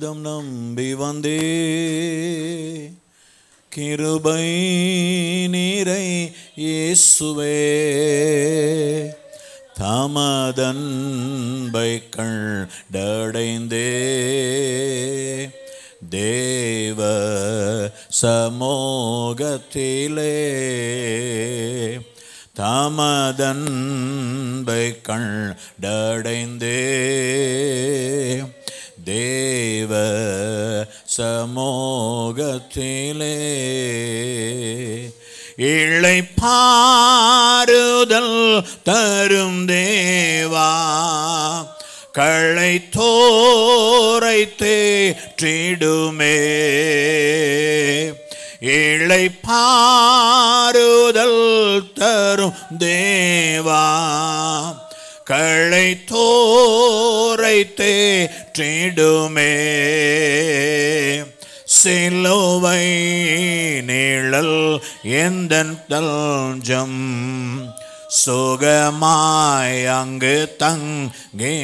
பாதம் நம்பி வந்தே. கிருபை நீரை இயேசுவே. தமதன்பை கண்டடைந்தே தேவ சமோகத்திலே. தமதன்பை கண்டடைந்தே தேவ சமோகத்திலே. இழை பாருதல் தரும் தேவா. களை தோரை தேற்றிடுமே. இழை பாருதல் தரும் தேவா. களை தோரை தேற்றிடுமே சிலுவை நிழல் எந்த தஞ்சம். சுகமாய் அங்கு தங்கிடுவே.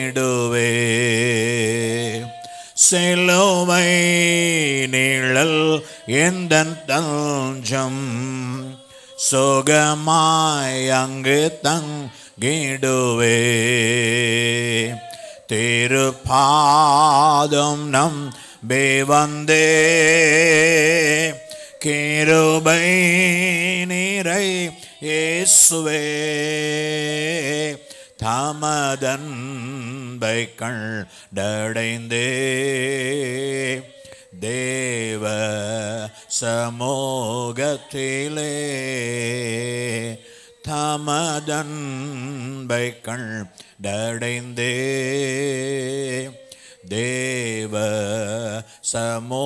சிலுவை நிழல் எந்த தஞ்சம். சுகமாய் அங்கு தங்கிடுவே. திருப்பாதம் நம் வந்தே கேருபை நீரை இயேசுவே. தாமதன்பை கண்டடைந்தே தேவ சமோகத்திலே தமதன்பை கண்டடைந்தே தேவ சமோகத்திலே.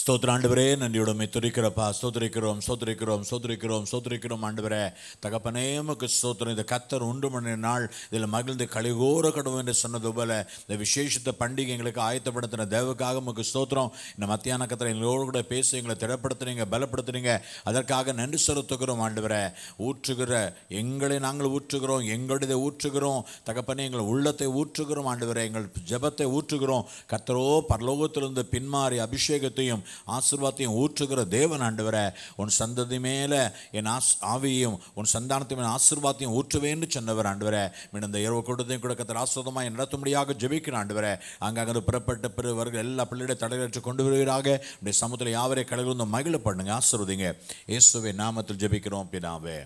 ஸ்தோத்திர ஆண்டவரே நன்றியுடமை துரிக்கிறப்பா ஸ்தோத்திரிக்கிறோம் ஸ்தோத்திரிக்கிறோம் ஸ்தோத்திரிக்கிறோம் ஸ்தோத்திரிக்கிறோம் ஆண்டவரே. தகப்பனே உமக்கு ஸ்தோத்திரம். இந்த கத்தர் உண்டு மணி நாள் இதில் மகிழ்ந்து கழிகோர கடவும் என்று சொன்னது போல இந்த விசேஷத்த பண்டிகை எங்களுக்கு ஆயத்தப்படுத்தின தேவக்காக உமக்கு ஸ்தோத்திரம். இந்த மத்தியான கத்தரை எங்களோடு கூட பேசி எங்களை திடப்படுத்துறீங்க பலப்படுத்துறீங்க. அதற்காக நன்றி செலுத்துகிறோம் ஆண்டவரே. ஊற்றுகிற எங்களை நாங்கள் ஊற்றுகிறோம் எங்களுடைய ஊற்றுகிறோம். தகப்பனே எங்கள் உள்ளத்தை ஊற்றுகிறோம் ஆண்டவரே. எங்கள் ஜெபத்தை ஊற்றுகிறோம். கத்தரோ பரலோகத்திலிருந்து பின்மாறி அபிஷேகத்தையும் ஆசிர்வாதத்தையும் ஊற்றுகிற தேவன் ஆண்டவரை உன் சந்ததி மேலே என் ஆஸ் ஆவியையும் உன் சந்தானத்தை மேலே ஆசிர்வாதத்தையும் ஊற்றுவேன்னு சொன்னவர் ஆண்டவரை. மீண்டும் இந்த இரவு கூட்டத்தையும் கூட கத்தர் ஆசிரதமாக நடத்தும்படியாக ஜெபிக்கிற ஆண்டவரை. அங்கே புறப்பட்ட பிறவர்கள் எல்லா பிள்ளைகளை தடைகளற்று கொண்டு வருவீராக. அப்படி சமூகத்தில் யாவரை கடலில் மகிழ பண்ணுங்க ஆசிர்வதிங்க. இயேசுவை நாமத்தில் ஜெபிக்கிறோம் பிதாவே.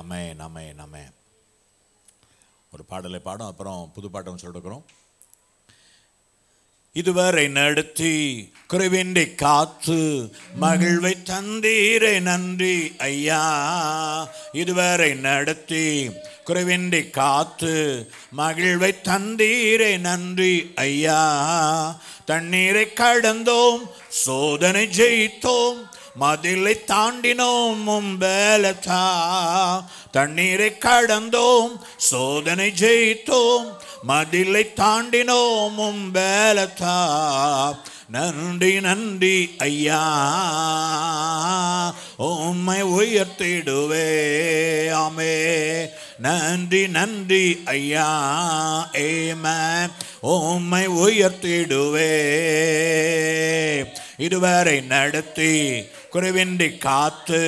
அமே நமே நமே ஒரு பாடலை பாடும் அப்புறம் புது பாட்டம் சொல்லிருக்கிறோம் இதுவரை நடத்தி குறைவின்றி காத்து மகிழ்வை தந்தீரை நன்றி ஐயா. இதுவரை நடத்தி குறைவின்றி காத்து மகிழ்வை தந்தீரை நன்றி ஐயா. தண்ணீரை கடந்தோம் சோதனை ஜெயித்தோம் மதிலை தாண்டினோம் மும்பலத்தா. தண்ணீரை கடந்தோம் சோதனை ஜெயித்தோம் மதிலை தாண்டினோம் மும்பலத்தா நன்றி நன்றி ஐயா. உம்மை உயர்த்திடுவே. ஆமே. நன்றி நன்றி ஐயா. ஏம. உம்மை உயர்த்திடுவே. இதுவரை நடத்தி குறைவின்றி காத்து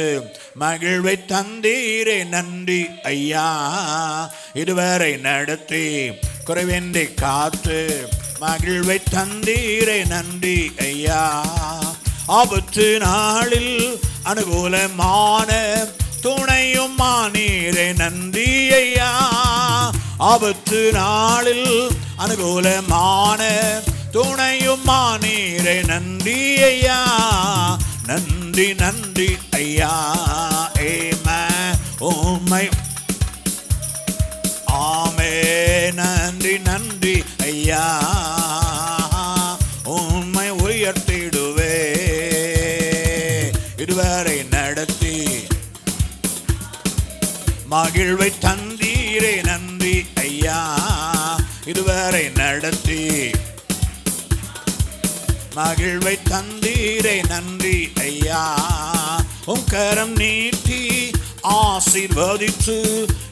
மகிழ்வை தந்தீரே நன்றி ஐயா. இதுவரை நடத்தி குறைவின்றி காத்து மகிழ்வை தந்தீரே நன்றி ஐயா. ஆபத்து நாளில் அனுகூலமான துணையும் மானீரே நன்றி ஐயா. ஆபத்து நாளில் அனுகூலமான துணையும் மானீரே நன்றி ஐயா. நன்றி நன்றி ஐயா ஏம உம்மை ஆமே நன்றி நன்றி ஐயா உம்மை உயர்த்திடுவே. இதுவரை நடத்தி மகிழ்வை தந்தீரே நன்றி ஐயா. இதுவரை நடத்தி மகிழ்வை தந்தீரை நன்றி ஐயா. உம் கரம் நீட்டி ஆசீர்வதித்து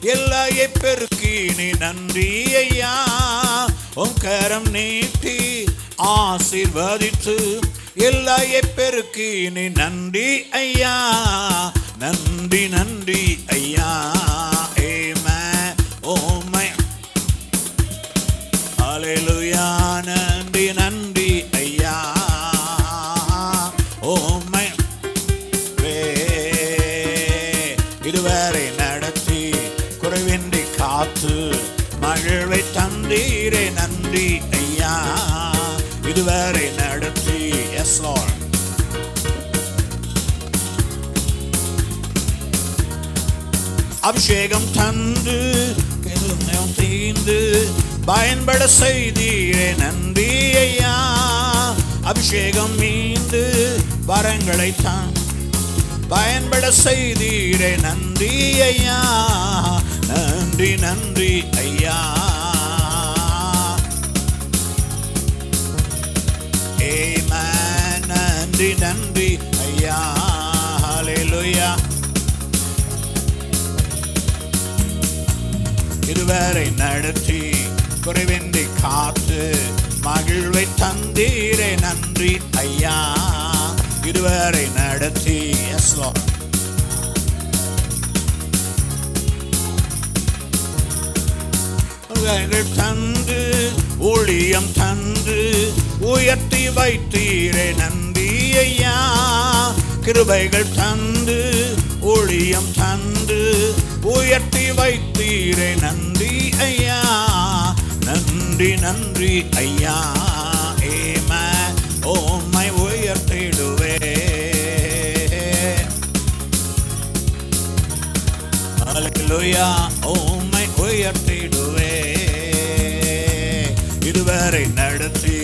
எல்லையை பெருக்கி நீ நன்றி ஐயா. உன் கரம் நீட்டி ஆசீர்வதித்து எல்லையை பெருக்கி நீ நன்றி ஐயா. நன்றி நன்றி ஐயா. ஏம ஓமை அலையிலுயா நன்றி நன்றி. தந்தீரே நன்றி ஐயா இதுவரை நடத்தி எஸ் லார்ட் அபிஷேகம் தந்து பெருமையும் தீந்து பயன்பட செய்தீரே நன்றி ஐயா. அபிஷேகம் மீந்து வரங்களை தான் பயன்பட செய்தீரே நன்றி ஐயா. நன்றி நன்றி ஐயா. நன்றி நன்றி. ஐயா ஹalleluya. இதுவரை நடத்தி குறைவின்றி காத்து மகிழ்வை தந்தீரே நன்றி. ஐயா இதுவரை நடத்தி. எஸ் எங்கள் தந்து ஊழியம் தந்து உயர்த்தி வைத்தீரே நந்தி ஐயா. கிருபைகள் தந்து ஊழியம் தந்து உயர்த்தி வைத்தீரே நந்தி ஐயா. நன்றி நன்றி ஐயா. ஏம ஓமை உயர்த்திடுவே. Hallelujah, ஓமை உயர்த்தி இதுவரை நடத்தி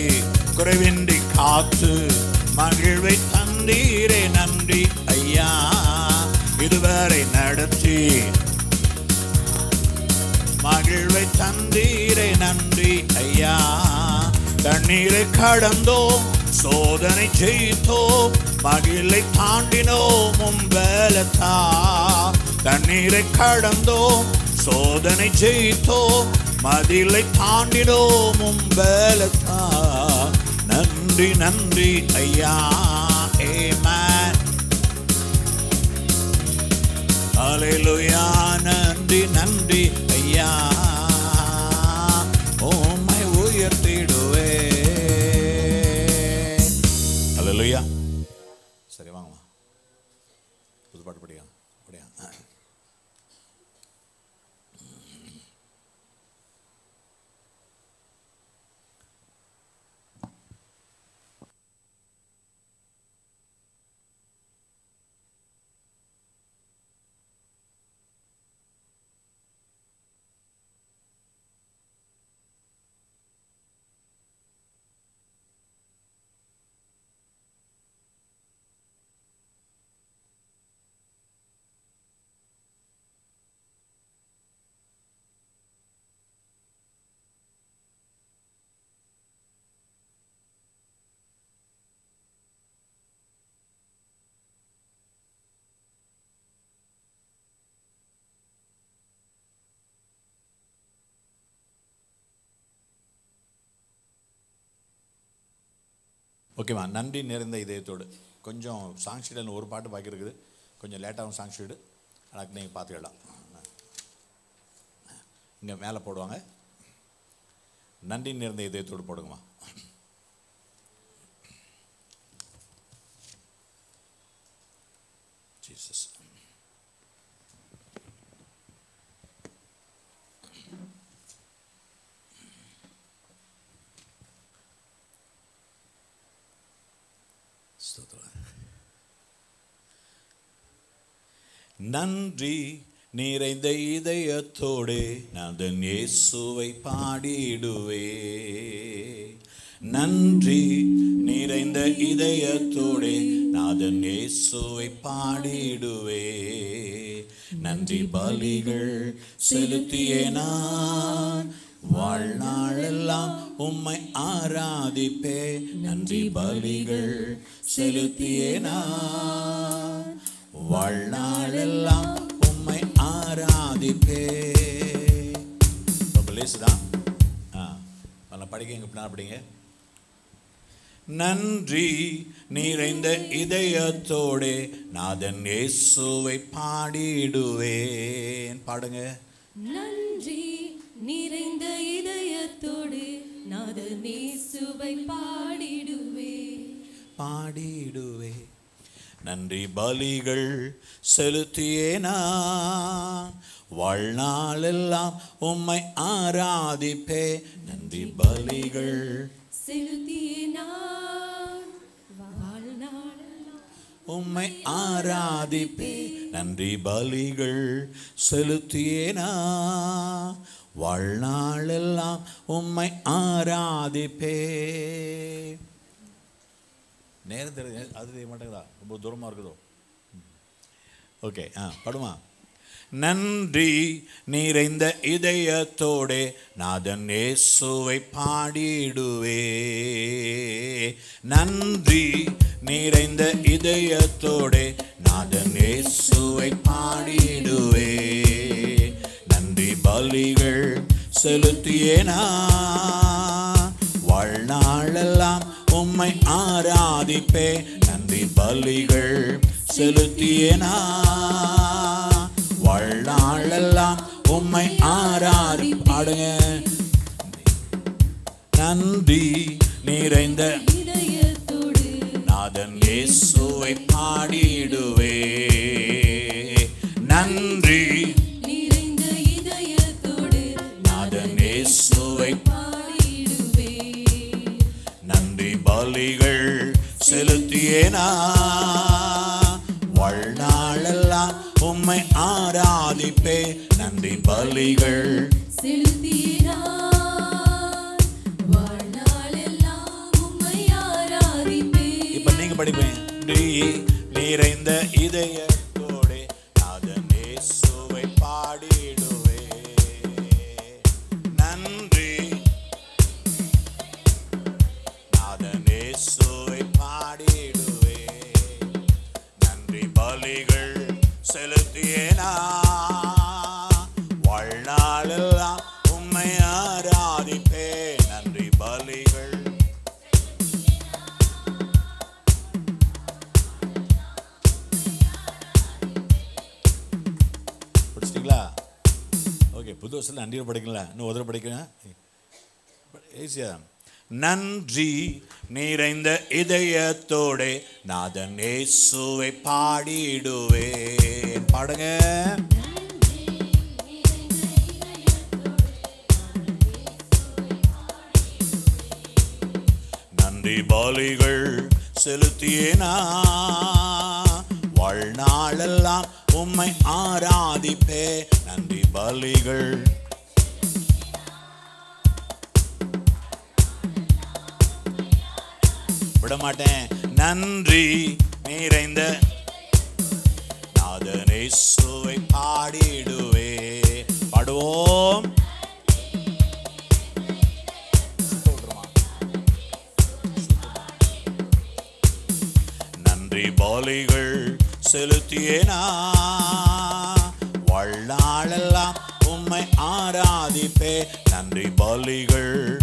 குறைவின்றி காத்து மகிழ்வை தந்தீரே நன்றி ஐயா. இதுவரை நடத்தி மகிழ்வை தந்தீரே நன்றி ஐயா. தண்ணீரை கடந்தோம் சோதனை ஜெயித்தோம் மகிழை தாண்டினோம் உம்பலத்தா தண்ணீரை கடந்தோம் சோதனை ஜெயித்தோம் மதிலை தாண்டினோம் உம்பலத்தா. நன்றி நன்றி ஐயா ஏமேன் அலையிலுயா நன்றி நன்றி ஐயா. ஓகேம்மா நன்றி நிறைந்த இதயத்தோடு. கொஞ்சம் சாங் ஷீட்டில் ஒரு பாட்டு பாக்கி இருக்குது. கொஞ்சம் லேட்டாகவும் சாங் ஷீடு அதுக்கு நீங்கள் பார்த்துக்கலாம் இங்கே மேலே போடுவாங்க. நன்றி நிறைந்த இதயத்தோடு போடுங்கம்மா. Jesus. ஸ்தோத்திரம் நன்றி நிறைந்த இதயத்தோடு நான் இயேசுவை பாடிடுவே நன்றி நிறைந்த இதயத்தோடு நாதன் இயேசுவை பாடிடுவே நன்றி பலிகள் செலுத்தியேனா நான் வாழ்நாளெல்லாம் உம்மை ஆராதிப்பே. நன்றி பலிகள் செலுத்தியே நான் வாழ்நாளெல்லாம் உம்மை ஆராதிப்பே. ரொம்ப லேசுதான். படிக்க எங்க பின்னால் படிங்க. நன்றி நிறைந்த இதயத்தோடே நாதன் இயேசுவை பாடிடுவேன். பாடுங்க. நன்றி நிறைந்த இதயத்தோடு நாதனேசுவை பாடிடுவே. பாடிடுவே. நன்றி பலிகள் செலுத்தியே நான். வாழ்நாளெல்லாம் உம்மை ஆராதிப்பே. நன்றி பலிகள் செலுத்திய நான். உம்மை ஆராதிப்பே. நன்றி பலிகள் செலுத்தியே நான். வாழ்நாளெல்லாம் உம்மை ஆராதிப்பே. நேரம் தெரியுது அது தெரிய மாட்டேங்குதா ரொம்ப தூரமாக இருக்குதோ? ஓகே ஆ படுமா. நன்றி நிறைந்த இதயத்தோடே நாதன் இயேசுவை பாடிடுவே. நன்றி நிறைந்த இதயத்தோடே நாதன் இயேசுவை பாடிடுவே. பலிகள் செலுத்தியேனா வாழ்நாளெல்லாம் உம்மை ஆராதிப்பே. நன்றி பலிகள் செலுத்தியேனா வாழ்நாளெல்லாம் உம்மை ஆராதி பாடுங்க. நன்றி நிறைந்த நாதன் இயேசுவை பாடிடுவே. நன்றி பாடிடுவே நன்றி பலிகள் செலுத்தியேனா? வாழ்நாளெல்லாம் உம்மை ஆராதிப்பே. நன்றி பலிகள் செலுத்திய நான் வாழ்நாளெல்லாம் உம்மை ஆராதிப்பே. இப்ப நீங்க படிப்பேன் நிறைந்த இதயத்தோடே புது வருஷத்தில் நன்றியை படிக்கல இன்னும் உதவ படிக்கிறேன். ஈஸியா நன்றி நிறைந்த இதயத்தோட நாதன் இயேசுவை பாடிடுவேன். பாடுங்க. நன்றி பலிகள் செலுத்தியேனா நாளெல்லாம் உம்மை ஆராதிப்பே. நன்றி பலிகள். விட மாட்டேன் நன்றி நிறைந்த நாதனை சுவை பாடிடுவே. பாடுவோம். நன்றி பாலிகள். செலுத்தியேனா? வாழ்நாளெல்லாம் உம்மை ஆராதிப்பே. நன்றி பலிகள்.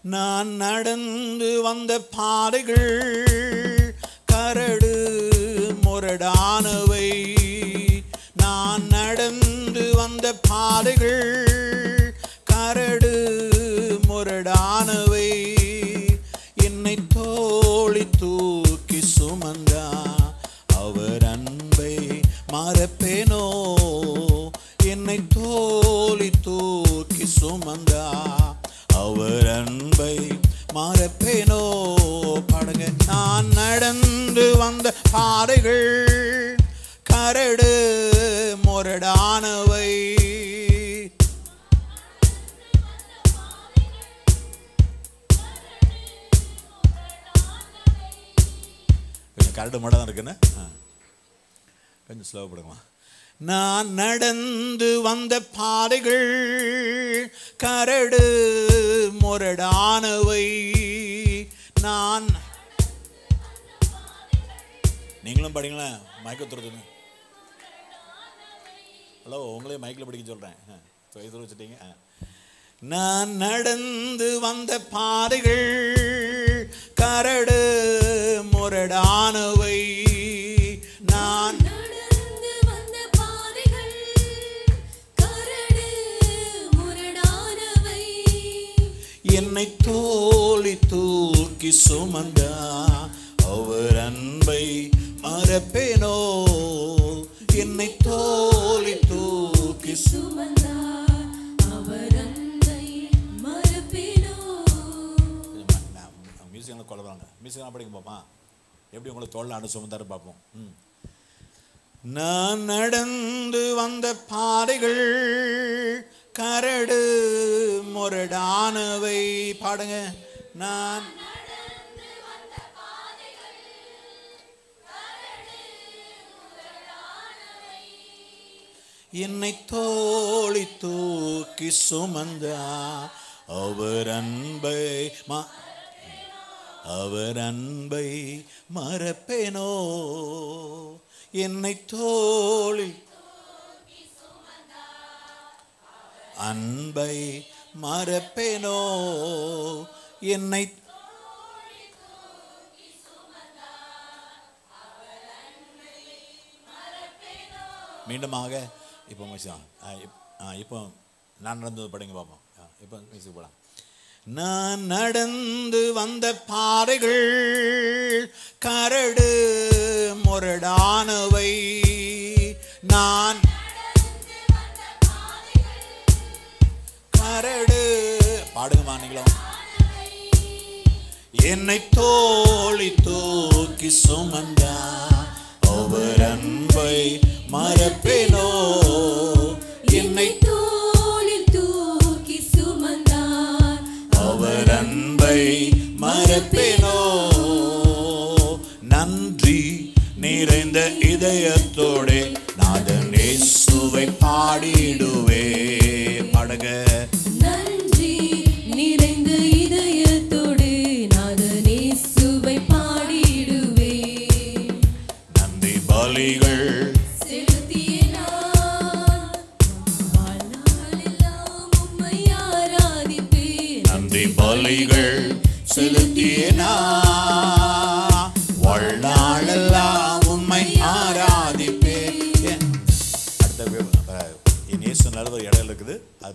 நான் நடந்து வந்த பாதைகள் கரடு முரடானவை. நான் நடந்து வந்த பாதைகள் நான் நடந்து வந்த பாதைகள் கரடு முரடானவை. நான் நீங்களும் படிங்களேன். மயக்கத்துறது ஹலோ உங்களே மைக்கில் படிக்க சொல்கிறேன் சொல்லி வச்சுட்டீங்க. நான் நடந்து வந்த பாதைகள் கரடு முரடானவை. என்னை தோழி தூக்கி சுமந்தா. அவர் அன்பை மறப்பேனோ? என்னை தோழி தூக்கி சு- அவர் அன்பை மறப்பேனோ? மியூசிக்கில் கொள்ளுறாங்க மியூசிக்லாம் படிக்க போமா எப்படி உங்களை தோல்ல அனு சுமந்தாரு பார்ப்போம் ம். நான் நடந்து வந்த பாதைகள் கரடு முரடானவை. பாடுங்க. நான் என்னை தோழி தூக்கி சுமந்தா. அவர் அன்பை மா அவர் அன்பை மறப்பேனோ? என்னை தோழி அன்பை மறப்பேனோ? என்னை மீண்டுமாக இப்போ மியூசிக் இப்போ நான் நடந்தது படிங்க பார்ப்போம். ஆ, இப்போ மியூசிக் போலாம். நான் நடந்து வந்த பாறைகள் கரடு முரடானவை. நான் கரடு பாடுங்கம்மா நீங்களும். என்னை தோழி தூக்கி சுமந்தா அவர் அன்பை மறப்பேனோ? என்னை தோளில் தூக்கி சுமந்தார் அவர் அன்பை மறப்பேனோ? நன்றி நிறைந்த இதயத்தோடு நாதன் இயேசுவை பாடிடுவே. பாடுங்க.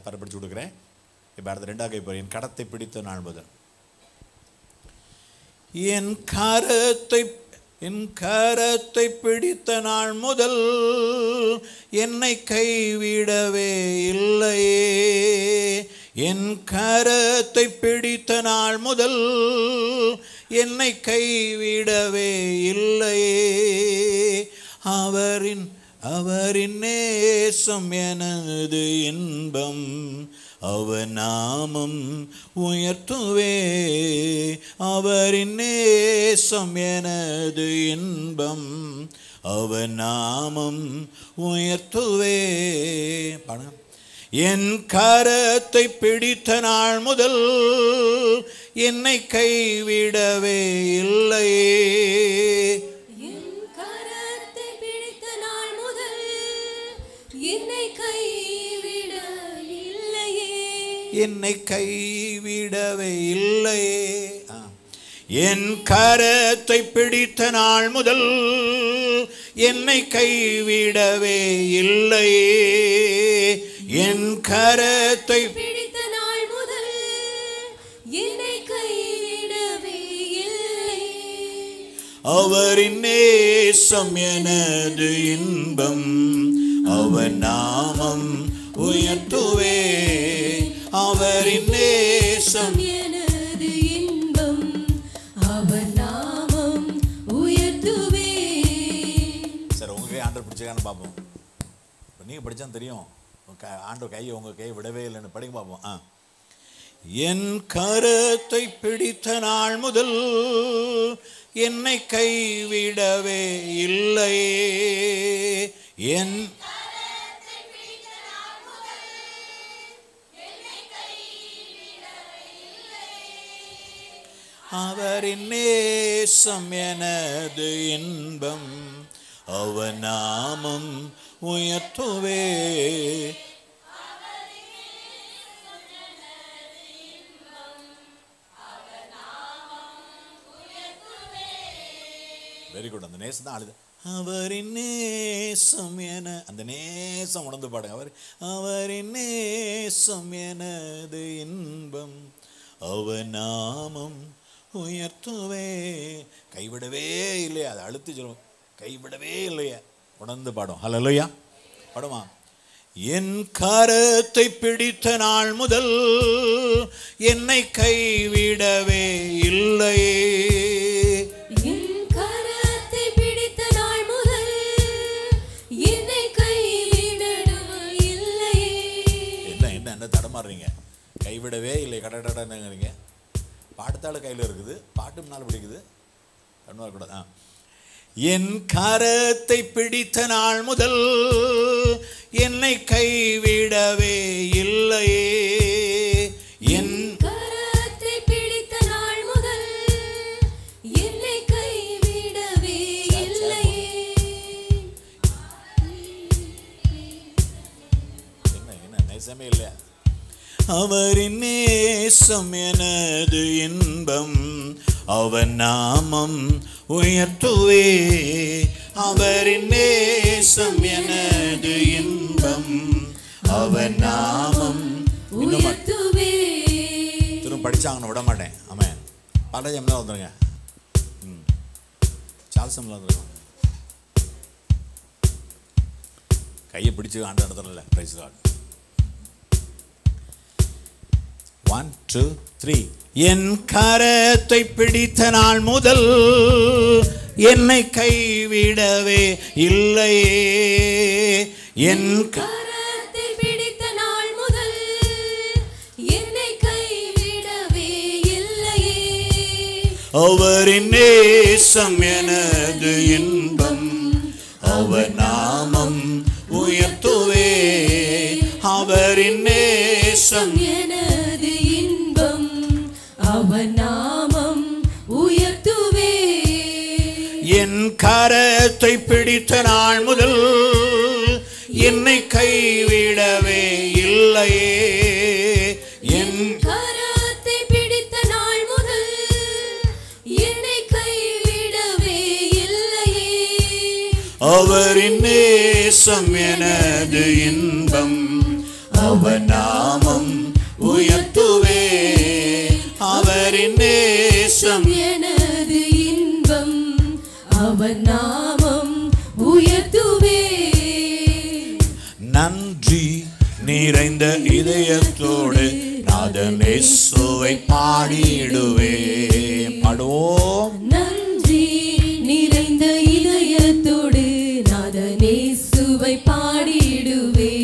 தரப்படுத்தி கொடுக்குறேன். இப்போ அடுத்த ரெண்டாக இப்போ என் கடத்தை பிடித்த நாள் முதல். என் கரத்தை என் கரத்தை பிடித்த நாள் முதல் என்னை கைவிடவே இல்லையே. என் கரத்தை பிடித்த நாள் முதல் என்னை கைவிடவே இல்லையே. அவரின் அவரின் நேசம் எனது இன்பம். அவர் நாமம் உயர்த்துவே. அவரின் நேசம் எனது இன்பம். அவர் நாமம் உயர்த்துவே. பாடுங்க. என் கரத்தை பிடித்த நாள் முதல் என்னை கைவிடவே இல்லை. என்னை கைவிடவே இல்லையே ஆ. என் கரத்தை பிடித்த நாள் முதல் என்னை கைவிடவே இல்லையே என் கரத்தை பிடித்த நாள் முதல் என்னை கைவிடவே இல்லை. அவரின் நேசம் எனது இன்பம் அவர் நாமம் உயர்த்துவே அவரின் நேசம். எனது இன்பம் அவர் நாமம் உயர்த்துவே. சார் உங்க கை ஆண்டர் பிடிச்சிருக்கான்னு பார்ப்போம். இப்போ நீங்கள் படிச்சா தெரியும். ஆண்டவர் கையை உங்கள் கையை விடவே இல்லைன்னு படிக்க பார்ப்போம். ஆ. என் கரத்தை பிடித்த நாள் முதல் என்னை கைவிடவே இல்லையே என் அவரின் நேசம் எனது இன்பம். அவர் நாமம் உயர்த்துவே. வெரி குட் அந்த நேசம் தான் அழுது. அவரின் நேசம் என அந்த நேசம் உணர்ந்து பாடுங்க. அவர் அவரின் நேசம் எனது இன்பம். அவர் நாமம் உயர்த்துவே. கைவிடவே இல்லையா? அதை அழுத்தி சொல்லுவோம். கைவிடவே இல்லையா. உணர்ந்து பாடும். ஹலோயா பாடுமா? என் கரத்தை பிடித்த நாள் முதல் என்னை கைவிடவே இல்லையே முதல் என்னை இல்லையே என்ன தடமாறுறீங்க? கைவிடவே இல்லை. கடடடங்கிறீங்க பாட்டுத்தாள் கையில் இருக்குது. பாட்டு முன்னால் பிடிக்குது. கூட ஆ. என் கரத்தை பிடித்த நாள் முதல் என்னை கைவிடவே இல்லையே. அவரின் நேசம் எனது இன்பம். அவன் நாமம் உயர்த்துவே. அவரின் நேசம் எனது இன்பம். அவன் நாமம் உயர்த்துவே. திரும்ப படிச்சாங்கன்னு விட மாட்டேன். ஆமாம் பாலாஜம்லாம் வந்துருங்க. ம். சால்சம்லாம் வந்துருக்கோம் கையை பிடிச்சு ஆண்டு நடத்தல prize card one two three என் கரத்தை பிடித்த நாள் முதல் என்னை கைவிடவே இல்லையே. என் கரத்தை பிடித்த நாள் முதல் என்னை கைவிடவே இல்லையே. அவரின் நேசம் எனது இன்பம். அவர் நாமம் உயர்த்துவே. அவரின் கரத்தை பிடித்த நாள் முதல் என்னை கைவிடவே இல்லையே. என் கரத்தை பிடித்த நாள் முதல் என்னை கைவிடவே இல்லையே. அவரின் நேசம் எனது இன்பம் அவர் நாமம் நிறைந்த இதயத்தோடு நாதனேசுவை பாடிடுவே. பாடுவோம். நன்றி நிறைந்த இதயத்தோடு நாதனேசுவை பாடிடுவே.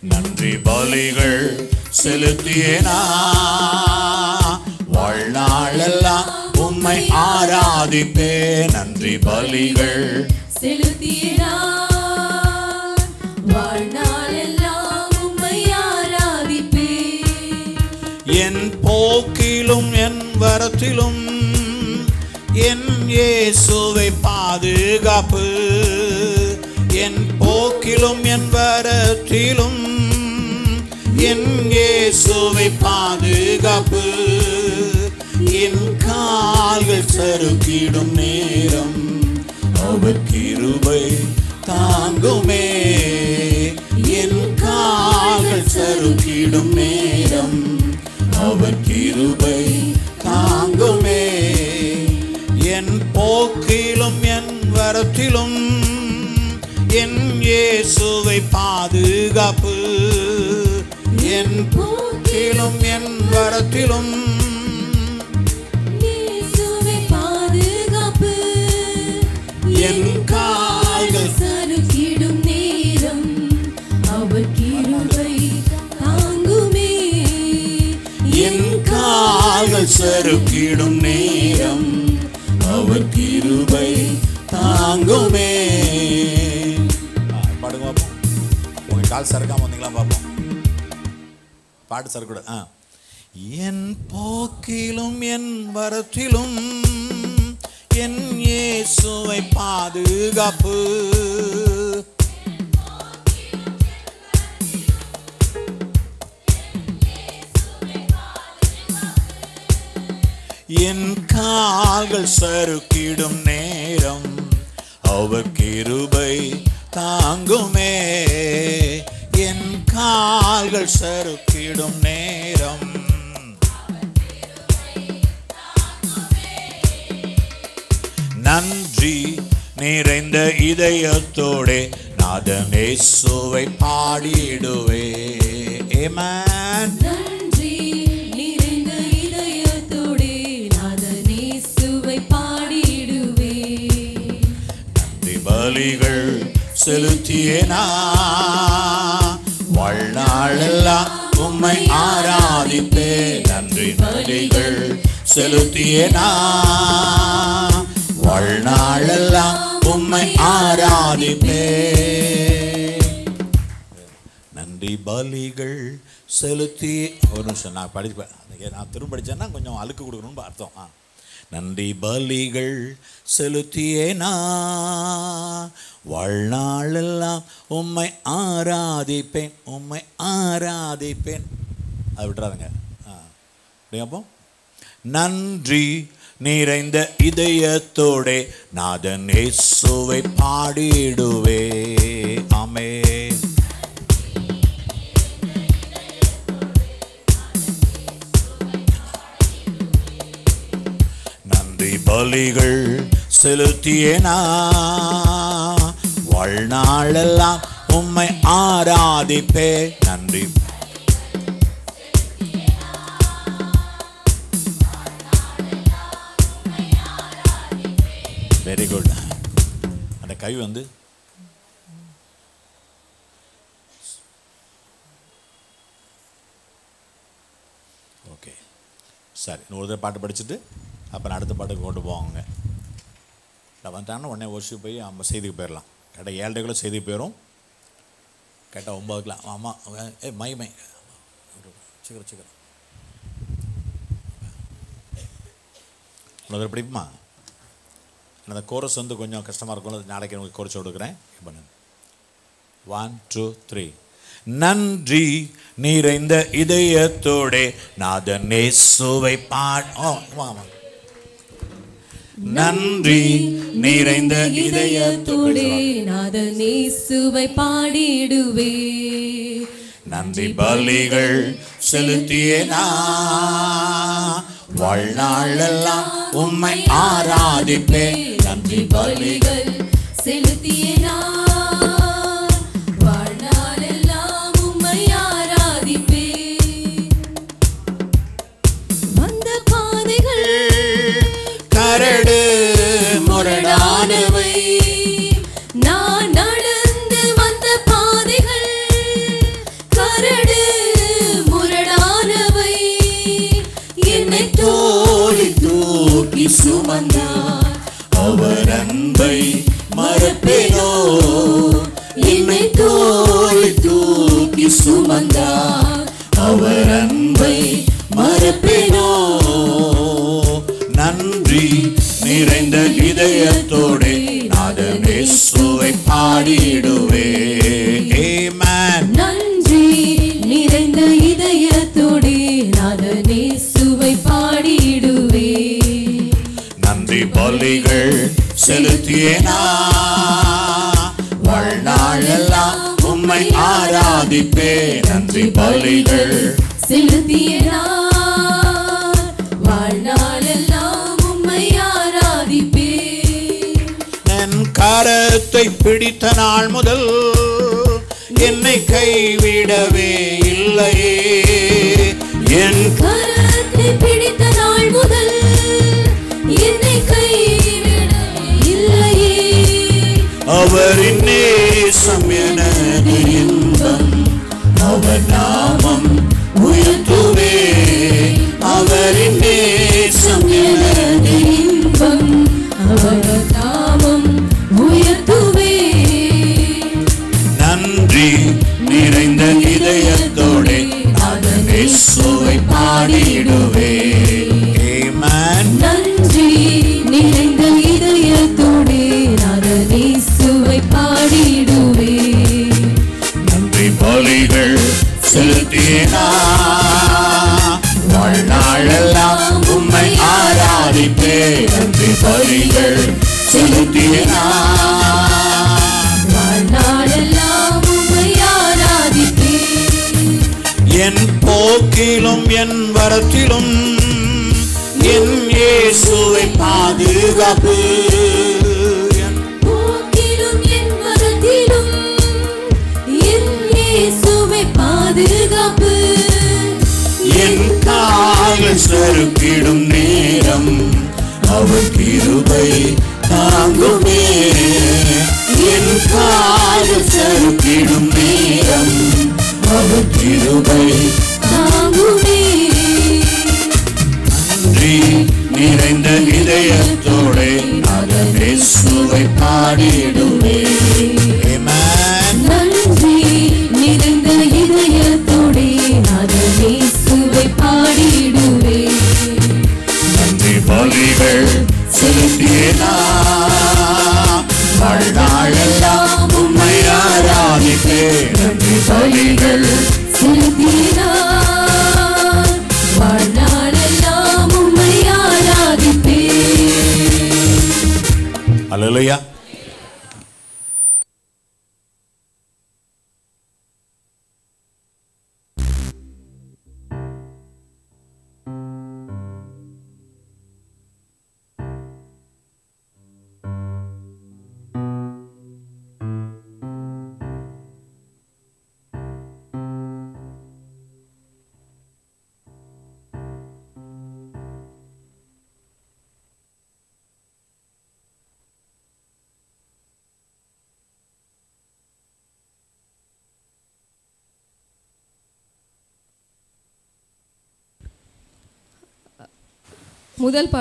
நன்றி பலிகள் செலுத்தியேனா? வாழ்நாளெல்லாம் உம்மை ஆராதிப்பே நன்றி பலிகள் செலுத்தினார் வரத்திலும் என் வரத்திலும் என் இயேசுவை பாதுகாப்பு. என் போக்கிலும் என் வரத்திலும் என் இயேசுவை பாதுகாப்பு. என் கால்கள் சறுக்கிடும் நேரம் அவர் கிருபை தாங்குமே. என் கால்கள் சறுக்கிடும் நேரம் அவர் கிருபை தாங்குமே. என் போக்கிலும் என் வரத்திலும் என் இயேசுவை பாதுகாப்பு. என் போக்கிலும் என் வரத்திலும் நாங்கள் சறுக்கிடும் நேரம். அவர் கிருபை தாங்குமே. பாடுங்க பார்ப்போம் உங்க கால் சறுக்காம வந்தீங்களா பார்ப்போம் பாட்டு சறுக்கூட ஆ. என் போக்கிலும் என் வரத்திலும் என் இயேசுவை பாதுகாப்பு. என் கால்கள் சறுக்கிடும் நேரம். அவர் கிருபை தாங்குமே. என் கால்கள் சறுக்கிடும் நேரம். நன்றி நிறைந்த இதயத்தோடே நாதனேசுவை பாடிடுவே. ஏமன் பலிகள் செலுத்தியேனா? வாழ்நாளெல்லாம் உம்மை ஆராதிப்பே நன்றி பலிகள் செலுத்தியேனா? வாழ்நாளெல்லாம் உம்மை ஆராதிப்பே நன்றி பலிகள் செலுத்தி ஒரு நிமிஷம் நான் படிப்பேன். நான் திரும்ப படித்தேன்னா கொஞ்சம் அழுக்கு கொடுக்கணும்னு அர்த்தம். ஆ. நன்றி பலிகள் செலுத்தியேனா வாழ்நாளெல்லாம் உம்மை ஆராதிப்பேன் உம்மை ஆராதிப்பேன். அது விட்டுறாதுங்க. ஆ. அப்போ? நன்றி நிறைந்த இதயத்தோடே நாதன் இயேசுவை பாடிடுவே. அமே பலிகள் செலுத்தியேனா வாழ்நாளெல்லாம் உம்மை ஆராதிப்பே. நன்றி. வெரி குட் அந்த கை வந்து ஓகே சரி இன்னொரு தடவை பாட்டு படிச்சுட்டு அப்புறம் அடுத்த பாட்டுக்கு கொண்டு போவாங்க. இல்லை வந்துட்டாங்கன்னா உடனே ஒர்ஷிப் போய் நம்ம செய்திக்கு போயிடலாம். கேட்டால் ஏழரைக்குள்ளே செய்திக்கு போயிடும் கேட்டால் ஒம்பதுக்குலாம் ஆமாம் ஏ மை மை. சீக்கிரம் சீக்கிரம் உனக்கு பிடிப்புமா அந்த கோரஸ் வந்து கொஞ்சம் கஷ்டமாக இருக்கும் நாளைக்கு உங்களுக்கு கோரஸ் கொடுக்குறேன். பண்ணுங்க. ஒன் டூ த்ரீ நன்றி நிறைந்த இதயத்தோடே நாதன் நேசுவை பாட். ஓ ஆமாம் நன்றி நிறைந்த இதயத்தோடே இதயத்தோடே நாதனேசுவை பாடிடுவே. நன்றி பலிகள் செலுத்தியேனா வாழ்நாளெல்லாம் உம்மை ஆராதிப்பே நன்றி பலிகள் செலுத்திய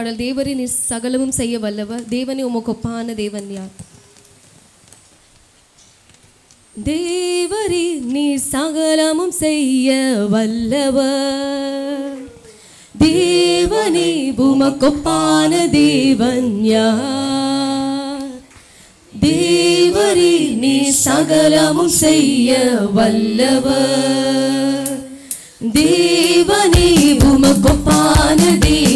ஆனால் தேவரே நீர் சகலமும் செய்ய வல்லவர். தேவனே உமக்கு ஒப்பான தேவன் யார்? தேவரே நீர் சகலமும் செய்ய வல்லவர். தேவனே உமக்கொப்பான தேவன் யார்? தேவரே நீ சகலமும் செய்ய வல்லவர். தேவனே உமக்கொப்பான தேவன்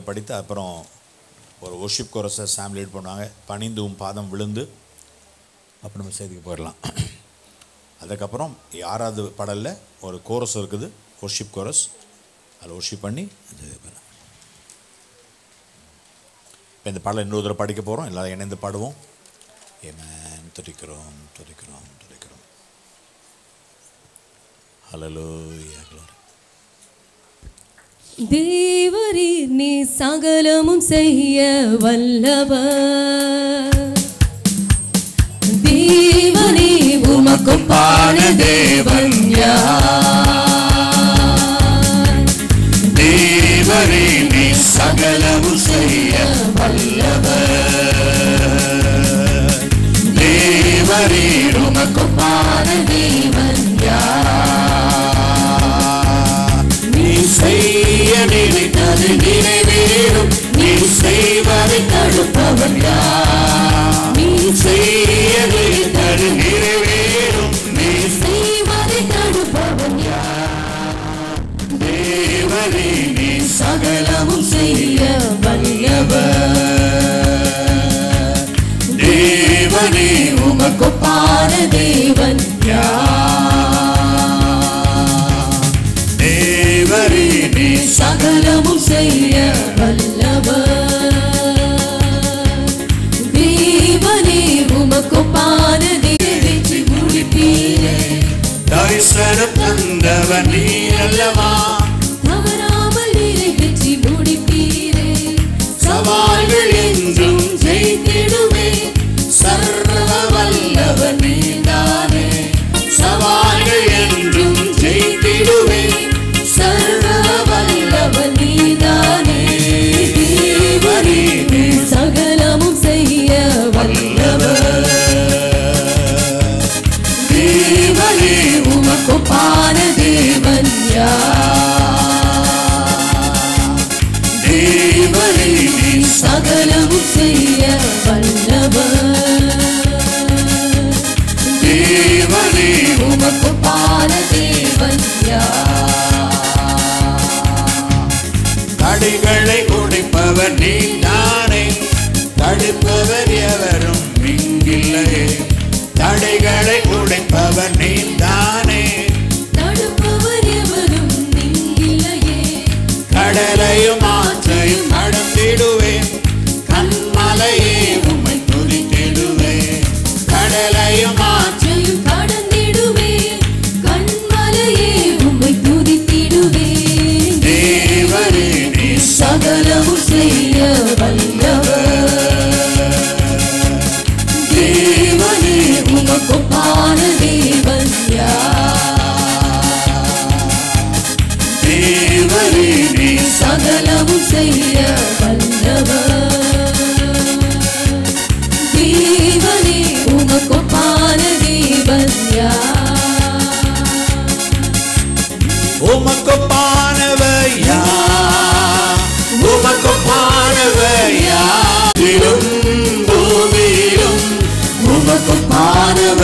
இந்த படித்து அப்புறம் ஒரு ஒர்ஷிப் கோரஸை சாம் லீட் பண்ணுவாங்க. பணிந்து உன் பாதம் விழுந்து அப்புறம் நம்ம செய்திக்கு போயிடலாம். அதுக்கப்புறம் யாராவது படலில் ஒரு கோரஸ் இருக்குது. ஒர்ஷிப் கோரஸ் அதில் ஒர்ஷிப் பண்ணி இது பண்ணலாம். இப்போ இந்த பாடலை இன்னொரு தடவை படிக்க போகிறோம் எல்லோரும் இணைந்து பாடுவோம். ஏமேன். துடிக்கிறோம் துடிக்கிறோம் துடிக்கிறோம் ஹalleluya glory. தேவரீர் நீ சகலமும் செய்ய வல்லவர் தேவனே உமக்கொப்பான தேவன் யார் தேவரே நீ சகலமும் செய்ய வல்லவர் தேவரே உமக்கொப்பான தேவன் நினைத்தது நினைவேறும் நீ செய்வதை தடுப்பவன் யார் நீ செய்ய நினைத்தது நிறைவேறும் நீ செய்வதை தடுப்பவன் யார் தேவனே நீ சகலமும் செய்ய வல்லவர் தேவனே உமக்கு பார தேவன் யார் நீ சகலமும் செய்ய வல்லவர். தேவனே உமக்கொப்பான தேவற்றி முடிப்பீரே. தரிசனம் தந்தவன் நீ அல்லவா தவறாமல் நிறைவேற்றி முடிப்பீரே. சவால்கள் niet.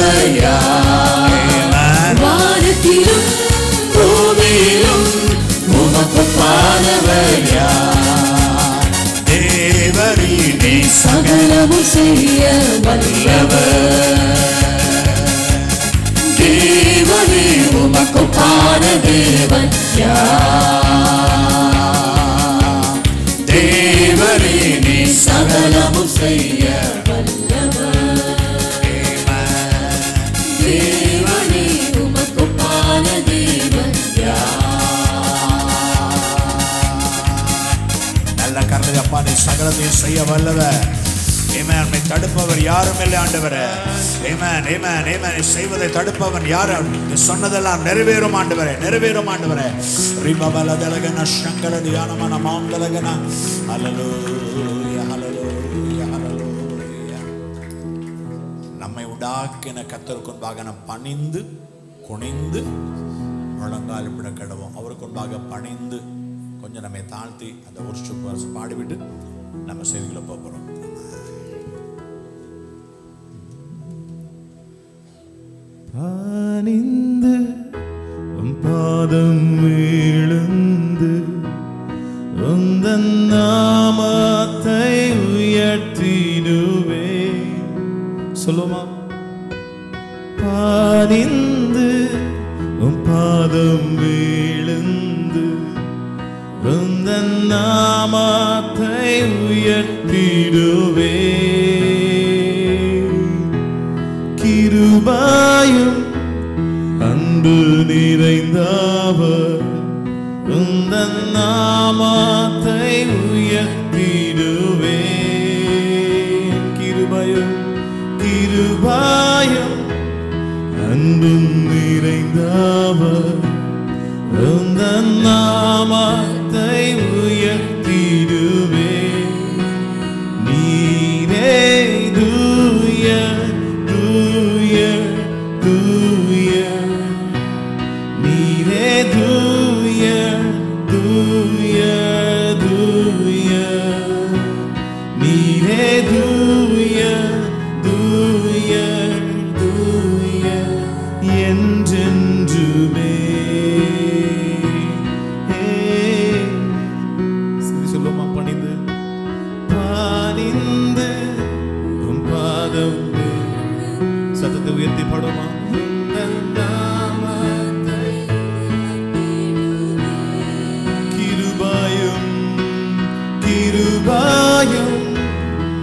உமக்கொப்பானவையா வானத்திலும் பூமியிலும் உமக்கொப்பானவையா தேவரி நீ சகலமும் செய்ய வல்லவர். தேவனே தேவன் தேவரே நீ சகலமும் செய்ய சகலத்தையும் செய்ய வல்லவர். ஏமே தடுப்பவர் யாரும் இல்லை ஆண்டவர. ஏமேன் ஏமேன் ஏமேன் செய்வதை தடுப்பவன் யாரும் சொன்னதெல்லாம் நிறைவேறும் ஆண்டவரே. நிறைவேறும் ஆண்டவரே. ரிபபல தலகன சங்கர தியானமான மாம் தலகன. அலலோ நம்மை உண்டாக்கின கத்தருக்கு முன்பாக பணிந்து குனிந்து முழங்கால் விட கிடவோம். அவருக்கு பணிந்து கொஞ்சம் நம்மை தாழ்த்தி அந்த ஒரு பாடிவிட்டு Namaste, Global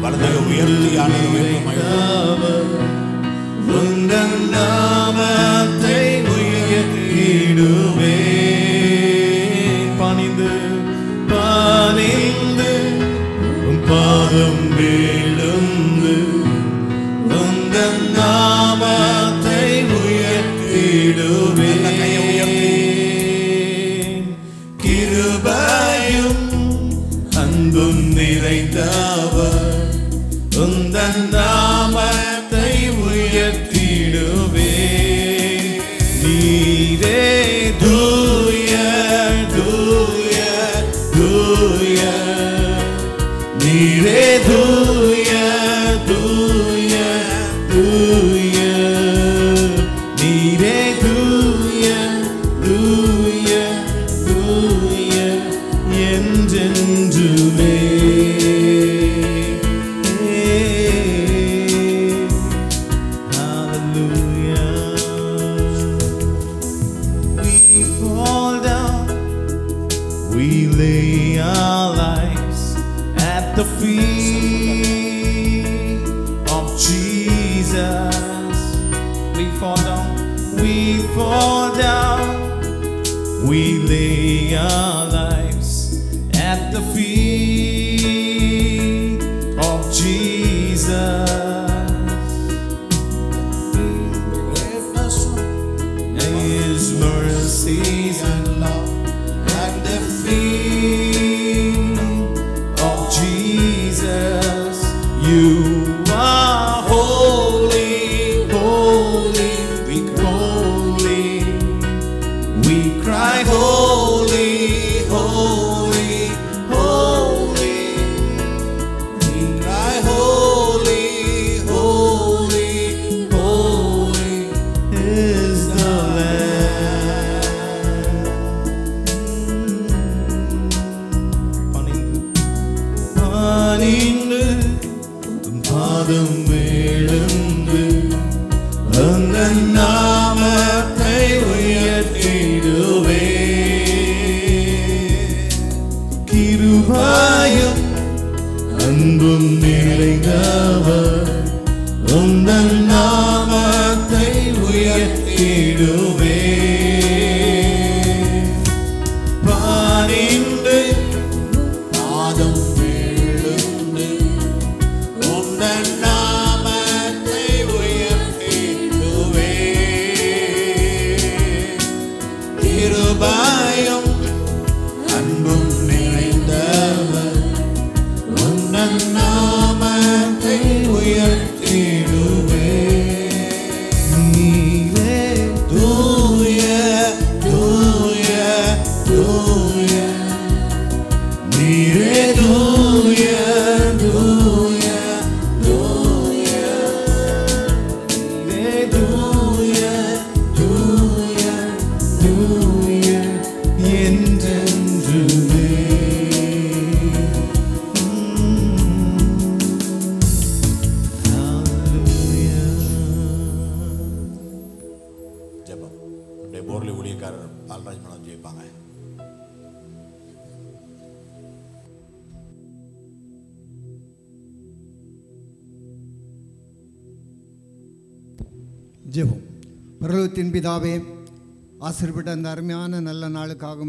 வலதுக உயர்த்தி உந்தன் நாமத்தை உயர்த்திடுவே. பணிந்து பணிந்து பாதம் வே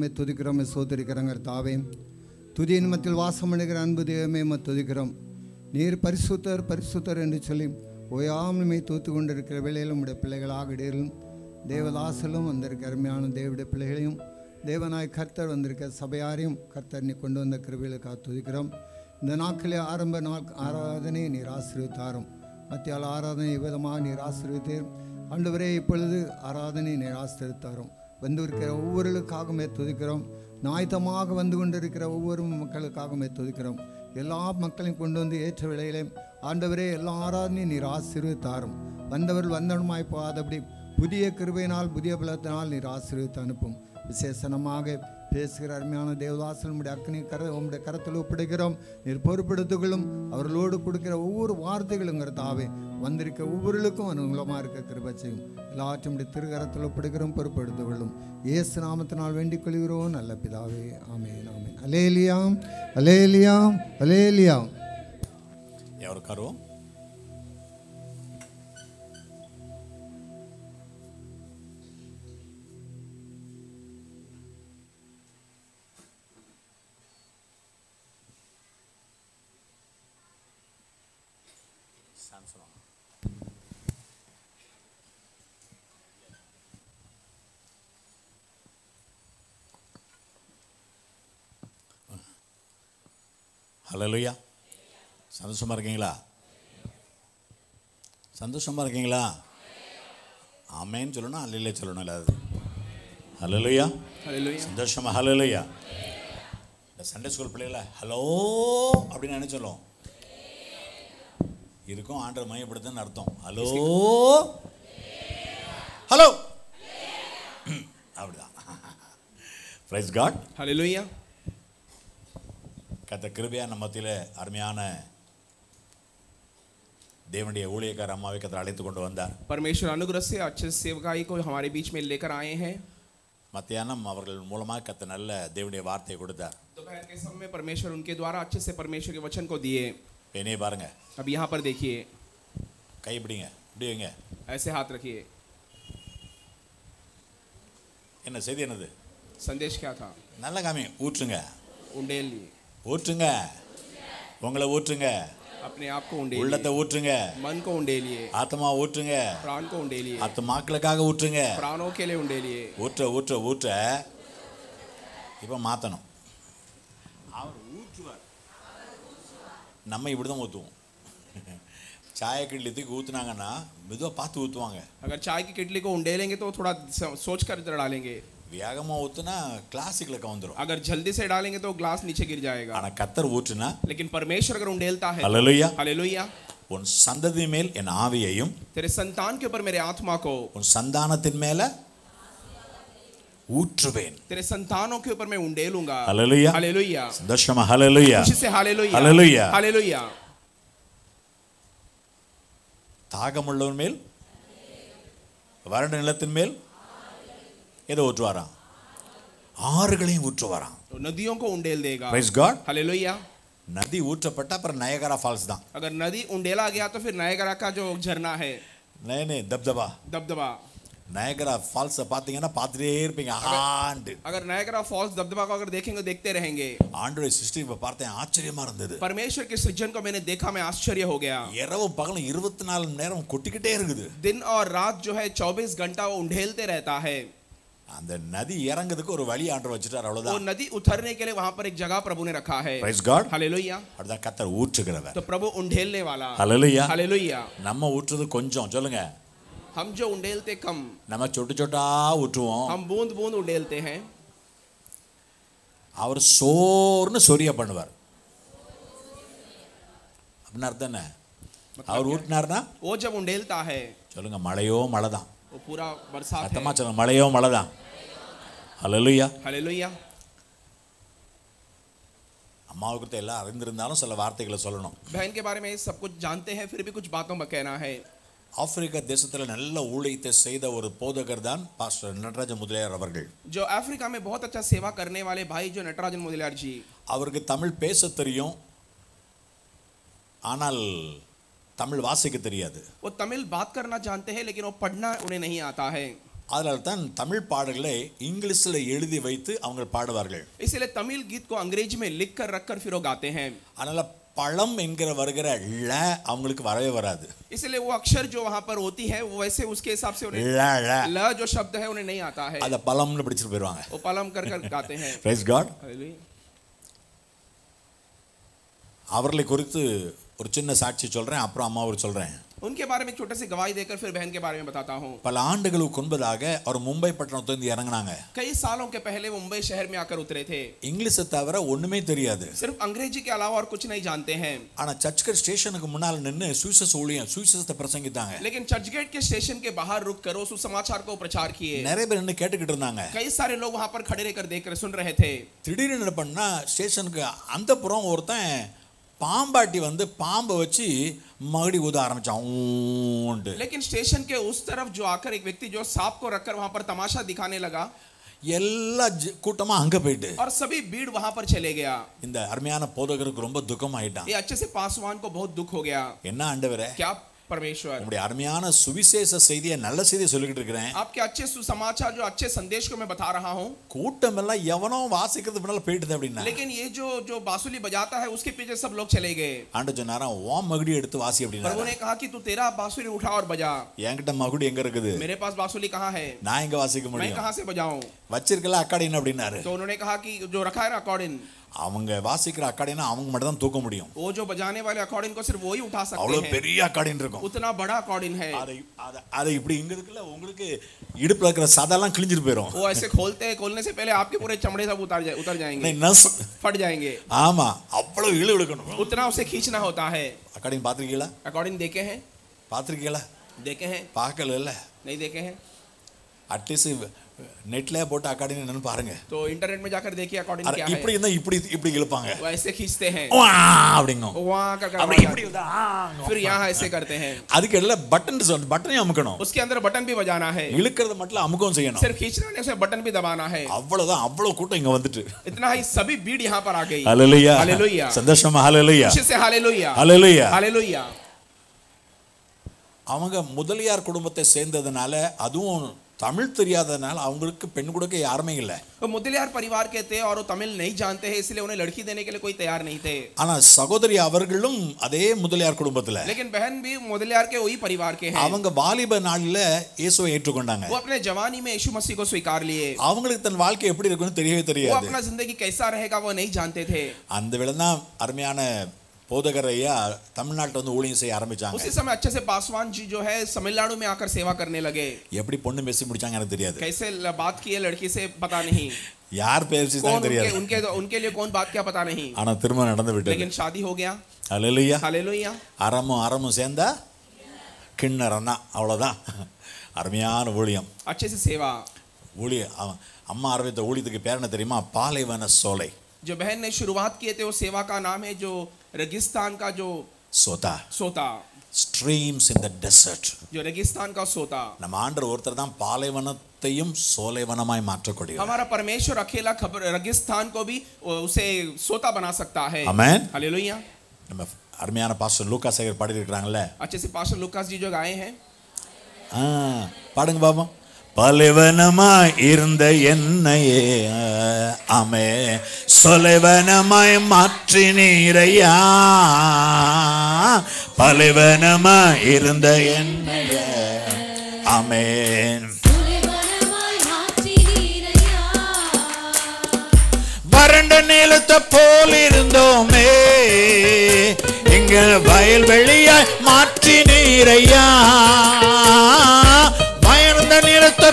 தேவமே துதிக்கிறோம் சோதரிக்கிறோங்கிற தாவே. துதி நிமத்தில் வாசம் பண்ணுகிற அன்பு தெய்வமே துதிக்கிறோம். நீர் பரிசுத்தர் பரிசுத்தர் என்று சொல்லி ஓயாமலுமே தூத்து கொண்டிருக்கிற வேளையில் உடைய பிள்ளைகளாக இடையிலும் தேவதாசலும் வந்திருக்க அருமையான தேவடைய பிள்ளைகளையும் தேவனாய் கர்த்தர் வந்திருக்க சபையாரையும் கர்த்தர் நீ கொண்டு வந்த கிருபைகளுக்காக துதிக்கிறோம். இந்த நாட்களே ஆரம்ப நாள் ஆராதனை நீர் ஆசிரியத்தாரும் மத்தியால் ஆராதனை விதமாக நீர் ஆசீர்வித்தீர். ஆண்டவரே இப்பொழுது ஆராதனை நீர் ஆசிரியத்தாரும் வந்திருக்கிற ஒவ்வொருக்காகவுமே துதிக்கிறோம் நாயத்தமாக வந்து கொண்டிருக்கிற ஒவ்வொரு மக்களுக்காகவுமே துதிக்கிறோம் எல்லா மக்களையும் கொண்டு வந்து ஏற்ற விலையிலே ஆண்டவரே எல்லா ஆராதனையும் நீர் ஆசீர்வித்தாரும். வந்தவர்கள் வந்தவனுமாய் போகாதபடி புதிய கிருபையினால் புதிய பலத்தினால் நீர் ஆசீர்வித்து அனுப்பும். விசேஷனமாக பேசுகிற அருமையான தேவதாசன் உடைய அக்னி கர உங்களுடைய கரத்தில் ஒப்பிடுகிறோம். நீர் பொறுப்படுத்துகளும் அவர்களோடு கொடுக்கிற ஒவ்வொரு வார்த்தைகளும் தாவே வந்திருக்க ஒவ்வொருளுக்கும் அனுகூலமாக இருக்க கிருபச்சையும் எல்லாற்றும் திருக்கரத்தில் ஒப்பிடுகிறோம் பொறுப்பெடுத்துகளும் இயேசு நாமத்தினால் வேண்டிக் கொள்கிறோம் நல்ல பிதாவே ஆமேன் ஆமேன். அலேலியாம் அலேலியாம் அலேலியாம் எவருக்காரோ ஹலலுயா சந்தோஷமாக இருக்கீங்களா? சந்தோஷமாக இருக்கீங்களா? ஆமேன்னு சொல்லணும் அல்லையிலே சொல்லணும் இல்லை அது ஹலலுயா சந்தோஷமாக ஹலலுயா இந்த சண்டே ஸ்கூல் பிள்ளைகள ஹலோ அப்படின்னு நினச்சோம். இருக்கும் ஆண்டரை மையப்படுத்துன்னு அர்த்தம். ஹலோ ஹலோ அப்படிதான். ப்ரைஸ் காட் ஹலோ கத்த கிருபையா நம்ம மத்தியில் அருமையான தேவனுடைய ஊழியக்கார அம்மாவை கத்தர் அழைத்து கொண்டு வந்தார் परमेश्वर अनुग्रह से अच्छे सेवकाई को हमारे बीच में लेकर आए हैं மத்தியானம் அவர்கள் மூலமாக கத்த நல்ல தேவனுடைய வார்த்தையை கொடுத்தார் दोपहर के समय में परमेश्वर उनके द्वारा अच्छे से परमेश्वर के वचन को दिए என்னையே பாருங்க अब यहाँ पर देखिए கை பிடிங்க இப்படி வைங்க ऐसे हाथ रखिए என்ன செய்தி என்னது संदेश क्या था நல்ல காமி ஊற்றுங்க उंडेल लिए ஊற்றுங்க உங்களை ஊற்றுங்க अपने आप को उंडे உள்ளத்தை ஊற்றுங்க मन को उंडे लिए ஆத்மா ஊற்றுங்க प्राण को उंडे लिए ஆத்மாக்களுக்காக ஊற்றுங்க प्राणों के लिए उंडे लिए ஊற்ற ஊற்ற ஊற்ற இப்போ மாற்றணும் அவர் ஊற்றுவார் நம்ம இப்படி தான் ஊற்றுவோம் சாய கிண்டி தூக்கி ஊற்றுனாங்கன்னா மெதுவாக பார்த்து ஊற்றுவாங்க अगर चाय की किटली को उंडेलेंगे तो थोड़ा स- सोच कर इधर डालेंगे வேகமாக ஊற்றுனா கிளாசிக்கில் கவுந்துரும் अगर जल्दी से डालेंगे तो ग्लास नीचे गिर जाएगा ஆனால் கத்தர் ஊற்றுனா लेकिन परमेश्वर अगर उंडेलता है ஹalleluya हालेलुया உன் சந்ததி மேல் என் ஆவியையும் तेरे संतान के ऊपर मेरे आत्मा को உன் சந்தானத்தின் மேல ஊற்றுவேன் तेरे संतानों के ऊपर मैं उंडेलूंगा ஹalleluya हालेलुया சந்தோஷமா ஹalleluya खुशी से हालेलुया हालेलुया। हालेलुया தாகமுள்ளவன் மேல் வறண்ட நிலத்தின் மேல் எதை ஊற்றுவாராம் ஆறுகளையும் ஊற்றுவாராம் तो नदियों को उंडेल देगा பிரைஸ் காட் हालेलुया நதி ஊற்றப்பட்ட அப்புறம் நயகரா ஃபால்ஸ் தான் अगर नदी उंडेला गया तो फिर नायगरा का जो झरना है நயனே தப்தபா दबदबा நயகரா ஃபால்ஸை பார்த்தீங்கன்னா பார்த்துட்டே இருப்பீங்க ஆண்டு अगर नायगरा फॉल्स दबदबा को अगर देखेंगे देखते रहेंगे ஆண்டுடைய சிருஷ்டிப்பை பார்த்தேன் ஆச்சரியமா இருந்தது परमेश्वर के सृजन को मैंने देखा मैं आश्चर्य हो गया இரவும் பகலும் இருபத்தி நாலு மணி நேரம் கொட்டிக்கிட்டே இருக்குது दिन और रात जो है 24 घंटा वो उंडेलते रहता है அந்த நதி இறங்குறதுக்கு ஒரு வழி ஆண்டு வச்சுட்டார் वो அவ்வளவுதான் नदी उतरने के लिए वहां पर एक जगह प्रभु ने रखा है பிரைஸ் காட் हालेलुया அப்படிதான் கத்தர் ஊற்றுகிறவர் तो प्रभु उंडेलने वाला ஹalleluya हालेलुया நம்ம ஊற்றுறது கொஞ்சம் சொல்லுங்க हम जो उंडेलते कम நம்ம சொட்டு சொட்டா ஊற்றுவோம் हम बूंद बूंद उंडेलते हैं அவர் சோர்னு சொரிய பண்ணுவார் அப்படின்னு அர்த்தம் என்ன அவர் ஊட்டினார்னா वो जब उंडेलता है சொல்லுங்க மழையோ மழை தான் वो पूरा बरसात சத்தமா है சொல்லுங்க மழையோ மழை தான் ஹalleluya हालेलुया அம்மாவை குறித்து எல்லாம் அறிந்திருந்தாலும் சில வார்த்தைகளை சொல்லணும் बहन के बारे में सब कुछ जानते हैं फिर भी कुछ बातों में कहना है ஆப்பிரிக்கா தேசத்தில் நல்ல ஊழியத்தை செய்த ஒரு போதகர் தான் பாஸ்டர் நடராஜ முதலியார் அவர்கள் जो अफ्रीका में बहुत अच्छा सेवा करने वाले भाई जो नटराजन मुदलियार जी அவருக்கு தமிழ் பேச தெரியும் ஆனால் தமிழ் வாசிக்க தெரியாது वो तमिल बात करना जानते हैं लेकिन वो पढ़ना उन्हें नहीं आता है அதனால தான் தமிழ் பாடல்களை இங்கிலீஷில் எழுதி வைத்து அவங்க பாடுவார்கள் इसलिए तमिल गीत को अंग्रेजी में लिख कर रख कर फिर वो गाते हैं அதனால பழம் என்கிற வருகிற ல அவங்களுக்கு வரவே வராது इसलिए वो अक्षर जो वहां पर होती है वो वैसे उसके हिसाब से उन्हें ல ல ल जो शब्द है उन्हें नहीं आता है அதை பழம்னு பிடிச்சிட்டு போயிடுவாங்க वो पलम कर कर गाते हैं பிரைஸ் காட் Hallelujah. அவர்களை குறித்து ஒரு சின்ன சாட்சி சொல்றேன் அப்புறம் அம்மாவை சொல்றேன் उनके बारे में एक छोटे से गवाही देकर फिर बहन के बारे में बताता हूँ பல ஆண்டுகளுக்கு முன்பதாக அவர் மும்பை பட்டணத்திலிருந்து இறங்குனாங்க कई सालों के पहले वो मुंबई शहर में आकर उतरे थे இங்கிலீஷை தவிர ஒண்ணுமே தெரியாது सिर्फ अंग्रेजी के अलावा और कुछ नहीं जानते हैं ஆனா சர்ச்கர் ஸ்டேஷனுக்கு முன்னால் நின்று சுவிசஸ் ஊழியம் சுவிசேஷத்தை பிரசங்கித்தாங்க लेकिन चर्चगेट के स्टेशन के बाहर रुक कर वो सुसमाचार को प्रचार किए நிறைய பேர் நின்று கேட்டுக்கிட்டு இருந்தாங்க कई सारे लोग वहां पर खड़े रहकर देख कर सुन रहे थे திடீர்னு என்ன பண்ணா ஸ்டேஷனுக்கு அந்த புறம் ஒருத்தன் பாம்பாட்டி வந்து பாம்பை வச்சு மறுபடி ஊத ஆரம்பிச்சான் ஊன்ட்டு लेकिन स्टेशन के उस तरफ जो आकर एक व्यक्ति जो सांप को रखकर वहां पर तमाशा दिखाने लगा எல்லா ஜ- கூட்டமா அங்க போயிட்டு और सभी भीड़ वहां पर चले गया இந்த அருமையான போதகருக்கு ரொம்ப துக்கம் ஆயிட்டான் ये अच्छे से पासवान को बहुत दुख हो गया என்ன ஆண்டவரே क्या परमेश्वर உங்களுடைய அருமையான சுவிசேஷ செய்தியை நல்ல செய்தியை சொல்லிக்கிட்டு இருக்கிறேன் आपके अच्छे सुसमाचार जो अच्छे संदेश को मैं बता रहा हूँ கூட்டம் எல்லாம் எவனோ வாசிக்கிறது முன்னால போயிட்டுது அப்படின்னா लेकिन ये जो जो बांसुली बजाता है उसके पीछे सब लोग चले गए ஆண்டு சொன்னாரா ஓ மகுடி எடுத்து வாசி प्रभु அப்படின்னா ने कहा कि तू तेरा बांसुली उठा और बजा என்கிட்ட மகுடி எங்க இருக்குது मेरे पास बांसुली कहाँ है நான் எங்க வாசிக்க मैं முடியும் कहाँ से बजाऊं வச்சிருக்கல அக்காடின்னு அப்படின்னாரு तो उन्होंने कहा कि जो रखा है ना अकॉर्डिंग அவங்க வாசிக்கிற அக்காடினா அவங்க மட்டும் தான் தூக்க முடியும் वो जो बजाने वाले अकॉर्डिंग को सिर्फ वो ही उठा सकते அவ்வளவு हैं பெரிய அக்காடின்னு இருக்கும் उतना बड़ा अकॉर्डिंग है அதை அதை அதை இப்படி இங்க இருக்குல்ல உங்களுக்கு இடுப்புல இருக்கிற சதெல்லாம் கிழிஞ்சிட்டு போயிடும் वो ऐसे खोलते हैं खोलने से पहले आपके पूरे चमड़े सब उतर जाए उतर जाएंगे நஸ் फट जाएंगे ஆமா அவ்வளவு இழு இழுக்கணும் उतना उसे खींचना होता है அக்காடின்னு பாத்திருக்கீங்களா अकॉर्डिंग देखे हैं பாத்திருக்கீங்களா देखे हैं பார்க்கல இல்ல नहीं देखे हैं அட்லீஸ்ட் நெட்ல போட்டு அக்காடின்னு என்னன்னு பாருங்க तो इंटरनेट में जाकर देखिए अकॉर्डिंग அட, क्या இப்படி है இருந்தா இப்படி இப்படி இழுப்பாங்க वो ऐसे खींचते हैं வா அப்படிங்கும் वहाँ कर कर அப்படி वहाँ இப்படி जाते இருந்தா, ஆ, हैं। फिर यहाँ ऐसे करते हैं அதுக்கு இடையில பட்டன் பட்டனையும் அமுக்கணும் उसके अंदर बटन भी बजाना है இழுக்கிறது மட்டும் அமுக்கவும் செய்யணும் सिर्फ खींचना नहीं उसे बटन भी दबाना है அவ்வளவுதான் அவ்வளவு கூட்டம் இங்க வந்துட்டு इतना ही सभी भीड़ यहाँ पर आ गई ஹalleluya हालेलुया சந்தோஷமா ஹalleluya खुशी से हालेलुया ஹalleluya हालेलुया அவங்க முதலியார் குடும்பத்தை சேர்ந்ததுனால அதுவும் தமிழ் தெரியாததுனால அவங்களுக்கு பெண் கொடுக்க யாருமே இல்லை वो मुदलियार परिवार के थे और वो तमिल नहीं जानते हैं इसलिए उन्हें लड़की देने के लिए कोई तैयार नहीं थे ஆனா சகோதரி அவர்களும் அதே முதலியார் குடும்பத்துல लेकिन बहन भी मुदलियार के वही परिवार के हैं அவங்க வாலிப நாள்ல இயேசுவை ஏற்றுக்கொண்டாங்க वो अपने जवानी में यीशु मसीह को स्वीकार लिए அவங்களுக்கு தன் வாழ்க்கை எப்படி இருக்குன்னு தெரியவே वो தெரியாது अपना जिंदगी कैसा रहेगा वो नहीं जानते थे அந்த வேளை தான் அருமையான போதகர் ஐயா தமிழ்நாட்டில் வந்து ஊழியம் செய்ய ஆரம்பிச்சாங்க उसी समय अच्छे से पासवान जी जो है तमिलनाडु में आकर सेवा करने लगे எப்படி பொண்ணு பேசி முடிச்சாங்க எனக்கு தெரியாது कैसे ल- बात की है लड़की से पता नहीं யார் பேசிட்டாங்க कौन उनके தெரியாது उनके उनके लिए कौन बात क्या पता नहीं ஆனா திரும்ப நடந்து விட்டது लेकिन शादी हो गया அல்லையா हालेलुया அறமும் அறமும் சேர்ந்தா கிண்ணறம் தான் அவ்வளோதான் அருமையான ஊழியம் अच्छे से सेवा ஊழிய அவன் அம்மா ஆரம்பித்த ஊழியத்துக்கு பேர் என்ன தெரியுமா பாலைவன சோலை जो बहन ने शुरुआत किए थे वो सेवा का नाम है जो रेगिस्तान का जो சோதா सोता ஸ்ட்ரீம்ஸ் இன் த டெசர்ட் जो रेगिस्तान का सोता நம்ம ஆண்டர் ஒருத்தர் தான் பாலைவனத்தையும் சோலைவனமாய் மாற்றக்கூடிய हमारा परमेश्वर अकेला खबर रेगिस्तान को भी वो उसे सोता बना सकता है Amen. हालेलुया நம்ம அருமையான பாஸ்டர் லூக்கா சேகர் பாடியிருக்கிறாங்கல்ல अच्छे से पास्टर लुकास जी जो गाए हैं ஆ பாடுங்க பாப்போம் பலவனமாய் இருந்த என்னையே அமே. சொலைவனமாய் மாற்றி நீரையா. பலவனமாய் இருந்த என்னையே அமேன் வறண்ட நிலத்தை போல் இருந்தோமே. எங்க வயல்வெளியாய் மாற்றி நீரையா.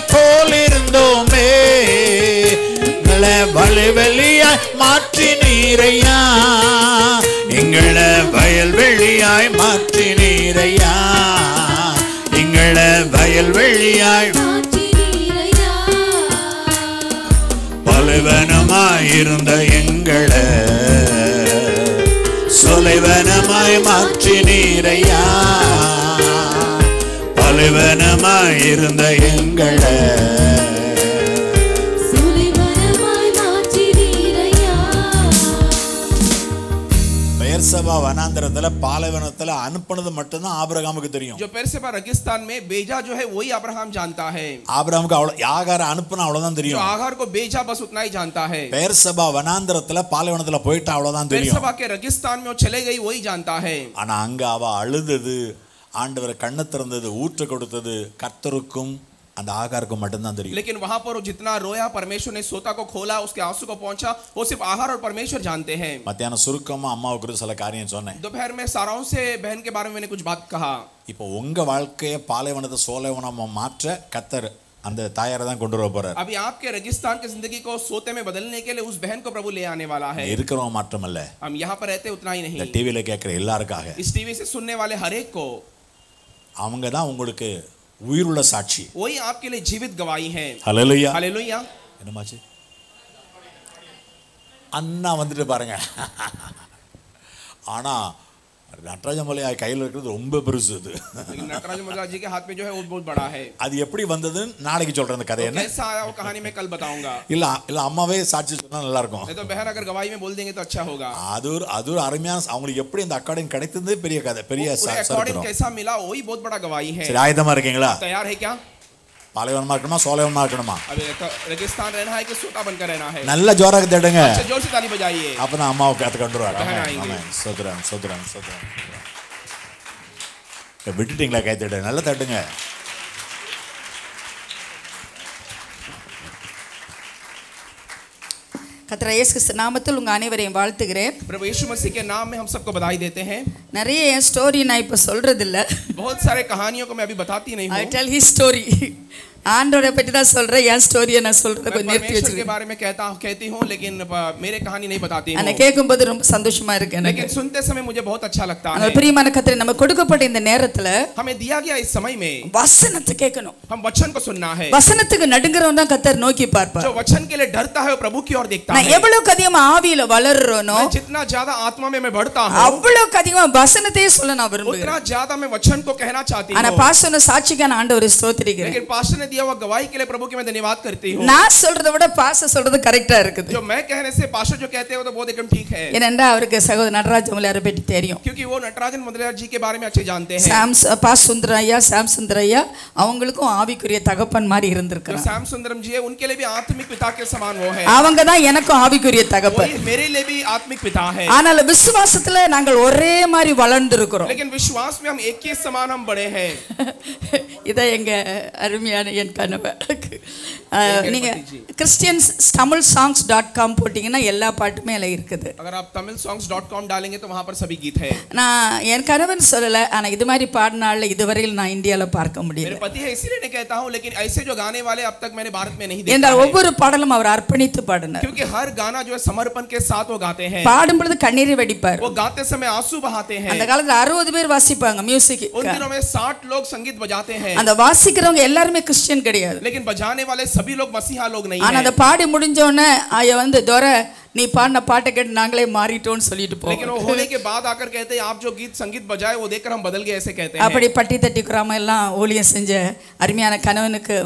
போல் இருந்தோமே எங்களை வயல்வெளியாய் மாற்றி நீரையா? எங்களை வயல்வெளியாய் மாற்றி நீரையா? எங்களை வயல்வெளியாய் பலவனமாயிருந்த எங்களை சொலைவனமாய் மாற்றி நீரையா? பாலைவனமாய் இருந்த எங்களை சுலைவனமாய் மாற்றினீரையா பெயர்சபா வனாந்திரத்துல பாலைவனத்துல அனுப்புனது மட்டும்தான் ஆபிரகாமுக்கு தெரியும் जो पेरसेबा रेगिस्तान में बेजा जो है वही अब्राहम जानता है ஆபிரகாமுக்கு அவ்வளவு யாகார அனுப்புனா அவ்வளவுதான் जो தெரியும் आहार को बेजा बस उतना ही जानता है பெயர்சபா வனாந்திரத்துல பாலைவனத்துல போயிட்டா அவ்வளவுதான் தெரியும் पेरसेबा के रेगिस्तान में वो चले गई वही जानता है ஆனா அங்க அவ அழுதது ஆண்டவர் கண்ணு திறந்தது ஊற்று கொடுத்தது கர்த்தருக்கும் அந்த ஆகாருக்கும் மட்டும்தான் தெரியும் लेकिन वहां पर वो जितना रोया परमेश्वर ने सोता को खोला उसके आंसू को पहुंचा वो सिर्फ आहार और परमेश्वर जानते हैं மத்தியானம் சுருக்கமா அம்மாவை குறித்து சில காரியம் சொன்னேன் दोपहर में साराओं से बहन के बारे में मैंने कुछ बात कहा இப்போ உங்க வாழ்க்கையை பாலைவனத்தை சோலைவனமா மாற்ற கத்தர் அந்த தாயாரை தான் கொண்டு வர போறார் अभी आपके रेगिस्तान की जिंदगी को सोते में बदलने के लिए उस बहन को प्रभु ले आने वाला है இருக்கிறவங்க மாற்றமல்ல हम यहाँ पर रहते उतना ही இந்த नहीं டிவியில கேட்கிற எல்லாருக்காக इस टीवी से सुनने वाले हर एक को அவங்க தான் உங்களுக்கு உயிருள்ள சாட்சி वही आपके लिए जीवित गवाही है ஹalleluya हालेलुया என்னமாச்சு அண்ணா வந்துட்டு பாருங்க ஆனா நடராஜ மலையா கையில் இருக்கிறது ரொம்ப பெருசு இது लेकिन नटराज मुद्रा जी के हाथ में जो है वो बहुत बड़ा है அது எப்படி வந்ததுன்னு நாளைக்கு சொல்றேன் அந்த கதை तो என்ன कैसा आया वो कहानी मैं कल बताऊंगा இல்ல இல்ல அம்மாவே சாட்சி சொன்னா நல்லா இருக்கும் नहीं तो बहन अगर गवाही में बोल देंगे तो अच्छा होगा அது ஒரு அது ஒரு அருமையான அவங்களுக்கு எப்படி அந்த அக்கார்டிங் கிடைத்தது பெரிய கதை பெரிய उन्हें ச- अकॉर्डिंग சரித்திரம் कैसा मिला वही बहुत बड़ा गवाही है சரி ஆயுதமா இருக்கீங்களா तैयार है क्या பாலைவனமா இருக்கணுமா சோலைவனமா இருக்கணுமா अभी रेक- रेगिस्तान रहना है कि सोता बनकर रहना है நல்ல ஜோராக தேடுங்க अच्छा जोर से ताली बजाइए அப்பதான் அம்மாவை கத்து கொண்டு வர பகன் ஆயிங்க. சோதரன் சோதரன் சோதரன் விட்டுட்டீங்களா கை தட்டு நல்லா தட்டுங்க கத்திர இயேசு கிறிஸ்து நாமத்தில் உங்க அனைவரையும் வாழ்த்துகிறேன் प्रभु यीशु मसीह के नाम में हम सबको बधाई देते हैं நிறைய என் ஸ்டோரி நான் இப்போ சொல்றது இல்ல बहुत सारे कहानियों को मैं अभी बताती नहीं ஐ हूँ டெல் ஹி ஸ்டோரி ஆண்டோரை பற்றி தான் சொல்றேன் என் ஸ்டோரியை நான் சொல்றதை मैं கொஞ்சம் நிறுத்தி परमेश्वर के வச்சிருக்கேன் बारे में कहता कहती हूँ लेकिन प- मेरे कहानी नहीं बताती அதை हूँ கேட்கும்போது ரொம்ப சந்தோஷமா இருக்கு எனக்கு लेकिन सुनते समय मुझे बहुत अच्छा लगता அந்த है பிரியமான கத்திர நம்ம கொடுக்கப்பட்ட இந்த நேரத்துல हमें दिया गया इस समय में வசனத்தை கேட்கணும் हम वचन को सुनना है வசனத்துக்கு நடுங்கிறவன் தான் கத்தர் நோக்கி பார்ப்பார் जो वचन के लिए डरता है वो प्रभु की ओर देखता நான் है எவ்வளவுக்கு அதிகமா ஆவியில வளர்றோனோ मैं जितना ज्यादा आत्मा में मैं बढ़ता हूँ அவ்வளவுக்கு அதிகமா வசனத்தையே சொல்ல நான் விரும்புகிறேன் उतना ज्यादा मैं वचन को कहना चाहती ஆனா हूँ பாசன சாட்சிக்கான ஆண்டவரை ஸ்தோத்திரிக்கிறேன் लेकिन पास्टर ने दिया हुआ गवाही के लिए प्रभु की मैं धन्यवाद करती हूँ நான் சொல்றதை விட பாச சொல்றது கரெக்டா இருக்குது जो मैं कहने से पास्टर जो कहते हैं वो तो बहुत एकदम ठीक है ஏனென்றா அவருக்கு சகோதர நடராஜ முல்லாரை பற்றி தெரியும் क्योंकि वो नटराजन मुदलियार जी के बारे में अच्छे जानते हैं சாம் பா சுந்தர ஐயா சாம் சுந்தர ஐயா அவங்களுக்கும் ஆவிக்குரிய தகப்பன் மாதிரி जो இருந்திருக்கிறாங்க श्याम सुंदरम जी है उनके लिए भी आत्मिक पिता के समान वो है அவங்க தான் எனக்கும் ஆவிக்குரிய தகப்பன் वही मेरे लिए भी आत्मिक पिता है ஆனால் விசுவாசத்துல நாங்கள் ஒரே மாதிரி வளர்ந்து இருக்கிறோம் लेकिन विश्वास में हम एक ही समान हम बड़े हैं இதை எங்க அருமையான என் கனவு அஹ், நீங்க Christians Tamil songs dot com போட்டிங்கன்னா எல்லா பாட்டுமே அதில் இருக்குது अगर आप तमिल सॉन्ग्स डॉट कॉम डालेंगे तो वहां पर सभी गीत है நான் என் கணவன் சொல்லலை ஆனா இது மாதிரி பாடினால இதுவரையில் நான் இந்தியால பார்க்க मेरे முடியல पति है इसीलिए मैं कहता हूँ लेकिन ऐसे जो गाने वाले अब तक मैंने भारत में नहीं देखा என்றால் है। ஒவ்வொரு பாடலும் அவர் அர்ப்பணித்து பாடினார் क्योंकि हर गाना जो है समर्पण के साथ वो गाते हैं பாடும் பொழுது கண்ணீரை வெடிப்பார் वो गाते समय आंसू बहाते हैं அந்த காலத்துல அறுபது பேர் வாசிப்பாங்க மியூசிக் उन दिनों में साठ लोग संगीत बजाते हैं அந்த வாசிக்கிறவங்க எல்லாருமே கிறிஸ்டியன் கிடையாது लेकिन बजाने वाले सभी लोग मसीहा लोग नहीं ஆனா हैं அந்த பாடி முடிஞ்ச உடனே ஐயா வந்து துரை நீ பாடின பாட்டை கேட்டு நாங்களே மாறிட்டோம்னு சொல்லிட்டு लेकिन वो போவோம் होने के बाद आकर कहते हैं आप जो गीत संगीत बजाए वो देखकर हम बदल गए ऐसे कहते हैं அப்படி பட்டி தட்டி கிராமம் எல்லாம் ஊழியம் செஞ்ச அருமையான கணவனுக்கு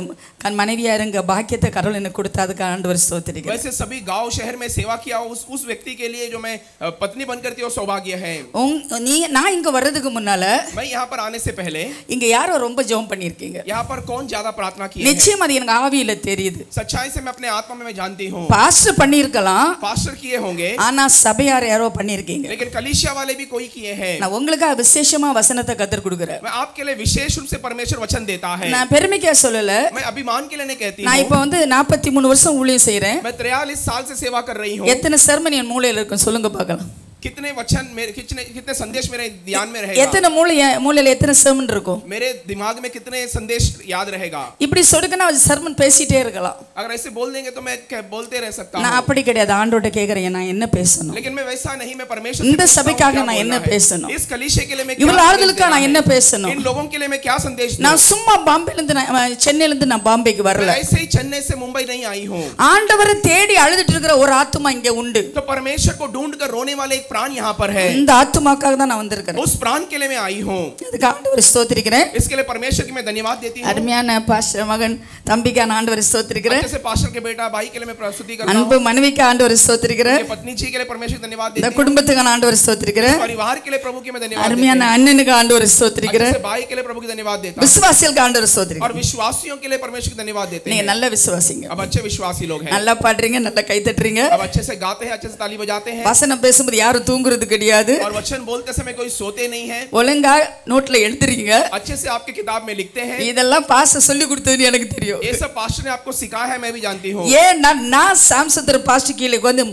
கண் மனைவியா இருங்க பாக்கியத்தை கடவுள் எனக்கு கொடுத்து அதுக்கு ஆண்டவர் ஸ்தோத்திரிக்கிறேன் वैसे सभी गांव शहर में सेवा किया उस उस व्यक्ति के लिए जो मैं अ, पत्नी बनकर थी वो सौभाग्य है உங் நீ நான் இங்க வர்றதுக்கு முன்னால मैं यहाँ पर आने से पहले இங்க யாரோ ரொம்ப ஜெபம் பண்ணியிருக்கீங்க यहाँ पर कौन ज्यादा प्रार्थना की है நிச்சயம் அது எனக்கு ஆவியில தெரியுது सच्चाई से मैं अपने आत्मा में मैं जानती हूँ பாஸ்டர் பண்ணியிருக்கலாம் पास्टर किए होंगे ஆனா சபையார் யாரோ பண்ணியிருக்கீங்க लेकिन कलिशिया वाले भी कोई किए हैं நான் உங்களுக்காக விசேஷமா வசனத்தை கத்தர் கொடுக்குறேன் मैं आपके लिए विशेष रूप से परमेश्वर वचन देता है நான் பெருமைக்கா சொல்லல मैं अभिमान के लिए नहीं कहती நான் हूँ இப்ப வந்து நாற்பத்தி மூணு வருஷம் ஊழியம் செய்யறேன் मैं तिरयालीस साल से सेवा कर रही हूँ எத்தனை சர்மன் என் மூளையில இருக்கும் சொல்லுங்க பார்க்கலாம் कितने वचन मेरे कितने कितने संदेश मेरे ध्यान में रहेगा எத்தனை மூளை மூளையில எத்தனை சர்மன் இருக்கும் मेरे दिमाग में कितने संदेश याद रहेगा இப்படி சொடுக்கனா சர்மன் பேசிட்டே இருக்கலாம் अगर ऐसे बोल देंगे तो मैं क्या- बोलते रह सकता நான் हूँ அப்படி கிடையாது ஆண்டோட்ட கேக்குறேன் நான் என்ன பேசணும் लेकिन मैं वैसा नहीं मैं परमेश्वर இந்த से पूछता हूँ சபைக்காக क्या நான் என்ன बोलना है। பேசணும்? इस कलीशे के लिए मैं இவ்வளவு क्या ஆளுகளுக்கு संदेश நான் देना என்ன है? பேசணும் इन लोगों के लिए मैं क्या संदेश दूं? நான் சும்மா பாம்பேல இருந்து நான் அஹ், சென்னையில இருந்து நான் பாம்பேக்கு வரல मैं ऐसे ही चेन्नई से मुंबई नहीं आई हूँ ஆண்டவரை தேடி அழுதுட்டு இருக்கிற ஒரு ஆத்துமா இங்க உண்டு तो परमेश्वर को ढूंढ कर रोने वाले एक प्राण यहाँ पर है இந்த ஆத்துமாக்காக தான் நான் வந்திருக்கிறேன் उस प्राण के लिए मैं आई हूँ அதுக்கு ஆண்டவர் ஸ்தோத்திரிக்கிறேன் इसके लिए परमेश्वर की मैं धन्यवाद देती हूँ அருமையான பாஸ்டர் மகன் தம்பிக்கு நான் ஆண்டவர் ஸ்தோத்திரிக்கிறேன் अच्छे से पास्टर के बेटा भाई के लिए मैं प्रस्तुति करता हूँ அன்பு மனைவிக்கு ஆண்டவர் ஸ்தோத்திரிக்கிறேன் मेरे पत्नी जी के लिए परमेश्वर को धन्यवाद இந்த देती हूँ குடும்பத்துக்கு நான் ஆண்டவர் ஸ்தோத்திரிக்கிறேன் परिवार के लिए प्रभु की मैं धन्यवाद देती அருமையான हूँ அண்ணனுக்கு ஆண்டவர் अच्छे ஸ்தோத்திரிக்கிறேன் से भाई के लिए प्रभु की धन्यवाद देता हूँ விசுவாசிகளுக்கு ஆண்டவர் और ஸ்தோத்திரிக்கிறேன் विश्वासियों के लिए परमेश्वर को धन्यवाद देते நீங்க हैं நல்ல விசுவாசிங்க अब अच्छे विश्वासी लोग हैं நல்லா பாடுறீங்க நல்லா கை தட்டுறீங்க अब अच्छे से गाते हैं अच्छे से ताली बजाते हैं வசனம் பேசும்போது யாரும் தூங்குறது கிடையாது और वचन बोलते समय कोई सोते नहीं है ஒழுங்கா நோட்ல எழுதுறீங்க अच्छे से आपके किताब में लिखते हैं இதெல்லாம் பாச சொல்லி கொடுத்ததுன்னு எனக்கு தெரியும் ये सब पास्टर ने आपको सिखाया है मैं भी जानती हूँ ஏன் நான் நான் சாம்சந்தர் பாஸ்டர் கீழே வந்து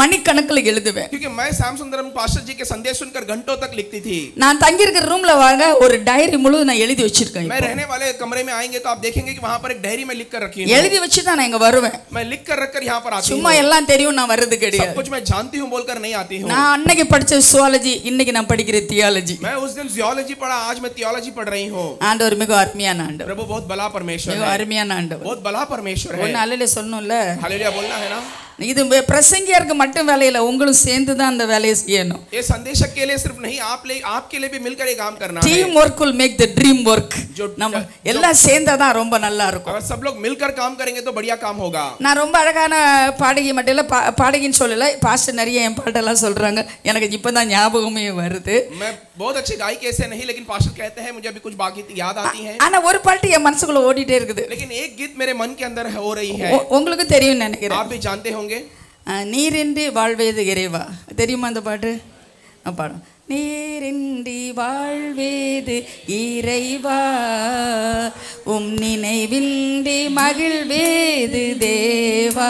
மணிக்கணக்கில் எழுதுவேன் क्योंकि मैं श्याम सुंदरम पास्टर जी के संदेश सुनकर घंटों तक लिखती थी நான் தங்கியிருக்கிற ரூம்ல வாங்க ஒரு டைரி முழுவதும் நான் எழுதி வச்சிருக்கேன் मैं இப்போ. रहने वाले कमरे में आएंगे तो आप देखेंगे कि वहां पर एक डायरी में लिख कर रखी हूँ எழுதி வச்சு தான் நான் இங்க வருவேன் मैं लिख कर रख कर यहाँ पर आती हूँ சும்மா எல்லாம் தெரியும் நான் வர்றது सब கிடையாது कुछ मैं जानती हूँ बोलकर नहीं आती हूँ நான் அன்னைக்கு படிச்ச சுவாலஜி இன்னைக்கு நான் படிக்கிற தியாலஜி मैं उस दिन जियोलॉजी पढ़ा आज मैं थियोलॉजी पढ़ रही हूँ ஆண்டவர் மிக அருமையான ஆண்டவர் प्रभु बहुत बड़ा परमेश्वर மிக है அருமையான ஆண்டவர் बहुत बड़ा परमेश्वर है ஒன்னு அலையில சொல்லணும்ல हालेलुया बोलना है ना இது வே- பிரசங்கியாருக்கு மட்டும் வேலையில உங்களும் சேர்ந்து தான் அந்த வேலையை செய்யணும் ये संदेशक के लिए सिर्फ नहीं आप ले आपके लिए भी मिलकर ये काम करना है team work will make the dream work जो- நம்ம जो- எல்லாம் சேர்ந்தாதான் ரொம்ப நல்லா இருக்கும் अगर सब लोग मिलकर काम करेंगे तो बढ़िया काम होगा நான் ரொம்ப அழகான பாடகி மட்டும் இல்லை பா பாடகின்னு சொல்லலை பாஸ்டர் நிறைய என் பாட்டெல்லாம் சொல்றாங்க எனக்கு இப்பதான் ஞாபகமே வருது मैं बहुत अच्छी गायक ऐसे नहीं लेकिन पास्टर कहते हैं मुझे अभी कुछ बाकी याद आती हैं ஆனா ஒரு பாட்டு என் மனசுக்குள்ள ஓடிட்டே இருக்குது लेकिन एक गीत मेरे मन के अंदर हो रही है உ- உங்களுக்கு தெரியும் நினைக்கிறேன் आप भी जानते होंगे ஆ, நீரின்றி வாழ்வேது இறைவா. தெரியுமா அந்த பாட்டு? நான் பாடும் நீரின்றி வாழ்வேது இறைவா. உம் நினைவின்றி மகிழ்வேது தேவா.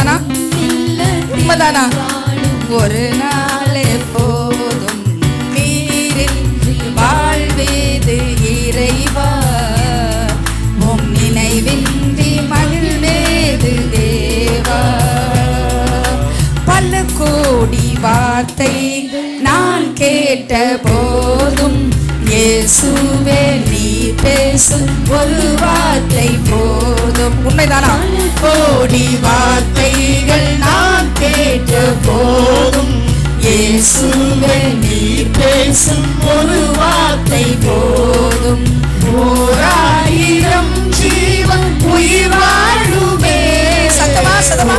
உண்மைதானா? உண்மைதானா? ஒரு நாளே போதும். நீரில் வாழ்வேது இறைவா. உம் நினைவின்றி மகிழ்வேது தேவா. பல கோடி வார்த்தை நான் கேட்ட போதும். இயேசுவே நீ பேசும் ஒரு வார்த்தை போதும். உண்மைதானா? கோடி வார்த்தைகள் நான் கேட்ட போதும். இயேசுவே நீ பேசும் ஒரு வார்த்தை போதும். ஓராயிரம் ஜீவன் உயிர் வாழுமே. சத்தமா சத்தமா?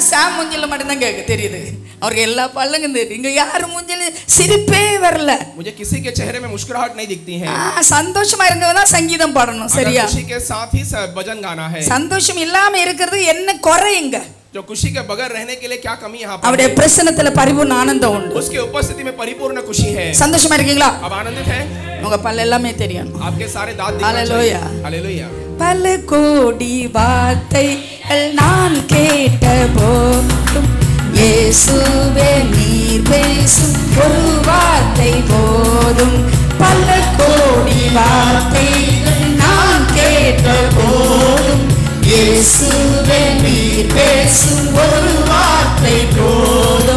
பாஸ்டர் சாம் மூஞ்சில மட்டும்தான் கேட்க தெரியுது அவருக்கு எல்லா பல்லங்கும் தெரியும் இங்க யாரு மூஞ்சில சிரிப்பே வரல मुझे किसी के चेहरे में मुस्कुराहट नहीं दिखती है ஆ, சந்தோஷமா இருக்கவங்க தான் சங்கீதம் பாடணும் अगर சரியா खुशी के साथ ही स- भजन गाना है சந்தோஷம் இல்லாம இருக்கிறது என்ன குறையுங்க जो खुशी के बगैर रहने के लिए क्या कमी यहाँ पर அவருடைய है? பிரசனத்துல பரிபூர்ண ஆனந்தம் உண்டு उसके उपस्थिति में परिपूर्ण खुशी है சந்தோஷமா இருக்கீங்களா अब आनंदित है உங்க பல்ல எல்லாமே தெரியும் आपके सारे दांत Hallelujah. हालेलुया பல கோடி வார்த்தைகள் நான் கேட்ட போதும் இயேசுவே நீர் பேசும் ஒரு வார்த்தை போதும். பல கோடி வார்த்தைகள் நான் கேட்ட போதும் இயேசுவே நீர் பேசும் ஒரு வார்த்தை போதும்.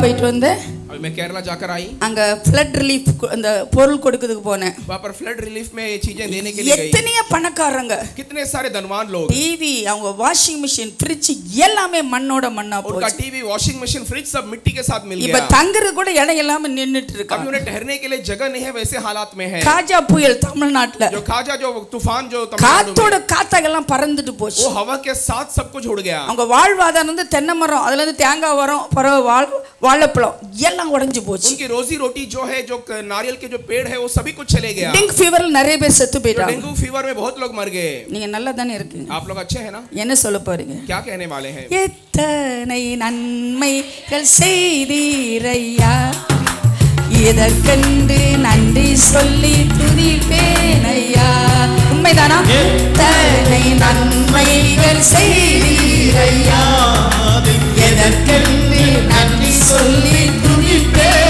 போயிட்டு வந்தேன் मैं केरला जाकर आई அங்க ஃப்ளட் ரிலீஃப் அந்த பொருள் கொடுக்கறதுக்கு போனேன் वहाँ पर फ्लड रिलीफ में ये चीजें देने के लिए गई எத்தனையோ பணக்காரங்க कितने सारे धनवान लोग டிவி அவங்க வாஷிங் மிஷின் ஃப்ரிட்ஜ் எல்லாமே மண்ணோட மண்ணா उनका போச்சு टीवी वॉशिंग मशीन फ्रिज सब मिट्टी के साथ मिल இப்ப गया தங்குறது கூட இடம் இல்லாம நின்னுட்டு अभी இருக்காங்க उन्हें ठहरने के लिए जगह नहीं है वैसे हालात में है காஜா புயல் தமிழ்நாட்டுல जो खाजा जो तूफान जो तमिलनाडु காத்தோட में, காத்தாகெல்லாம் பறந்துட்டு போச்சு वो हवा के साथ सब कुछ उड़ गया அவங்க வாழ்வாதாரம் வந்து தென்னை மரம் அதுல இருந்து தேங்காய் மரம் பிறகு வாழ் வாழைப்பழம் எல்லாம் உடைஞ்சு போச்சு उनकी रोजी रोटी जो है जो क- नारियल के जो पेड़ है वो सभी कुछ चले गया டெங்கு ஃபீவர்ல நிறைய பேர் செத்து जो போயிட்டாங்க डेंगू फीवर में बहुत लोग मर गए நீங்க நல்லா தானே இருக்கீங்க आप लोग अच्छे हैं ना என்ன சொல்ல போறீங்க क्या कहने वाले हैं எத்தனை நன்மைகள் செய்தீரையா இதற்கென்று நன்றி சொல்லி துதிப்பேனையா உண்மைதானா எத்தனை நன்மைகள் செய்தீரையா எதற்கென்று நன்றி சொல்லி துதிப்பேனையா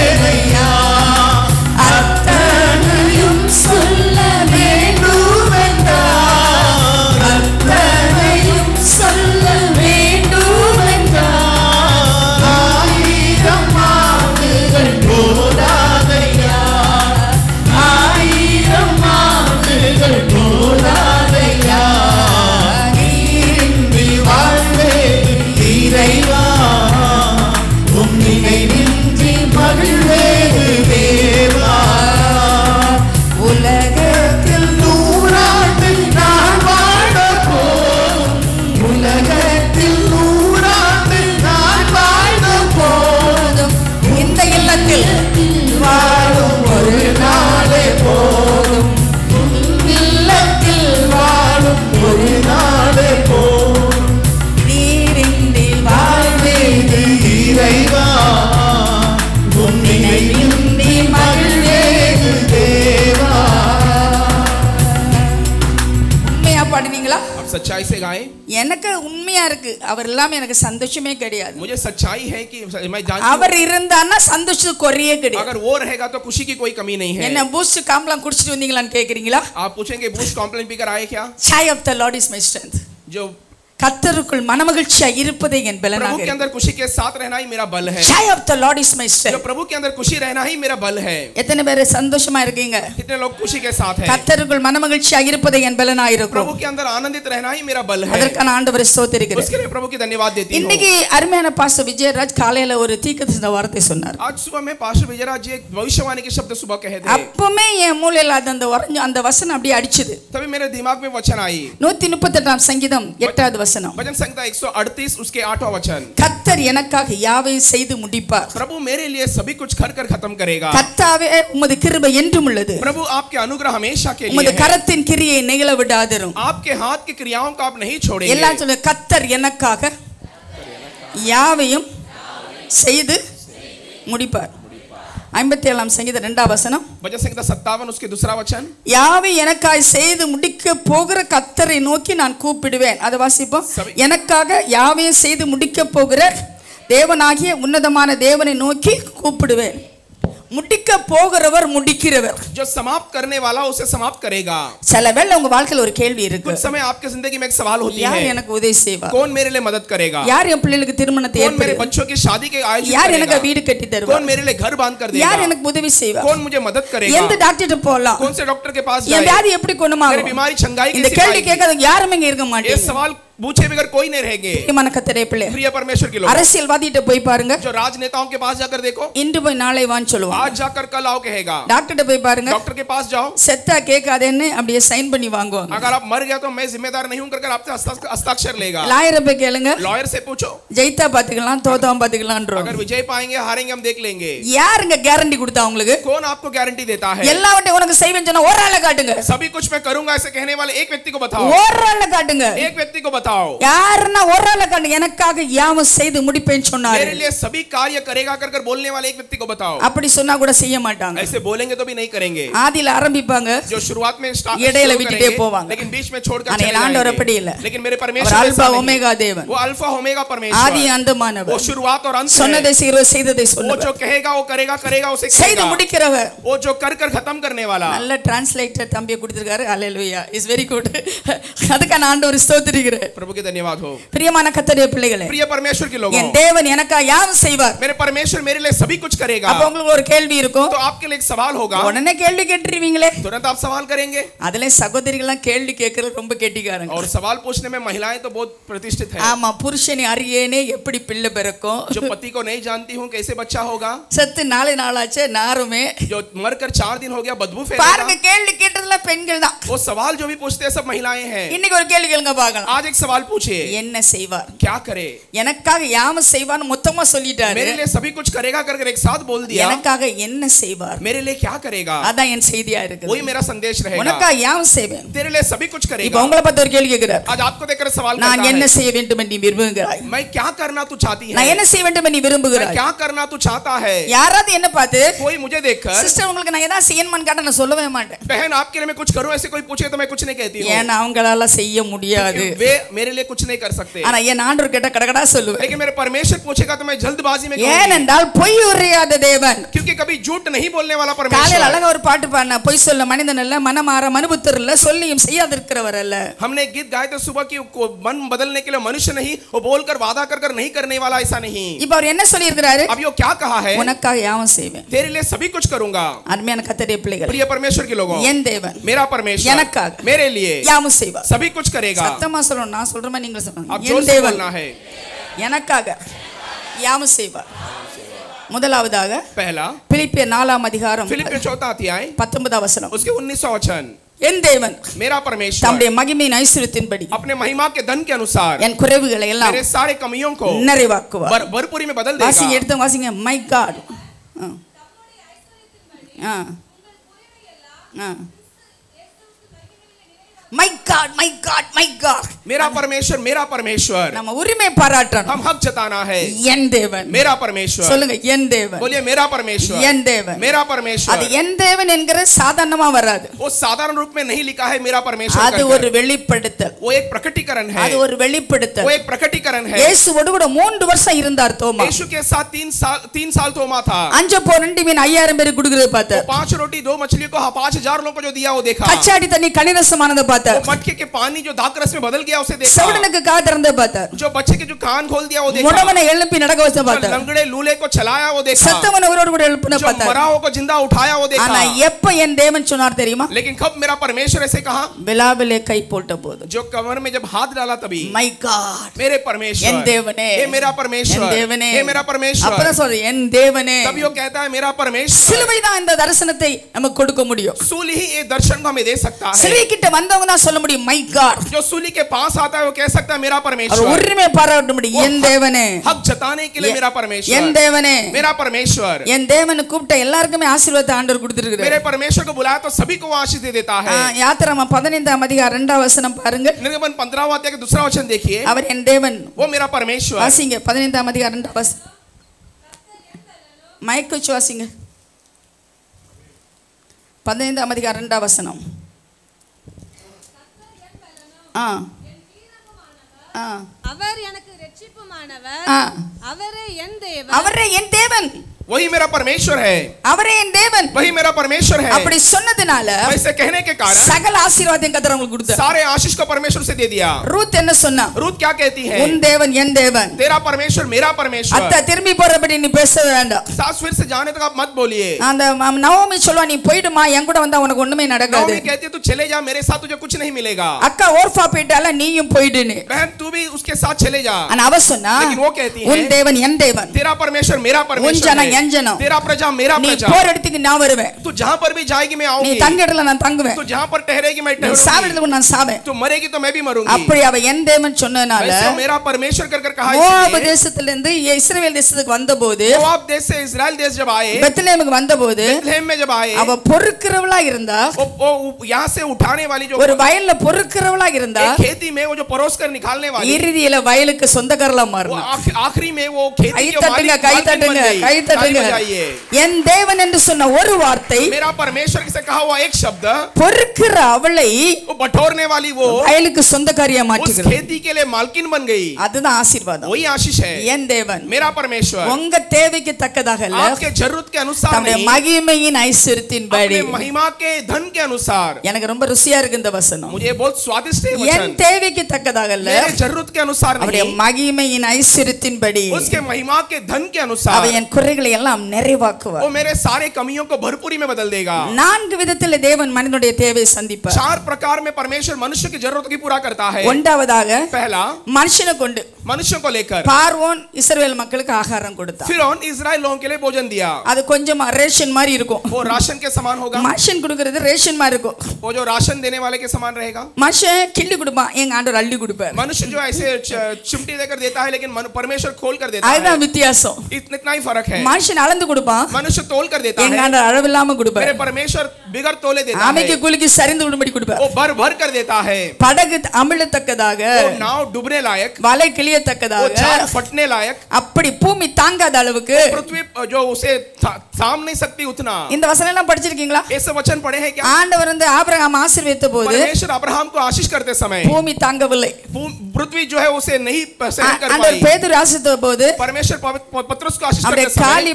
सच्चाई से गाएं எனக்கு உண்மையா இருக்கு அவர் இல்லாம எனக்கு சந்தோஷமே கிடையாது मुझे सच्चाई है कि मैं जानती அவர் हूँ இருந்தான்னா சந்தோஷத்துக்கு குறையே கிடையாது अगर वो रहेगा तो खुशी की कोई कमी नहीं है என்ன பூஸ்ட் காம்லாம் குடிச்சிட்டு வந்தீங்களான்னு கேக்குறீங்களா आप पूछेंगे बूस्ट कॉम्प्लेन पीकर आए क्या joy of the Lord is my strength जो கத்தருக்குள் மனமகிழ்ச்சியா இருப்பதே என் प्रभु के பலனாக अंदर खुशी के साथ रहना ही मेरा बल है joy of the Lord is my जो ஸ்ட்ரென்த் प्रभु के अंदर खुशी रहना ही मेरा बल है எத்தனை பேர் சந்தோஷமா இருக்கீங்க कितने लोग खुशी के साथ है கத்தருக்குள் மனமகிழ்ச்சியா இருப்பதே என் பலனா இருக்கும் प्रभु के अंदर आनंदित रहना ही मेरा बल है அதற்கான ஆண்டவரை ஸ்தோத்திருக்கிறேன் उसके लिए प्रभु की धन्यवाद देती हूँ இன்னைக்கு அருமையான பாஸ்டர் விஜயராஜ் காலையில ஒரு தீர்க்கதரிசன வார்த்தை சொன்னார் आज सुबह में पास्टर विजयराज जी एक भविष्यवाणी के शब्द सुबह कहे थे அப்பவுமே என் மூலையில அது அந்த வரைஞ்ச அந்த வசனம் அப்படியே அடிச்சுது तभी मेरे दिमाग में वचन आई நூத்தி முப்பத்தெட்டாம் சங்கீதம் எட்டாவது வசனம் भजन संहिता 138 उसके आठवां वचन கத்தர் எனக்காக யாவையும் செய்து முடிப்பார் प्रभु मेरे लिए सभी कुछ कर कर खत्म करेगा கத்தாவே உமது கிருபை என்றும் உள்ளது प्रभु आपके अनुग्रह हमेशा के लिए உமது है। கரத்தின் கிரியை நிகழ விடாதரும் आपके हाथ की क्रियाओं को आप नहीं छोड़ेंगे எல்லாம் சொல்ல கத்தர் எனக்காக யாவையும் செய்து முடிப்பார் ஐம்பத்தேழாம் சங்கீத ரெண்டாம் வசனம். பஜசங்கீத சத்தாவன் உஸ்கே துசரா வச்சன். யாவை எனக்காய் செய்து முடிக்க போகிற கத்தரை நோக்கி நான் கூப்பிடுவேன். அதை வாசிப்போம். எனக்காக யாவையும் செய்து முடிக்க போகிற தேவனாகிய உன்னதமான தேவனை நோக்கி கூப்பிடுவேன். முடிக்க போகிறவர் முடிக்கிறவர் जो समाप्त करने वाला उसे समाप्त करेगा சில வேளை உங்க வாழ்க்கையில ஒரு கேள்வி இருக்கு कुछ समय आपके जिंदगी में एक सवाल होती யார் है எனக்கு உதவி செய்வா कौन मेरे लिए मदद करेगा யார் என் பிள்ளைகளுக்கு திருமணத்தை कौन मेरे ஏற்படுத்தும் बच्चों की शादी के आयोजन யார் எனக்கு करेगा வீடு கட்டி कौन தருவா मेरे लिए घर बांध कर யார் देगा எனக்கு உதவி செய்வா कौन मुझे मदद करेगा எந்த டாக்டர்கிட்ட போகலாம் कौन से डॉक्टर के पास என் जाए வியாதி எப்படி मेरी குணமாகும் बीमारी छंगाई இந்த कैसे கேள்வி पाएगी? கேட்காத யாருமே இங்க இருக்க ये மாட்டேங்க सवाल पूछे बगैर कोई नहीं रहेंगे பிரியமான கத்தரே பிள்ளை प्रिय परमेश्वर के लोग அரசியல்வாதிகிட்ட போய் பாருங்க जो राजनेताओं के पास जाकर देखो இன்று போய் நாளை வான்னு சொல்லுவான் आज जाकर कल आओ कहेगा டாக்டர்கிட்ட போய் பாருங்க डॉक्टर के पास जाओ செத்தா கேட்காதேன்னு அப்படியே சைன் பண்ணி வாங்குவாங்க अगर आप मर गया तो मैं जिम्मेदार नहीं हूं कर आपसे हस्ता- हस्ताक्षर लेगा லாயரை போய் கேளுங்க लॉयर से पूछो ஜெயித்தா பாத்துக்கலாம் தோத்தா பாத்துக்கலான்றோம் अगर विजय पाएंगे हारेंगे हम देख लेंगे யாருங்க கேரண்டி கொடுத்தா உங்களுக்கு कौन आपको गारंटी देता है எல்லாவற்றையும் உனக்கு செய்வேன்னு சொன்னா ஒரு ஆளை காட்டுங்க सभी कुछ मैं करूंगा ऐसे कहने वाले एक व्यक्ति को बताओ ஒரு ஆளை காட்டுங்க एक व्यक्ति को बताओ யாருன்னா ஒரு ஆளை காட்டுங்க எனக்காக யாவும் செய்து முடிப்பேன்னு சொன்னாரு मेरे लिए सभी कार्य करेगा कर कर बोलने वाले एक व्यक्ति को बताओ அப்படி சொன்னா கூட செய்ய மாட்டாங்க ऐसे बोलेंगे तो भी नहीं करेंगे ஆதியில ஆரம்பிப்பாங்க जो शुरुआत में स्टार्ट இடையில शुरू விட்டுட்டே करेंगे, போவாங்க. लेकिन बीच में छोड़कर ஆனா चले என் ஆண்டவர் जाएंगे। அப்படி இல்ல. लेकिन मेरे அவர் परमेश्वर அல்பா ऐसा नहीं। ஒமேகா தேவன் वो अल्फा ओमेगा ஆதி परमेश्वर वो அந்தமானவர் शुरुआत और अंत है। சொன்னதை செய்கிறவர் செய்ததை वो சொன்னவர் जो कहेगा वो करेगा करेगा उसे செய்து करेगा முடிக்கிறவர் वो जो कर कर खत्म करने वाला நல்ல டிரான்ஸ்லேட்டர் தம்பியை கொடுத்திருக்காரு அல்லேலூயா இஸ் வெரி குட் அதுக்கான ஆண்டவர் ஸ்தோத்திரிக்கிறேன் प्रभु के धन्यवाद हो பிரியமான கத்தடைய பிள்ளைகளே प्रिय परमेश्वर के लोगों என் தேவன் எனக்கா யாவும் செய்வார் मेरे परमेश्वर मेरे लिए सभी कुछ करेगा அப்ப உங்களுக்கு ஒரு கேள்வி இருக்கும் तो आपके लिए एक सवाल होगा உடனே கேள்வி கேட்டுருவீங்களே तुरंत आप सवाल करेंगे அதுல சகோதரிகள்லாம் கேள்வி கேட்கறது ரொம்ப கெட்டிக்காரங்க और सवाल पूछने में महिलाएं तो बहुत प्रतिष्ठित है ஆமா புருஷனை அறியேனே எப்படி பிள்ளை பிறக்கும் जो पति को नहीं जानती हूँ कैसे बच्चा होगा செத்து நாளை நாளாச்சே நாருமே जो मरकर चार दिन हो गया बदबू பாருங்க फैलेगा கேள்வி கேட்டதுல பெண்கள் தான் वो सवाल जो भी पूछते हैं सब महिलाएं हैं இன்னைக்கு ஒரு கேள்வி கேளுங்க பார்க்கலாம் आज एक सवाल पूछिए என்ன செய்வார் क्या करे எனக்காக யாம செய்வான்னு மொத்தமா சொல்லிட்டாரு मेरे लिए सभी कुछ करेगा कर एक साथ बोल दिया எனக்காக என்ன செய்வார் मेरे लिए क्या करेगा அதான் என் செய்தியா இருக்கு वही मेरा संदेश रहेगा உனக்காக யாம செய்வேன் तेरे लिए सभी कुछ இப்ப करेगा உங்களை பார்த்து ஒரு கேள்வி கேட்கிறார் आज आपको देखकर सवाल நான் करता என்ன है செய்ய வேண்டும் என்று நீ விரும்புகிறாய் मैं क्या करना तू चाहती நான் है என்ன செய்ய வேண்டும் என்று நீ मैं விரும்புகிறாய் क्या करना तू चाहता है யாராவது என்ன பார்த்து कोई मुझे देखकर சிஸ்டர் உங்களுக்கு நான் ஏதாவது செய்யணுமான்னு கேட்டா நான் சொல்லவே மாட்டேன் बहन आपके लिए मैं कुछ करूं ऐसे कोई पूछे तो मैं कुछ नहीं कहती हूँ ஏன்னா அவங்களால செய்ய முடியாது वे मेरे लिए कुछ नहीं कर सकते ஆனா என் ஆண்டவர் கேட்ட கடகடா சொல்லுவேன் लेकिन मेरे परमेश्वर पूछेगा तो मैं जल्दबाजी में कहूंगी। ஏனென்றால் பொய் உரையாத தேவன் क्योंकि कभी झूठ नहीं बोलने वाला காலையில் परमेश्वर அழகா ஒரு பாட்டு பாடின பொய் சொல்ல மனிதன் அல்ல மனமாற மனுபுத்தர் இல்ல சொல்லியும் செய்யாதிருக்கிறவர் அல்ல हमने एक गीत गाए थे सुबह की को मन बदलने के लिए मनुष्य नहीं वो बोलकर वादा कर कर नहीं करने वाला ऐसा नहीं இப்ப அவர் என்ன சொல்லியிருக்கிறாரு अब यो क्या कहा है உனக்காக யாவும் செய்வேன் तेरे लिए सभी कुछ करूंगा அருமையான கத்தடைய பிள்ளைகள் प्रिय परमेश्वर के लोगों என் தேவன் मेरा परमेश्वर எனக்காக. मेरे लिए யாவும் செய்வார் सभी कुछ करेगा சத்தமா சொல்லணும் நான் சொல்ற மாதிரி நீங்க अब சொல்லணும் जोर என் से தேவன் बोलना है எனக்காக யாவும் செய்வார் முதலாவதாக पहला பிலிப்பிய நாலாம் அதிகாரம் फिलिप चौथा अध्याय பத்தொன்பதாம் வசனம் उसके उन्नीसवा वचन என் தேவன் मेरा परमेश्वर தம்முடைய மகிமையின் ஐஸ்வர்யத்தின்படி अपने महिमा के धन के अनुसार என் குறைவுகளை எல்லாம் मेरे सारे कमियों को நிறைவாக்குவார் बर- भरपूरी में बदल வாசிங்க देगा எடுத்து வாசிங்க my God My God my God my God मेरा परमेश्वर मेरा परमेश्वर நம்ம உரிமை பாராட்டணும் हम हक जताना है என் தேவன் मेरा परमेश्वर சொல்லுங்க என் தேவன் बोलिए मेरा परमेश्वर என் தேவன் मेरा அது परमेश्वर என் தேவன் என்கிற சாதாரணமா வராது वो साधारण रूप में नहीं लिखा है मेरा परमेश्वर அது करके। ஒரு வெளிப்படுத்தல் वो एक प्रकटीकरण है அது ஒரு வெளிப்படுத்தல் वो एक प्रकटीकरण है இயேசுவோடு கூட மூன்று வருஷம் இருந்தார் தோமா यीशु के साथ तीन साल तीन साल तोमा था அஞ்சு போ ரெண்டு மீன் ஐயாயிரம் பேர் கொடுக்கறது वो பார்த்தார் पांच रोटी दो मछली को हाँ, पांच हजार लोगों को जो दिया वो देखा கச்சாடி தண்ணி கணிரசமானதை वो பார்த்தார் मटके के पानी जो दाकरस में बदल गया उसे देखा செவடனுக்கு காது திறந்து பார்த்தார் जो बच्चे के जो कान खोल दिया वो देखा முடவனை எழுப்பி நடக்க வச்ச जो பார்த்தார் लंगड़े लूले को चलाया वो देखा செத்தவனை உயிரோடு கூட எழுப்பின जो பார்த்தார் मराओ को जिंदा उठाया वो ஆனா देखा எப்ப என் தேவன் சொன்னார் தெரியுமா लेकिन कब मेरा परमेश्वर ऐसे कहा விழாவிலே கை போட்ட போது जो कमर में जब हाथ डाला तभी மை காட் मेरे परमेश्वर என் தேவனே हे मेरा என் परमेश्वर தேவனே हे मेरा परमेश्वर அப்பதான் சொல்ற என் தேவனே तभी वो कहता है मेरा परमेश्वर சிலுவை தான் இந்த தரிசனத்தை நமக்கு கொடுக்க முடியும் सूली ही ये दर्शन को हमें दे सकता है சிலுவை கிட்ட வந்தவங்க தான் சொல்ல முடியும் மை காட் जो सूली के पास आता है वो कह सकता है मेरा அவர் परमेश्वर உரிமை பாராட்ட முடியும் என் தேவனே हक जताने के लिए मेरा என் परमेश्वर தேவனே मेरा परमेश्वर என் தேவனை கூப்பிட்ட எல்லாருக்குமே ஆசீர்வாதத்தை ஆண்டவர் கொடுத்திருக்கிறார் मेरे परमेश्वर को बुलाया तो सभी को वो आशीष दे देता है யாத்திராம பதினைந்தாம் அதிகாரம் இரண்டாம் வசனம் பாருங்க निर्गमन पंद्रहवा अध्याय का दूसरा वचन देखिए அவர் என் தேவன் वो मेरा परमेश्वर வாசிங்க பதினைந்தாம் அதிகாரம் இரண்டாம் வசனம் மயக்க வச்சு வாசிங்க பதினைந்தாம் அதிகாரம் இரண்டாம் வசனம் ஆ. அவர் எனக்கு ரட்சிப்புமானவர். அவரே என் தேவன். அவரே என் தேவன். वही मेरा परमेश्वर है அவரே என் தேவன் वही मेरा परमेश्वर है அப்படி சொன்னதுனால वैसे कहने के कारण சகல ஆசீர்வாதம் கத்தர் உங்களுக்கு கொடுத்தார் सारे आशीष को परमेश्वर से दे दिया ரூத் என்ன சொன்னா रूत क्या कहती है உன் தேவன் என் தேவன் तेरा परमेश्वर मेरा परमेश्वर அத்தை திரும்பி போறபடி நீ பேச வேண்டாம் सास फिर से जाने तक आप मत बोलिए அந்த ம- நவோமி சொல்லுவா நீ போயிடுமா என் கூட வந்தா உனக்கு ஒண்ணுமே நடக்காது नौमी कहती है तू चले जा मेरे साथ तुझे कुछ नहीं मिलेगा அக்கா ஓர்ஃபா போயிட்டால நீயும் போயிடுன்னு बहन तू भी उसके साथ चले जा ஆனா அவ சொன்னா लेकिन वो कहती है உன் தேவன் என் தேவன் तेरा परमेश्वर मेरा परमेश्वर ஜனம், है। என் ஜனம். तेरा प्रजा मेरा நீ प्रजा போற இடத்துக்கு நான் வருவேன் तू जहां पर भी जाएगी मैं நீ आऊंगी தங்க இடத்துல நான் தங்குவேன் तू जहां पर ठहरेगी मैं நீ சாவ ठहरूंगी இடத்துக்கு நான் சாவேன் तू मरेगी तो मैं भी मरूंगी அப்படி அவ என் தேவன் சொன்னதுனால वैसे मेरा परमेश्वर कर कर कहा மோவாபு इसलिए, தேசத்துல இருந்து இஸ்ரவேல் தேசத்துக்கு வந்தபோது मोआब देश से इजराइल देश जब आए பெத்லேமுக்கு வந்தபோது बेथलेहम में जब आए அவ பொறுக்கிறவளா இருந்தா वो, वो यहाँ से उठाने वाली जो ஒரு வயல்ல பொறுக்கிறவளா இருந்தா एक खेती में वो जो परोस कर निकालने वाली இறுதியில வயலுக்கு சொந்தக்காரலா वो மாறினா आख- आखिरी में वो खेती கை के தட்டுங்க मालिक- கை मालकिन बन தட்டுங்க गई। கை तालियां பாருங்க बजाइए என் தேவன் என்று சொன்ன ஒரு வார்த்தை मेरा परमेश्वर से कहा हुआ एक शब्द பொறுக்கிற அவளை वो बटोरने वाली वो வயலுக்கு சொந்தக்காரியா उस மாற்றுகிறது खेती के लिए मालकिन बन गई அதுதான் ஆசீர்வாதம் वही आशीष है என் தேவன் मेरा परमेश्वर உங்க தேவைக்கு தக்கதாக அல்ல आपके जरूरत के अनुसार தம்முடைய नहीं மகிமையின் ஐஸ்வர்யத்தின்படி अपने महिमा के धन के अनुसार எனக்கு ரொம்ப ருசியா இருக்கு இந்த வசனம் मुझे बहुत स्वादिष्ट है என் वचन தேவைக்கு தக்கதாக அல்ல मेरे जरूरत के अनुसार அவருடைய नहीं மகிமையின் ஐஸ்வர்யத்தின்படி उसके महिमा के धन के அவ अनुसार என் குறைகளை எல்லாம் நிறைவாக்குவார் वो मेरे सारे कमियों को भरपूरी में बदल देगा நான்கு விதத்தில் தேவன் மனிதனுடைய தேவையை சந்திப்பார் चार प्रकार में परमेश्वर मनुष्य की जरूरत की पूरा करता है ஒன்றாவதாக पहला மனுஷனை கொண்டு मनुष्य को लेकर பார்வோன் இஸ்ரவேல் மக்களுக்கு ஆகாரம் கொடுத்தான் फिर इसराइल लोगों के लिए भोजन दिया அது கொஞ்சம் ரேஷன் மாதிரி இருக்கும் वो राशन के समान होगा மனுஷன் கொடுக்கறது ரேஷன் மாதிரி இருக்கும் वो जो राशन देने वाले के समान रहेगा மனுஷன் கிள்ளி கொடுப்பான் எங்க ஆண்டவர் அள்ளி கொடுப்பார் मनुष्य जो ऐसे च- चिमटी देकर देता है लेकिन मनु- परमेश्वर खोल कर देता है அதுதான் வித்தியாசம் इतना इतना ही फर्क है மனுஷன் அளந்து கொடுப்பான் मनुष्य तोल कर देता எங்க है ஆண்டவர் அளவில்லாம கொடுப்பார் मेरे परमेश्वर बिगर तोले देता அமைக்கு है குலுக்கி சரிந்து விடும்படி கொடுப்பார் वो भर भर कर देता है படகு அமிழத்தக்கதாக वो नाव डूबने लायक வலை फटने लायक அப்படி तांगा दालव के पृथ्वी जो उसे थाम नहीं सकती उतना इन द वचन ना पढ़ चुकी इंगला ऐसे वचन पढ़े हैं क्या ஆண்டவர் வந்து ஆபிரகாம் ஆசீர்வதித்த बोले परमेश्वर अब्राहम को आशीष करते समय भूमि तांगा बोले पृथ्वी जो है उसे नहीं सहन कर पाई परमेश्वर को आशीष करते समय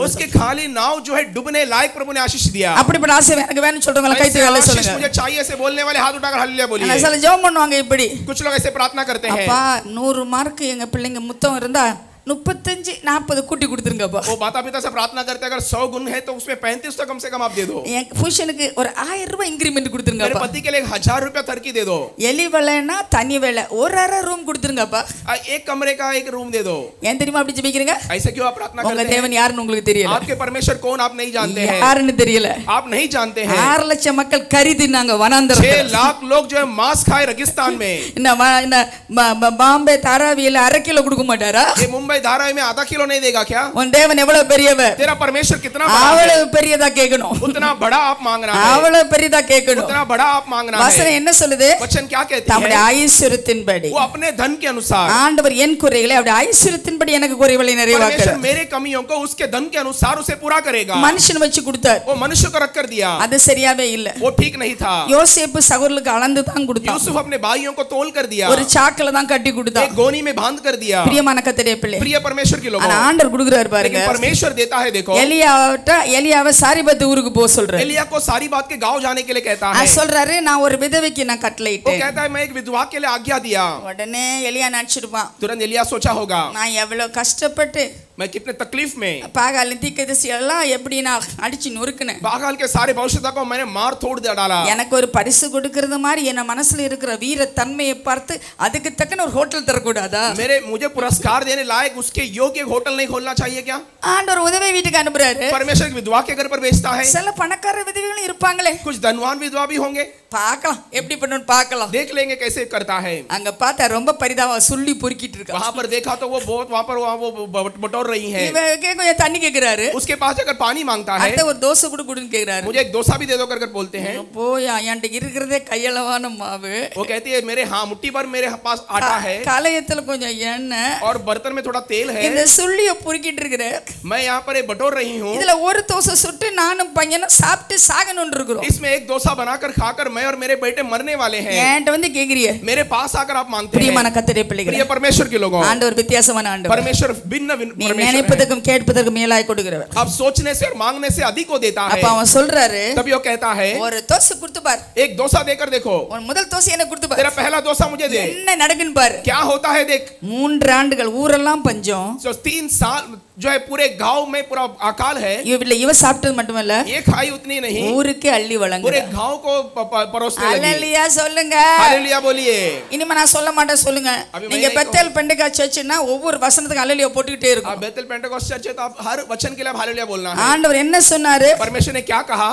उसके खाली नाव जो है डूबने लायक प्रभु ने आशीष दिया मुझे चाहिए से बोलने वाले हाथ उठाकर बोलिए ऐसा जो कुछ लोग ऐसे प्रार्थना करते हैं அப்பா நூறு மார்க் எங்க பிள்ளைங்க முத்தம் இருந்தா முப்பத்தஞ்சு நாற்பது கூட்டி கொடுத்துருங்கப்பா वो माता पिता से प्रार्थना करते हैं, अगर सौ गुण है तो उसमें पैंतीस तो कम से कम आप दे दो என் புருஷனுக்கு ஒரு ஆயிரம் ரூபாய் இன்க்ரிமெண்ட் मेरे கொடுத்துருங்கப்பா पति के लिए एक हजार रुपया थरकी दे दो எலி வேலைன்னா தனி வேலை ஒரு அரை ரூம் கொடுத்துருங்கப்பா आ, एक कमरे का एक रूम दे दो ஏன் தெரியுமா அப்படி ஜெபிக்கிறீங்க ऐसे क्यों आप प्रार्थना உங்க करते हैं தேவன் யாருன்னு உங்களுக்கு தெரியல आपके परमेश्वर कौन आप नहीं जानते हैं யாருன்னு தெரியல आप नहीं जानते हैं ஆறு லட்சம் மக்கள் கறி தின்னாங்க छह வனாந்தரம் लाख लोग जो है मांस खाए रेगिस्तान में இந்த வ- இந்த ப- ப- பாம்பே தாராவியில அரை கிலோ கொடுக்க மாட்டாரா ये मुंबई धारावी में आधा किलो नहीं देगा क्या உன் தேவன் எவ்வளவு பெரியவர் तेरा परमेश्वर कितना बड़ा है அவ்வளவு பெரியதா கேட்கணும் उतना बड़ा आप मांग रहा है அவ்வளவு பெரியதா கேட்கணும் उतना बड़ा आप मांग रहा வசனம் है என்ன சொல்லுது वचन क्या कहती தம்முடைய है ஐஸ்வரத்தின்படி वो अपने धन के अनुसार ஆண்டவர் என் குறைகளை அவருடைய ஐஸ்வரத்தின்படி எனக்கு குறைகளை परमेश्वर நிறைவாக்குறார் मेरे कमियों को उसके धन के अनुसार उसे पूरा करेगा மனுஷன் வச்சு கொடுத்தார் वो मनुष्य को रख कर दिया அது சரியாவே இல்ல वो ठीक नहीं था யோசேப்பு சகோதரர்களுக்கு அளந்து தான் கொடுத்தான் यूसुफ अपने भाइयों को तोल कर दिया ஒரு சாக்குல தான் கட்டி கொடுத்தான் एक गोनी में बांध कर दिया பிரியமான கத்தடைய பிள்ளை प्रिय परमेश्वर के लोगों ஆனா ஆண்டவர் கொடுக்குறாரு பாருங்க लेकिन परमेश्वर देता है देखो எலியாவிட்ட எலியாவை சாரிபத்து ஊருக்கு போக சொல்றாரு एलिया को सारी बात के गांव जाने के लिए कहता है அது சொல்றாரு நான் ஒரு விதவைக்கு நான் वो கட்டளையிட்டேன் कहता है मैं एक विधवा के लिए आज्ञा दिया உடனே எலியா நினைச்சிருப்பான் तुरंत एलिया सोचा होगा நான் எவ்வளவு கஷ்டப்பட்டு मैं कितने तकलीफ में பாகாலின் தீக்கதரிசி எல்லாம் எப்படி நான் அடிச்சு நொறுக்குனேன் बागाल के सारे भविष्यता को मैंने मार तोड़ दिया डाला எனக்கு ஒரு பரிசு கொடுக்கறது மாதிரி என் மனசுல இருக்கிற வீர தன்மையை பார்த்து அதுக்கு தக்கன ஒரு ஹோட்டல் தரக்கூடாதா मेरे मुझे पुरस्कार देने लायक उसके योग्य एक होटल नहीं खोलना चाहिए क्या ஆண்டவர் உதவி வீட்டுக்கு அனுப்புறாரு परमेश्वर एक विधवा के घर पर भेजता है சில பணக்கார விதவைகளும் இருப்பாங்களே कुछ धनवान विधवा भी होंगे பார்க்கலாம் எப்படி பண்ணணும் பார்க்கலாம் देख लेंगे कैसे करता है அங்க பார்த்தா ரொம்ப பரிதாபம் சொல்லி பொறுக்கிட்டு இருக்கா वहां पर देखा तो वो बहुत वहां पर वहां वो ब- बटोर रही है இவ கேக்கும் "என் தண்ணி கேக்குறாரு उसके पास जाकर पानी मांगता है அடுத்த ஒரு தோசை கூட கொடுன்னு கேக்குறாரு मुझे एक डोसा भी दे दो कर कर बोलते हैं போயா என்கிட்ட இருக்கிறதே கையளவான மாவு वो कहती है मेरे हाँ मुट्ठी भर मेरे पास आटा है கலையத்துல கொஞ்சம் எண்ணெய் और बर्तन में थोड़ा तेल है இந்த சுள்ளிய பொறுக்கிட்டு இருக்கிற मैं यहाँ पर एक बटोर रही हूँ இதுல ஒரு தோசை சுட்டு நானும் பையனும் சாப்பிட்டு சாகணும்னு இருக்கிறோம் इसमें एक डोसा बनाकर खाकर मैं और मेरे बेटे मरने वाले हैं என்கிட்ட வந்து கேக்குறிய मेरे पास आकर आप मांगते பிரியமான हैं கத்தரை பிள்ளைகள் प्रिय परमेश्वर के लोगों ஆண்டவர் வித்தியாசமான ஆண்டவர் परमेश्वर भिन्न भिन्न நீ परमेश्वर है। நினைப்பதற்கும் கேட்பதற்கும் மேலாய் கொடுக்கிறவர் अब सोचने से और मांगने से अधिक को देता है அப்ப அவன் சொல்றாரு तब यो कहता है ஒரு தோசை கொடுத்து பாரு एक डोसा देकर देखो உன் முதல் தோசை எனக்கு கொடுத்து பாரு तेरा पहला डोसा मुझे दे என்ன நடக்குன்னு பாரு क्या होता है देख மூன்று ஆண்டுகள் ஊரெல்லாம் கொஞ்சம் so 3 साल जो है पूरे गांव में पूरा अकाल है இவ இவ சாப்பிட்டது மட்டுமல்ல ये खाई उतनी नहीं ஊருக்கே அள்ளி पूरे வழங்குற गांव को प- प- परोसने लगी அல்லேலூயா சொல்லுங்க हालेलुया बोलिए இனிமே நான் சொல்ல மாட்டேன் சொல்லுங்க அபி நீங்க மைனே பெத்தேல் பெண்டகா சர்ச்சுன்னா ஒவ்வொரு வசனத்துக்கு அல்லேலூயா போட்டுக்கிட்டே आप இருக்கும் बेतल पेंटेकोस्ट चर्च है तो आप हर वचन के लिए आप हालेलुया बोलना है ஆண்டவர் என்ன சொன்னாரு परमेश्वर ने क्या कहा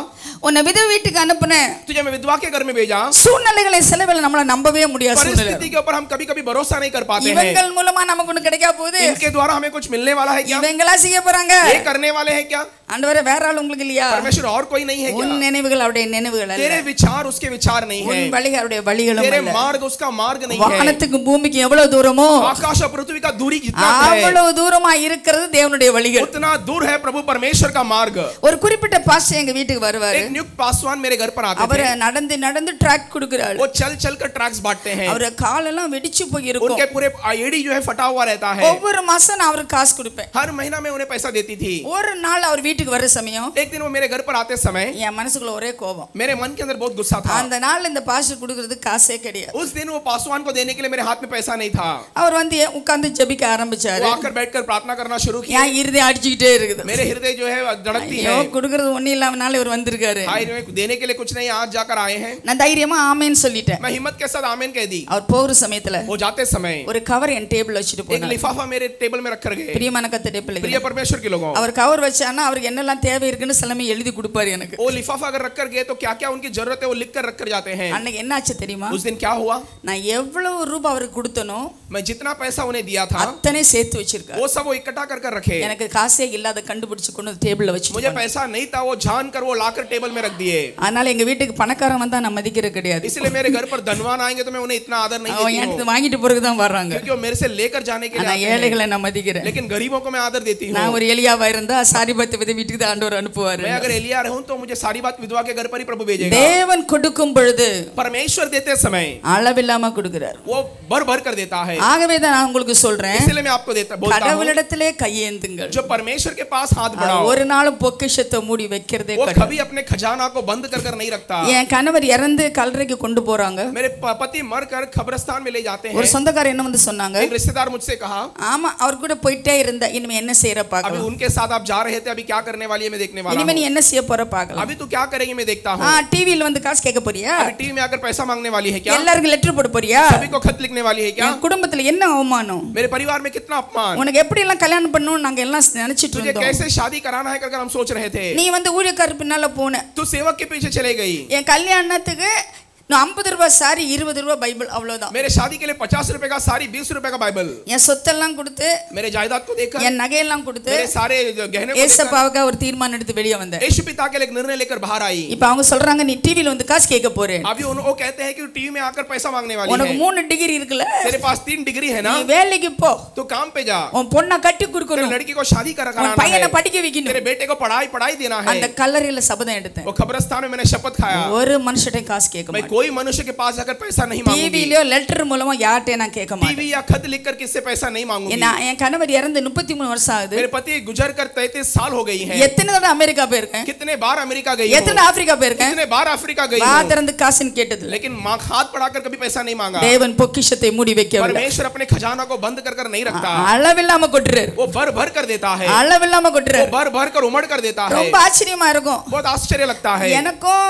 உன்னை வித வீட்டுக்கு அனுப்புனேன் तुझे मैं विधवा के घर में भेजा சூழ்நிலைகளை சில வேளை நம்மள நம்பவே முடியாது சூழ்நிலை परिस्थिति के ऊपर हम कभी कभी भरोसा नहीं कर पाते हैं இவங்கள் மூலமா நமக்கு ஒண்ணு கிடைக்க போகுது इनके द्वारा हमें कुछ मिलने वाला है क्या இவங்களா செய்ய போறாங்க ये करने वाले हैं क्या ஆண்டவரே வேற ஆள் உங்களுக்கு இல்லையா परमेश्वर और कोई नहीं है உன் क्या நினைவுகள் அவருடைய நினைவுகள் அல்ல तेरे विचार उसके विचार नहीं உன் है வழி அவருடைய வழிகளும் तेरे அல்ல मार्ग उसका मार्ग नहीं है வானத்துக்கும் பூமிக்கும் எவ்வளவு தூரமோ आकाश और पृथ्वी का दूरी कितना है அவ்வளவு தூரமா இருக்கிறது தேவனுடைய வழிகள் उतना दूर है प्रभु परमेश्वर का मार्ग ஒரு குறிப்பிட்ட பாஸ்டர் எங்க வீட்டுக்கு வருவாரு एक नियुक्त पासवान मेरे घर पर आते அவர் थे நடந்து நடந்து ட்ராக் கொடுக்கிறாரு वो चल चल कर ट्रैक्स बांटते हैं அவர் காலெல்லாம் வெடிச்சு போய் இருக்கும் उनके पूरे एड़ी जो है फटा हुआ रहता है ஒவ்வொரு மாசம் நான் அவருக்கு காசு கொடுப்பேன் हर महीना में उन्हें पैसा देती थी ஒரு நாள் அவர் வீட்டுக்கு வர சமயம் एक दिन वो मेरे घर पर आते समय என் மனசுக்குள்ள ஒரே கோபம் मेरे मन के अंदर बहुत गुस्सा था அந்த நாள் இந்த பாஸ்டர் கொடுக்கறதுக்கு காசே கிடையாது उस दिन वो पासवान को देने के लिए मेरे हाथ में पैसा नहीं था அவர் வந்து உட்கார்ந்து ஜெபிக்க ஆரம்பிச்சாரு वो आकर बैठकर प्रार्थना करना शुरू किया என் இருதயம் அடிச்சுக்கிட்டே இருக்குது मेरे हृदय जो है धड़कती ஐயோ है கொடுக்கறது ஒண்ணும் இல்லாமனால இவர் வந்திருக்காரு भाई ने देने के लिए कुछ नहीं आज जाकर आए हैं நான் தைரியமா ஆமேன்னு சொல்லிட்டேன் मैं हिम्मत के साथ आमीन कह दी அவர் போகிற சமயத்துல वो जाते समय ஒரு கவர் என் டேபிள் வச்சுட்டு एक போனார் लिफाफा मेरे टेबल में रख कर गए பிரியமான கத்தடைய प्रिय பிள்ளைகள் परमेश्वर के लोगों அவர் கவர் வச்சானா அவருக்கு என்னெல்லாம் தேவை இருக்குன்னு சிலமே எழுதி கொடுப்பாரு எனக்கு वो लिफाफा अगर रख कर गए तो क्या क्या उनकी जरूरत है वो लिख कर रख कर जाते हैं அன்னைக்கு என்னாச்சு தெரியுமா उस दिन क्या हुआ நான் எவ்வளவு ரூபாய் அவருக்கு கொடுத்தனோ मैं जितना पैसा उन्हें दिया था அத்தனை சேர்த்து வச்சிருக்காரு वो सब वो इकट्ठा कर कर रखे எனக்கு காசே இல்லாத கண்டுபிடிச்சு கொண்டு வந்து டேபிள்ல வச்சுட்டு मुझे போனாரு. पैसा नहीं था वो जान कर वो लाकर टेबल में रख दिए அதனால எங்க வீட்டுக்கு பணக்காரன் வந்தா நான் மதிக்கிறது கிடையாது इसलिए मेरे घर पर धनवान आएंगे तो मैं उन्हें इतना आदर नहीं அவன் देती எனக்கு हूँ வாங்கிட்டு போறதுக்கு தான் வர்றாங்க क्योंकि वो मेरे से लेकर जाने के लिए ஆனா आते हैं। ஏழைகளை நான் மதிக்கிறேன் लेकिन गरीबों को मैं आदर देती நான் हूँ ஒரு எலியாவா இருந்தா சாரி பத்து பத்தி வீட்டுக்கு தான் ஆண்டவர் அனுப்புவாரு मैं अगर एलिया रहूं तो मुझे सारी बात विधवा के घर पर ही प्रभु भेजेगा தேவன் கொடுக்கும் பொழுது परमेश्वर देते समय அளவில்லாம கொடுக்கிறார் वो भर भर कर देता है ஆகவே தான் நான் உங்களுக்கு சொல்றேன் इसलिए मैं आपको देता बोलता हूँ கடவுளிடத்திலே கையேந்துங்கள் जो परमेश्वर के पास हाथ बढ़ाओ ஒரு நாளும் பொக்கிஷத்தை மூடி வைக்கிறதே वो கிடையாது कभी अपने खजाना को बंद कर कर नहीं रखता என் கணவர் இறந்து கல்லறைக்கு கொண்டு போறாங்க मेरे प- पति मर कर खबरस्तान में ले जाते ஒரு हैं சொந்தக்காரர் என்ன வந்து சொன்னாங்க एक रिश्तेदार मुझसे कहा ஆமா அவர் கூட போயிட்டே இருந்த இனிமே என்ன செய்யற अभी பார்க்கலாம் उनके साथ आप जा रहे थे अभी क्या करने वाली है मैं देखने वाला இனிமே நீ हूँ என்ன செய்ய போற பார்க்கலாம் अभी तू क्या करेगी मैं देखता ஆ हूँ டிவில வந்து காசு கேட்க போறியா अभी टीवी में आकर पैसा मांगने वाली है क्या எல்லாருக்கும் லெட்டர் போட போறியா सभी को खत लिखने वाली है क्या என் குடும்பத்துல என்ன அவமானம் मेरे परिवार में कितना अपमान உனக்கு எப்படி எல்லாம் கல்யாணம் பண்ணணும் நாங்க எல்லாம் நினைச்சிட்டு तुझे இருந்தோம் कैसे शादी कराना है कर हम सोच रहे थे நீ வந்து ஊழியக்காரர் பின்னால போன तू सेवक के पीछे चले गई என் கல்யாணத்துக்கு நான் ஐம்பது ரூபாய் சாரி இருபது ரூபாய் பைபிள் அவ்வளவுதான் मेरे शादी के लिए पचास रुपए का सारी बीस रुपए का बाइबल என் சொத்தெல்லாம் கொடுத்து मेरे जायदाद को देखकर என் நகையெல்லாம் கொடுத்து मेरे सारे जो गहने को देखकर ஏசப்பாவுக்கு ஒரு தீர்மானம் எடுத்து வெளியே வந்தேன் यीशु पिता के लिए एक निर्णय लेकर बाहर आई இப்ப அவங்க சொல்றாங்க நீ டிவில வந்து காசு கேட்க போறேன் अभी उन, वो कहते हैं कि टीवी में आकर पैसा मांगने वाली உனக்கு है மூணு டிகிரி இருக்குல்ல तेरे पास तीन डिग्री है ना நீ வேலைக்கு போ तो काम पे जा உன் பொண்ணை கட்டி तेरे கொடுக்கணும் लड़की को शादी कर உன் कराना பையனை है படிக்க வைக்கணும் तेरे बेटे को पढ़ाई पढ़ाई देना है அந்த கல்லறையில சபதம் எடுத்தேன் वो खबरस्तान में मैंने शपथ खाया ஒரு மனுஷட்டை காசு கேட்க मैं மாட்டேன் कोई मनुष्य के पास जाकर पैसा नहीं मांगूंगी டிவிலயோ லெட்டர் மூலமா யார்கிட்டயும் நான் கேட்க மாட்டேன் टीवी या खत लिखकर किससे पैसा नहीं मांगूंगी ஏன்னா என் கணவர் இறந்து முப்பத்தி மூணு வருஷம் ஆகுது मेरे पति गुजर कर तैतीस साल हो गई है எத்தனை தடவை அமெரிக்கா போயிருக்கேன் कितने बार अमेरिका गई எத்தனை हूँ ஆப்பிரிக்கா போயிருக்கேன் कितने बार अफ्रीका गई வா हूँ திறந்து காசுன்னு கேட்டது இல்ல. लेकिन माँ हाथ बढ़ाकर कभी पैसा नहीं मांगा தேவன் பொக்கிஷத்தை மூடி வைக்கவில்லை परमेश्वर अपने खजाना को बंद कर कर नहीं रखता அளவில்லாம கொட்டுறாரு वो भर भर कर देता है அளவில்லாம वो கொட்டுறாரு भर भर कर उमड़ कर देता है ரொம்ப ஆச்சரியமா இருக்கும் बहुत आश्चर्य लगता है எனக்கும்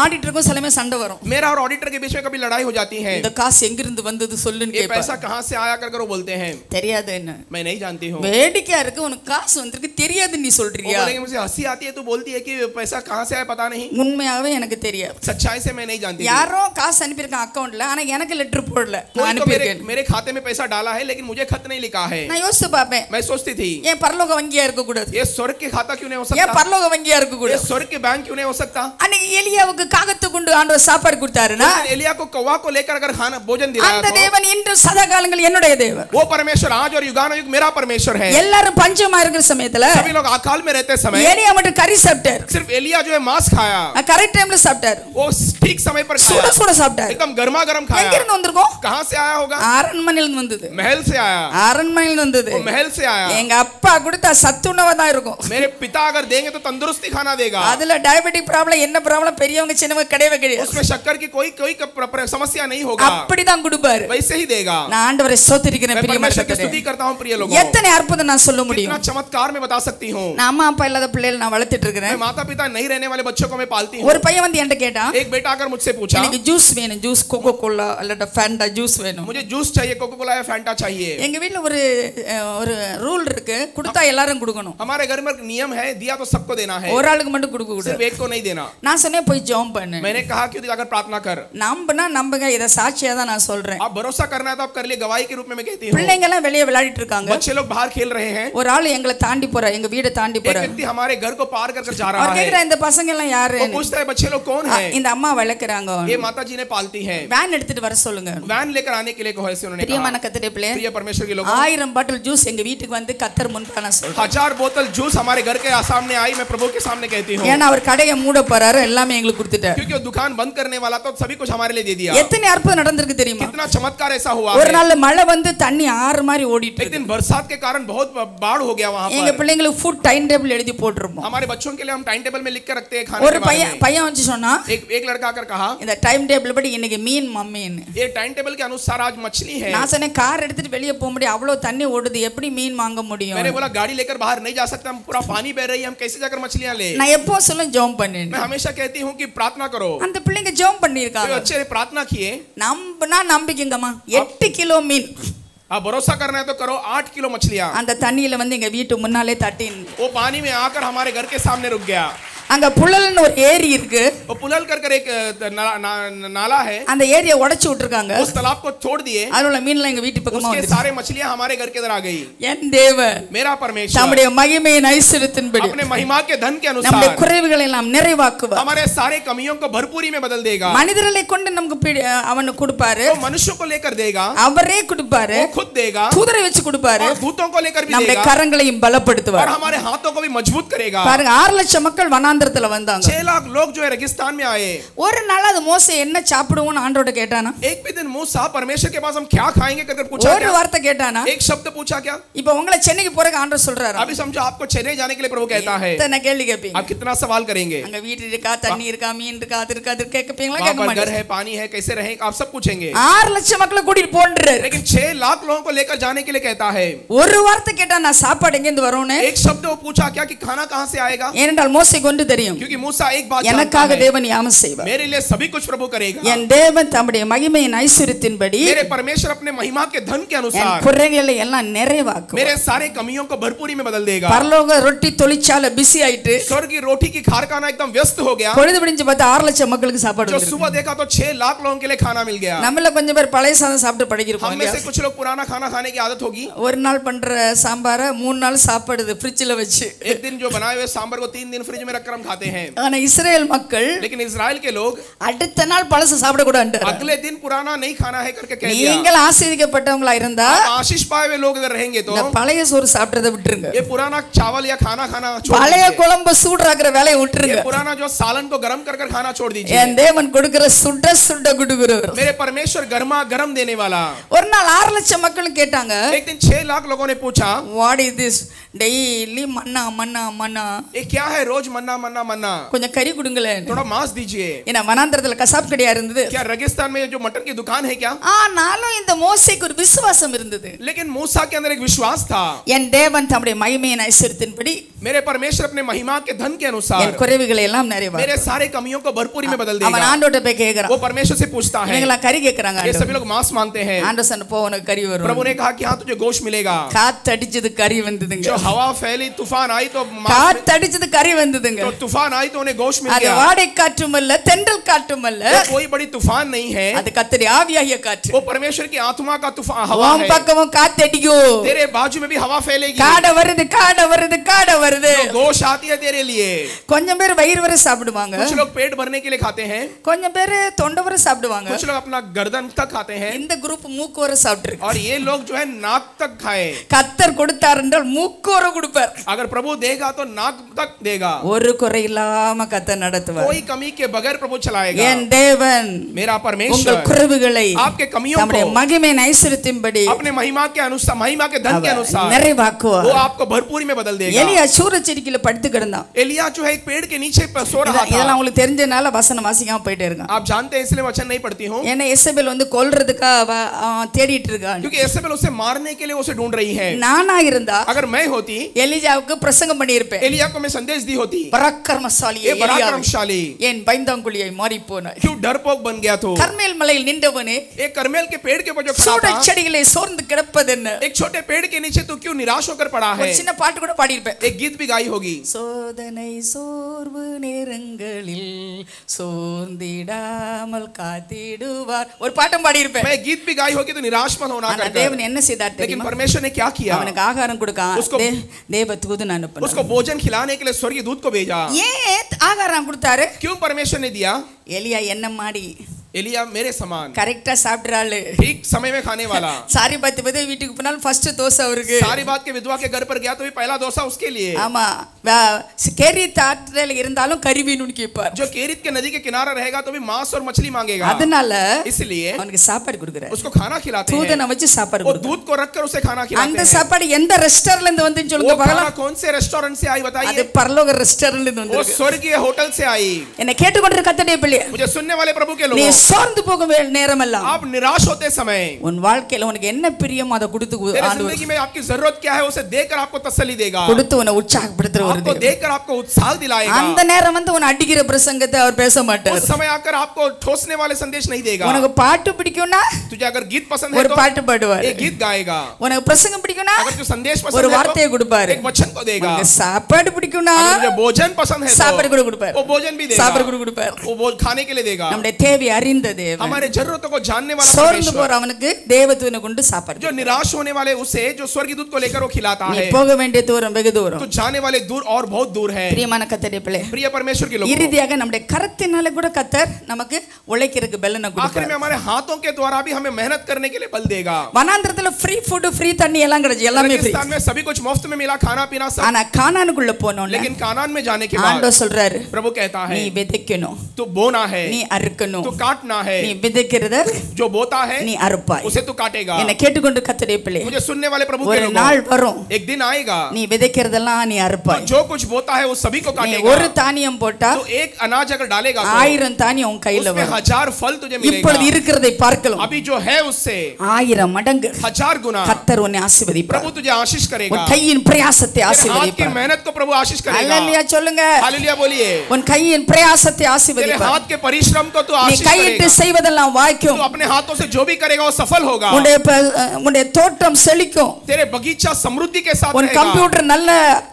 ஆடிட்டருக்கும் சிலமே சண்டை வரும் मेरा और ऑडिटर के बीच में कभी लड़ाई हो जाती है இந்த காசு எங்கிருந்து வந்தது சொல்லுன்னு ये கேட்பா पैसा कहाँ से आया कर कर वो बोलते हैं தெரியாது என்ன मैं नहीं जानती हूँ வேடிக்கையா இருக்கு உனக்கு காசு வந்திருக்கு தெரியாது நீ वो சொல்றியா बोलेंगे मुझे हंसी आती है तो बोलती है कि पैसा कहाँ से आया पता नहीं உண்மையாவே எனக்கு தெரியாது सच्चाई से मैं नहीं जानती थी। யாரோ காசு அனுப்பியிருக்கான் அக்கவுண்ட்ல ஆனா எனக்கு லெட்டர் போடல நான் कोई तो मेरे அனுப்பியிருக்கேன் मेरे खाते में पैसा डाला है लेकिन मुझे खत नहीं लिखा है நான் யோசிச்சு பார்ப்பேன் मैं सोचती थी ஏன் பரலோக வங்கியா இருக்க கூடாது ये स्वर्ग के खाता क्यों नहीं हो ஏன் सकता பரலோக வங்கியா இருக்க ये கூடாது स्वर्ग के बैंक क्यों नहीं हो सकता அன்னைக்கு எலியாவுக்கு காகத்தை கொண்டு ஆண்டவர் சாப்பாடு கொடுத்தாருன்னா उस दिन एलिया को कौवा को लेकर अगर खाना भोजन दिलाया அந்த तो தேவன் இன்று சதா காலங்கள் என்னுடைய தேவன் वो परमेश्वर आज और युगान युग मेरा परमेश्वर है எல்லாரும் பஞ்சமா இருக்கிற சமயத்துல सभी लोग अकाल में रहते समय ஏலியா மட்டும் கறி சாப்பிட்டாரு सिर्फ एलिया जो है मांस खाया கரெக்ட் டைம்ல சாப்பிட்டாரு वो ठीक समय पर சுட खाया சுட சாப்பிட்டாரு एकदम गर्मा गर्म எங்க खाया இருந்து வந்திருக்கோம் कहाँ से आया होगा அரண்மனையில இருந்து வந்தது महल से आया அரண்மனையில இருந்து வந்தது वो महल से आया எங்க அப்பா கொடுத்த சத்துணவா தான் இருக்கும் मेरे पिता अगर देंगे तो तंदुरुस्ती खाना देगा அதுல டயபெட்டிக் ப்ராப்ளம் என்ன ப்ராப்ளம் பெரியவங்க சின்னவங்க கிடையவே கிடையாது उसमें शक्कर की कोई कोई क- प्र- प्र- समस्या नहीं होगा அப்படிதான் கொடுப்பாரு वैसे ही देगा நான் ஆண்டவரை சோத்திருக்கிறேன் मैं பிரியமான परमेश्वर की स्तुति சகோதரரே. करता हूँ प्रिय लोगों எத்தனை அற்புதம் நான் சொல்ல முடியும் कितना चमत्कार मैं बता सकती हूँ நான் அம்மா அப்பா இல்லாத பிள்ளைகளை நான் வளர்த்துட்டு मैं இருக்கிறேன் माता पिता नहीं रहने वाले बच्चों को मैं पालती हूँ ஒரு பையன் வந்து என்கிட்ட கேட்டான் एक बेटा आकर मुझसे पूछा எனக்கு ஜூஸ் வேணும் ஜூஸ் கோகோ கோலா இல்லாட்ட ஃபேண்டா ஜூஸ் வேணும் मुझे जूस चाहिए कोको कोला या फैंटा चाहिए எங்க வீட்ல ஒரு அஹ், ஒரு ரூல் இருக்கு கொடுத்தா எல்லாரும் கொடுக்கணும் हमारे घर में एक नियम है दिया तो सबको देना है ஒரு ஆளுக்கு மட்டும் கொடுக்க सिर्फ கூடாது एक को नहीं देना நான் சொன்னேன் போய் ஜெபம் பண்ணு मैंने कहा कि जाकर प्रार्थना प्रार्थना कर நம்புனா நம்புங்க இதை சாட்சியா தான் நான் சொல்றேன் आप भरोसा करना है तो आप कर लिए गवाही के रूप में मैं कहती हूँ பிள்ளைங்க எல்லாம் வெளியே விளையாடிட்டு இருக்காங்க बच्चे लोग बाहर खेल रहे हैं ஒரு ஆள் எங்களை தாண்டி போற எங்க வீடை தாண்டி एक போற व्यक्ति हमारे घर को पार कर कर जा रहा அவர் है கேக்குற இந்த பசங்க எல்லாம் யாரு वो पूछता है बच्चे लोग कौन है இந்த अम्मा வளர்க்குறாங்க ये माता जी ने पालती है வேன் எடுத்துட்டு வர சொல்லுங்க वैन लेकर आने के लिए कहो ऐसे उन्होंने பிரியமான कहा கத்திரே பிள்ளை प्रिय परमेश्वर के लोग ஆயிரம் பாட்டில் ஜூஸ் எங்க வீட்டுக்கு வந்து கத்தர் முன்பா நான் சொல்றேன் हजार बोतल जूस हमारे घर के सामने आई मैं प्रभु के सामने कहती हूँ ஏன்னா அவர் கடையை மூட போறாரு எல்லாமே எங்களுக்கு கொடுத்துட்டாரு क्योंकि वो दुकान बंद करने वाला तो सभी कुछ हमारे लिए दे दिया எத்தனை அற்புதம் நடந்திருக்கு தெரியுமா कितना चमत्कार ऐसा हुआ ஒரு है நாள் மழை வந்து தண்ணி ஆறு மாதிரி ஓடிட்டு एक இருக்கு दिन बरसात के कारण बहुत बाढ़ हो गया वहां எங்க पर பிள்ளைங்களுக்கு ஃபுட் டைம் டேபிள் எழுதி போட்டிருப்போம் हमारे बच्चों के लिए हम टाइम टेबल में लिख कर रखते हैं खाने ஒரு के बारे பையன் में பையன் வந்து சொன்னா एक एक लड़का आकर कहा இந்த டைம் டேபிள் படி இன்னைக்கு மீன் மம்மின்னு ये टाइम टेबल के अनुसार आज मछली है நான் சொன்னேன் கார் எடுத்துட்டு வெளியே போக முடியும் அவ்வளவு தண்ணி ஓடுது எப்படி மீன் வாங்க முடியும் मैंने बोला गाड़ी लेकर बाहर नहीं जा सकते हम पूरा पानी बह रही है हम कैसे जाकर मछलियां ले நான் எப்போ சொல்லும் ஜோம் பண்ணேன் मैं हमेशा कहती हूँ कि प्रार्थना करो அந்த பிள்ளைங்க ஜோம் तो பண்ணிருக்காங்க अच्छे से प्रार्थना किए நம்பினா நம்பிக்கைங்கம்மா எட்டு கிலோ மீன் आप भरोसा करना है तो करो आठ किलो मछलियां அந்த தண்ணியில வந்து எங்க வீட்டு முன்னாலே தட்டி वो पानी में आकर हमारे घर के सामने रुक गया அங்க புழல்னு ஒரு ஏரி இருக்கு वो पुलल कर कर एक अ, नाला, ना, नाला है அந்த ஏரியை உடைச்சு விட்டுருக்காங்க उस तालाब को छोड़ दिए அதுல உள்ள மீன்லாம் எங்க வீட்டு பக்கமா उसके வந்துருச்சு सारे मछलियां हमारे घर के अंदर आ गई என் தேவன் मेरा परमेश्वर தம்முடைய மகிமையின் ஐஸ்வர்யத்தின்படி अपने महिमा के धन के நம்முடைய अनुसार குறைவுகளை எல்லாம் நிறைவாக்குவார் हमारे सारे कमियों को भरपूरी में बदल देगा மனிதர்களை கொண்டு நமக்கு பிடி- அவனுக்கு கொடுப்பாரு वो मनुष्यों को लेकर देगा அவரே கொடுப்பாரு वो खुद देगा குதிரை வச்சு கொடுப்பாரு और दूतों को लेकर भी நம்முடைய देगा கரங்களையும் और பலப்படுத்துவார் हमारे हाथों को भी मजबूत करेगा பாருங்க ஆறு லட்சம் மக்கள் வனாந்திரத்துல வந்தாங்க छह लाख लोग जो है रेगिस्तान में आए ஒரு நாள் அது மோசே என்ன சாப்பிடுவோம்னு ஆண்டோட கேட்டானா एक भी दिन मूसा परमेश्वर के पास हम क्या खाएंगे करके पूछा ஒரு क्या வார்த்தை கேட்டானா एक शब्द पूछा क्या இப்ப உங்களை சென்னைக்கு போறதுக்கு ஆண்டவர் சொல்றாரு अभी समझो आपको चेन्नई जाने के लिए प्रभु कहता है இத்தனை கேள்வி கேட்பீங்க आप कितना सवाल करेंगे அங்க வீடு இருக்கா தண்ணி இருக்கா மீன் இருக்கா அது இருக்கா அது இருக்கா கேட்பீங்களா वहां கேட்க पर घर மாட்டீங்க है पानी है कैसे रहे आप सब पूछेंगे ஆறு லட்சம் மக்களை கூட்டிட்டு போன்றாரு लेकिन छह लाख लोगों को लेकर जाने के लिए कहता है ஒரு வார்த்தை கேட்டா நான் சாப்பாடு எங்க இருந்து வரும்னு एक शब्द वो पूछा क्या कि खाना कहाँ से आएगा ஏனென்றால் மோசைக்கு ஒன்று தெரியும் क्योंकि मूसा एक बात जानता எனக்காக है தேவன் யாமம் செய்வார் मेरे लिए सभी कुछ प्रभु करेगा என் தேவன் தம்முடைய மகிமையின் ஐஸ்வர்யத்தின்படி मेरे परमेश्वर अपने महिमा के धन के என் अनुसार குறைகளை எல்லாம் நிறைவாக்கும் मेरे सारे कमियों को भरपूरी में बदल देगा பரலோக ரொட்டி தொழிற்சாலை பிஸி ஆயிட்டு स्वर्ग की रोटी की कारखाना एकदम व्यस्त हो गया பொழுது விடிஞ்சு பார்த்தா ஆறு லட்சம் மக்களுக்கு சாப்பாடு जो வந்திருக்கு. सुबह देखा तो छह लाख लोगों के लिए खाना मिल गया நம்மள கொஞ்சம் பேர் பழைய சாதம் சாப்பிட்டு படிக்கிறோம் हम में से कुछ लोग पुराना खाना खाने की आदत होगी ஒரு நாள் பண்ற சாம்பாரை மூணு நாள் சாப்பாடுது ஃப்ரிட்ஜில் வச்சு एक दिन जो बनाए हुए सांबर को तीन दिन फ्रिज में रखकर हम खाते हैं ஆனா இஸ்ரேல் மக்கள் लेकिन इसराइल के लोग அடுத்த நாள் பழசு சாப்பிடக்கூடாது अगले दिन पुराना नहीं खाना है करके कह दिया நீங்கள் ஆசீர்வதிக்கப்பட்டவங்களா இருந்தா आप आशीष पाए हुए लोग अगर रहेंगे तो இந்த பழைய சோறு சாப்பிட்டதை விட்டுருங்க ये पुराना चावल या खाना खाना छोड़ பழைய दीजिए। குழம்பு சூடாக்குற வேலையை விட்டுருங்க ये पुराना जो सालन को गर्म कर कर खाना छोड़ दीजिए என் தேவன் கொடுக்கிற சுட சுட குடுகுறவர் मेरे परमेश्वर गर्मा गर्म देने वाला ஒரு நாள் ஆறு லட்சம் மக்களும் கேட்டாங்க एक दिन छह लाख लोगों ने पूछा வாட் இஸ் திஸ் டெய்லி மண்ணா மண்ணா மண்ணா ये क्या है रोज मन्ना मन्ना मन्ना கொஞ்சம் கறி கொடுங்களேன் थोड़ा मांस दीजिए ஏன்னா வனாந்திரத்துல கசாப் கடையா இருந்தது क्या रेगिस्तान में जो मटन की दुकान है क्या ஆனாலும் இந்த மோசைக்கு ஒரு விசுவாசம் இருந்தது लेकिन मूसा के अंदर एक विश्वास था என் தேவன் தம்முடைய மகிமையின் ஐஸ்வர்யத்தின்படி मेरे परमेश्वर अपने महिमा के धन के अनुसार என் குறைவுகளை எல்லாம் நிறைவா मेरे सारे कमियों को भरपूरी में बदल அவன் देगा ஆண்டோட்ட போய் கேக்குறான் वो परमेश्वर से पूछता है இவங்கெல்லாம் கறி கேக்குறாங்க ये सभी लोग मांस मांगते हैं ஆண்டவர் சொன்ன போ உனக்கு கறி प्रभु வரும் ने कहा कि हाँ तुझे गोश्त मिलेगा காத்தடிச்சது கறி வந்ததுங்க जो हवा फैली तूफान आई तो मांस- காத்தடிச்சது கறி வந்ததுங்க तो तूफान आई तो उन्हें गोश्त मिल அது गया வாடை காற்றும் அல்ல தென்றல் காற்றும் அல்ல वो कोई बड़ी तूफान नहीं है அது கத்தரி ஆவியாகிய காற்று वो परमेश्वर की आत्मा का तूफान हवा உன் है பக்கமும் காத்தடிக்கும் तेरे बाजू में भी हवा फैलेगी காடை வருது காடை வருது காடை வருது जो गोश आती है तेरे लिए கொஞ்சம் பேர் வயிறு வரை சாப்பிடுவாங்க कुछ लोग पेट भरने के लिए खाते हैं கொஞ்சம் பேர் தொண்டை வரை சாப்பிடுவாங்க कुछ लोग अपना गर्दन तक खाते हैं இந்த குரூப் மூக்கு வரை சாப்பிட்டுருக்கு और ये लोग जो है नाक तक खाए கத்தர் கொடுத்தார் என்றால் மூக்கு வரை கொடுப்பார் अगर प्रभु देगा तो नाक तक देगा ஒரு குறை இல்லாம கத்தர் நடத்துவார் कोई कमी के बगैर प्रभु चलाएगा என் தேவன் मेरा உங்கள் परमेश्वर குறைவுகளை आपके कमियों தம்முடைய को மகிமையின் ஐஸ்வர்யத்தின்படி अपने महिमा के अनुसार महिमा के धन के அவர் अनुसार நிறைவாக்குவார் वो आपको भरपूरी में बदल देगा எலியா சூரச்செடிக்கையில படுத்து கிடந்தான் एलिया जो है एक पेड़ के नीचे पर सो रहा இதெல்லாம் இதெல்லாம் था உங்களுக்கு தெரிஞ்சனால வசனம் வாசிக்காம போயிட்டே இருக்கான் आप जानते हैं इसलिए वचन नहीं पढ़ती हूँ ஏன்னா எசபேல் வந்து கொல்றதுக்கா அவ அவன் தேடிட்டு இருக்கான் क्योंकि एसेबेल उसे मारने के लिए उसे ढूंढ रही है நானா இருந்தா अगर मैं होती எலிஜாவுக்கு பிரசங்கம் பண்ணியிருப்பேன் एलिया को मैं संदेश दी होती பராக்கிரமசாலி ये पराक्रमशाली என் பைந்தாங்குழியை மாறி போனாய் क्यों डरपोक बन गया तो கர்மேல் மலையில் நின்றவனே एक करमेल के पेड़ के ऊपर जो खड़ा சூட था செடிகளை சோர்ந்து கிடப்பதென்ன एक छोटे पेड़ के नीचे तू क्यों निराश होकर पड़ा ஒரு है சின்ன பாட்டு கூட பாடியிருப்பேன் एक गीत गीत भी गाई होगी சோதனை சோர்வு நேரங்களில் சோர்ந்திடாமல் காத்திடுவார் ஒரு பாட்டம் பாடி இருப்பேன் मैं गीत भी गाई होगी तो निराश मत होना ஆனா कर தேவன் என்ன செய்தார் लेकिन தெரியுமா परमेश्वर ने क्या किया அவனுக்கு ஆகாரம் கொடுக்க उसको- தே- தேவ தூதன் அனுப்பினார் उसको भोजन खिलाने के लिए स्वर्गीय दूत को भेजा ஏன் ஆகாரம் கொடுத்தாரு क्यों परमेश्वर ने दिया எலியா என்ன மாடி एलिया मेरे समान கரெக்டா சாப்பிடுறாளு ठीक समय में खाने वाला சாரி பத்து விதவை வீட்டுக்கு போனால் ஃபர்ஸ்ட் தோசை அவருக்கு सारी बात के विधवा के घर पर गया तो भी पहला डोसा उसके लिए ஆமா வ- கேரி தாற்றில் இருந்தாலும் கருவி நுணுக்கி வைப்பார் जो केरित के नदी के किनारा रहेगा तो भी मांस और मछली मांगेगा அதனால इसलिए அவனுக்கு சாப்பாடு கொடுக்குறாரு उसको खाना खिलाते தூதனை हैं வச்சு சாப்பாடு वो கொடுக்குறாரு दूध को रखकर उसे खाना அந்த खिलाते हैं சாப்பாடு எந்த ரெஸ்டாரண்ட்ல இருந்து வந்துன்னு वो சொல்லுங்க खाना பார்க்கலாம் कौन से रेस्टोरेंट से आई அது बताइए பரலோக ரெஸ்டாரண்ட்ல இருந்து वो வந்து स्वर्गीय होटल से आई என்னை கேட்டுக்கொண்டிருக்க கத்தடைய பிள்ளை मुझे सुनने वाले प्रभु के நீ लोग சோர்ந்து போகும் வே- நேரமெல்லாம் आप निराश होते समय உன் வாழ்க்கையில உனக்கு என்ன பிரியமோ அதை கொடுத்து கு- तेरे ஆண்டவர் जिंदगी में आपकी जरूरत क्या है उसे देकर आपको तसल्ली देगा கொடுத்து உன்னை உற்சாகப்படுத்துற ஒரு आपको தேவன். देकर आपको उत्साह दिलाएगा அந்த நேரம் வந்து உன்னை அடிக்கிற பிரசங்கத்தை அவர் பேச மாட்டார் उस समय आकर आपको ठोसने वाले संदेश नहीं देगा உனக்கு பாட்டு பிடிக்கும்னா तुझे अगर गीत पसंद है ஒரு तो பாட்டு பாடுவார் एक गीत गाएगा உனக்கு பிரசங்கம் பிடிக்கும்னா अगर तुझे संदेश ஒரு पसंद है வார்த்தையை तो கொடுப்பாரு एक वचन को देगा உனக்கு சாப்பாடு பிடிக்கும்னா अगर तुझे भोजन पसंद है சாப்பாடு கூட तो கொடுப்பாரு वो भोजन भी சாப்பாடு देगा கூட கொடுப்பாரு वो भोज खाने के लिए देगा நம்முடைய தேவை அறிந்த தேவன் हमारे जरूरतों को जानने वाला சோர்ந்து परमेश्वर போற அவனுக்கு தேவதூதனை கொண்டு சாப்பாடு जो निराश होने वाले उसे जो स्वर्गीय दूत को लेकर वो खिलाता நீ है போக வேண்டிய தூரம் வெகு தூரம் तो जाने वाले दूर और बहुत दूर है பிரியமான கத்தடைய பிள்ளை प्रिय परमेश्वर के लोग இறுதியாக நம்முடைய கரத்தினால கூட கத்தர் நமக்கு உழைக்கிறதுக்கு பெல்லனை आखिर में கொடுப்பார் हमारे हाथों के द्वारा भी हमें मेहनत करने के लिए बल देगा வனாந்திரத்துல ஃப்ரீ ஃபுட் ஃப்ரீ தண்ணி எல்லாம் கிடைச்சு எல்லாமே ஃப்ரீ रेगिस्तान में सभी कुछ मुफ्त में मिला खाना पीना सब ஆனா கானானுக்குள்ள போனோம்ல लेकिन कानान में जाने के बाद ஆண்டவர் சொல்றாரு प्रभु कहता है நீ விதைக்கணும் तू बोना है நீ அறுக்கணும் तू काटना है நீ விதைக்கிறத जो बोता है நீ அறுப்பாய் उसे तू काटेगा என்னை கேட்டுக்கொண்டு கத்தடைய பிள்ளை मुझे सुनने वाले प्रभु के ஒரு लोगों நாள் வரும் एक दिन आएगा நீ விதைக்கிறதெல்லாம் நீ तो அறுப்பாய் जो कुछ बोता है वो सभी को நீ काटेगा ஒரு தானியம் போட்டா तो एक अनाज अगर डालेगा तो ஆயிரம் தானியம் உன் கையில उसमें வரும் हजार फल तुझे இப்பொழுது मिलेगा இருக்கிறதை பார்க்கலாம் अभी जो है उससे ஆயிரம் மடங்கு हजार गुना கத்தர் உன்னை ஆசீர்வதிப்பார் प्रभु तुझे आशीष करेगा உன் கையின் பிரயாசத்தை तेरे हाथ की ஆசீர்வதிப்பார் मेहनत को प्रभु आशीष करेगा அல்லேலூயா சொல்லுங்க हालेलुया बोलिए உன் கையின் பிரயாசத்தை तेरे ஆசீர்வதிப்பார் हाथ के परिश्रम को तू நீ आशीष கையிட்டு करेगा செய்வதெல்லாம் வாய்க்கும் तू अपने हाथों से जो भी करेगा वो सफल होगा உன்னுடைய ப- உன்னுடைய தோட்டம் செழிக்கும் तेरे बगीचा समृद्धि के साथ உன் रहेगा கம்ப்யூட்டர் நல்ல